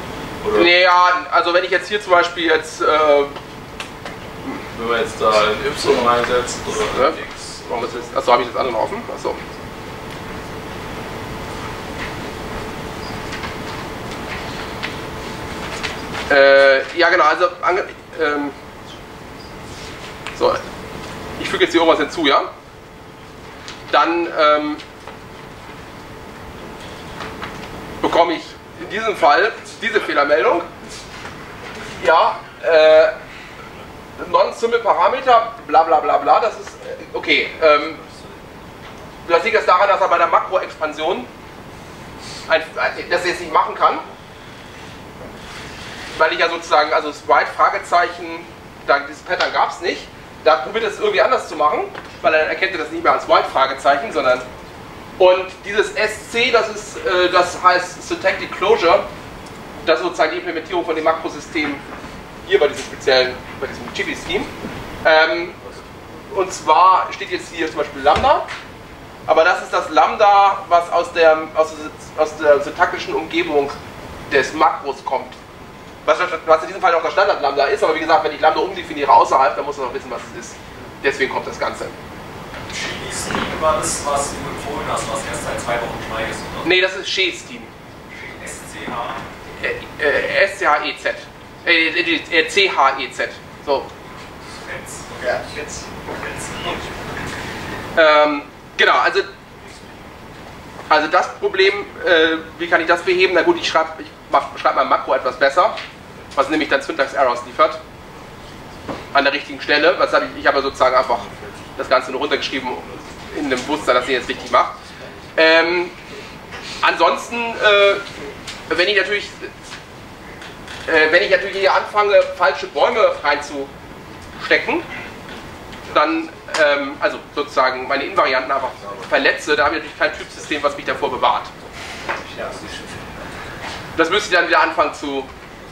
Oder Naja, also wenn ich jetzt hier zum Beispiel jetzt, äh, wenn man jetzt da ein Y reinsetzt oder Ja. X. warum ist das, achso, habe ich das andere noch offen? Achso. Äh, ja genau, also, ange, ähm, so, ich füge jetzt hier irgendwas hinzu, ja? Dann, ähm, bekomme ich in diesem Fall diese Fehlermeldung. Ja, äh, Non-Symbol Parameter, bla bla bla bla, das ist äh, okay. Ähm, das liegt jetzt daran, dass er bei der Makroexpansion das jetzt nicht machen kann. Weil ich ja sozusagen, also das White Fragezeichen, da, dieses Pattern gab es nicht. Da probiert es irgendwie anders zu machen, weil er erkennt das nicht mehr als White Fragezeichen, sondern und dieses SC, das ist, äh, das heißt Syntactic Closure, das ist sozusagen die Implementierung von dem Makrosystem hier bei diesem speziellen, bei diesem Chibi-Scheme. Ähm, und zwar steht jetzt hier zum Beispiel Lambda, aber das ist das Lambda, was aus der, aus aus der syntaktischen Umgebung des Makros kommt. Was, was in diesem Fall auch das Standard-Lambda ist, aber wie gesagt, wenn ich Lambda umdefiniere außerhalb, dann muss man auch wissen, was es ist. Deswegen kommt das Ganze. Chili war das, was empfohlen hast, was erst seit zwei Wochen schweigest, oder? Nee, das ist She-Scheme. SCH. Äh, äh, S-C-H-E-Z. Äh, äh, äh, C-H-E-Z. So. Fans. Ja, jetzt. Ähm, genau, also, also das Problem, äh, wie kann ich das beheben? Na gut, ich schreibe ich mach- schreib mein Makro etwas besser, was nämlich dann Syntax-Errors liefert. An der richtigen Stelle. Was hab ich ich habe sozusagen einfach das Ganze nur runtergeschrieben in dem Bewusstsein, dass ihr jetzt richtig macht. Ähm, ansonsten, äh, wenn ich natürlich äh, wenn ich natürlich hier anfange, falsche Bäume reinzustecken, dann, ähm, also sozusagen meine Invarianten einfach verletze, da habe ich natürlich kein Typsystem, was mich davor bewahrt. Das müsste ich dann wieder anfangen zu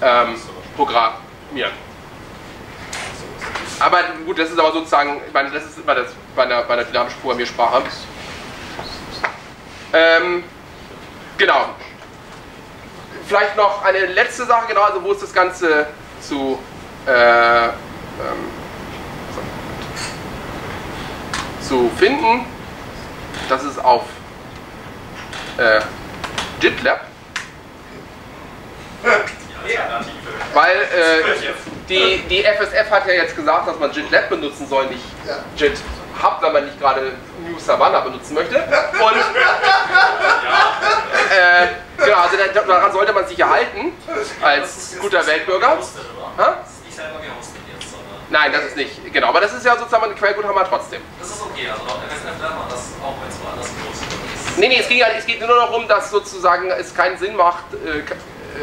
ähm, programmieren. Aber gut, das ist aber sozusagen, ich meine, das ist immer das bei einer, bei einer dynamischen Programmiersprache. Ähm, genau. Vielleicht noch eine letzte Sache, genau, also wo ist das Ganze zu äh, ähm, zu finden. Das ist auf äh, GitLab. Weil äh, die, die FSF hat ja jetzt gesagt, dass man GitLab benutzen soll, nicht GitHub, wenn man nicht gerade New Savannah benutzen möchte. Und äh, genau, also daran sollte man sich ja halten als guter Weltbürger. Ha? Nicht selber gehostet jetzt, sondern. Nein, das ist nicht, genau, aber das ist ja sozusagen ein Quellcode haben wir trotzdem. Das ist okay, also laut FSF lernt man das auch, wenn es woanders groß ist. Nee, nee, es, ging ja, es geht nur darum, dass sozusagen es keinen Sinn macht, äh,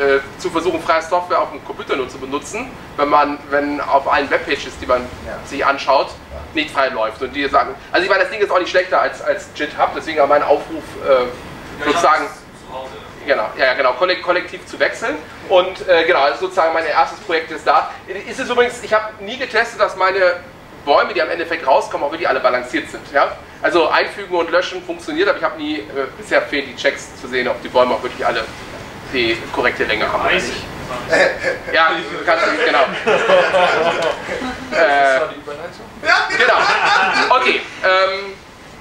äh, zu versuchen, freie Software auf dem Computer nur zu benutzen, wenn man, wenn auf allen Webpages, die man Ja. sich anschaut, nicht frei läuft. Und die sagen, also ich meine, das Ding ist auch nicht schlechter als, als GitHub, deswegen auch mein Aufruf äh, sozusagen, Zu Hause. genau, ja, ja, genau, kollek- kollektiv zu wechseln. Und äh, genau, also sozusagen mein erstes Projekt ist da. Ist es übrigens, ich habe nie getestet, dass meine Bäume, die am Endeffekt rauskommen, auch wirklich alle balanciert sind. Ja? Also einfügen und löschen funktioniert, aber ich habe nie, äh, bisher fehlen die Checks zu sehen, ob die Bäume auch wirklich alle die korrekte Länge haben. Weiß ich. Ja, kannst du, genau. Das Äh, genau. Okay, ähm,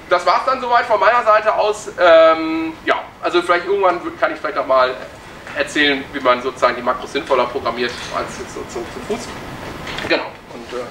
das war's dann soweit von meiner Seite aus. Ähm, ja, also vielleicht irgendwann kann ich vielleicht noch mal erzählen, wie man sozusagen die Makros sinnvoller programmiert als so zum, zum Fuß. Genau. Und äh.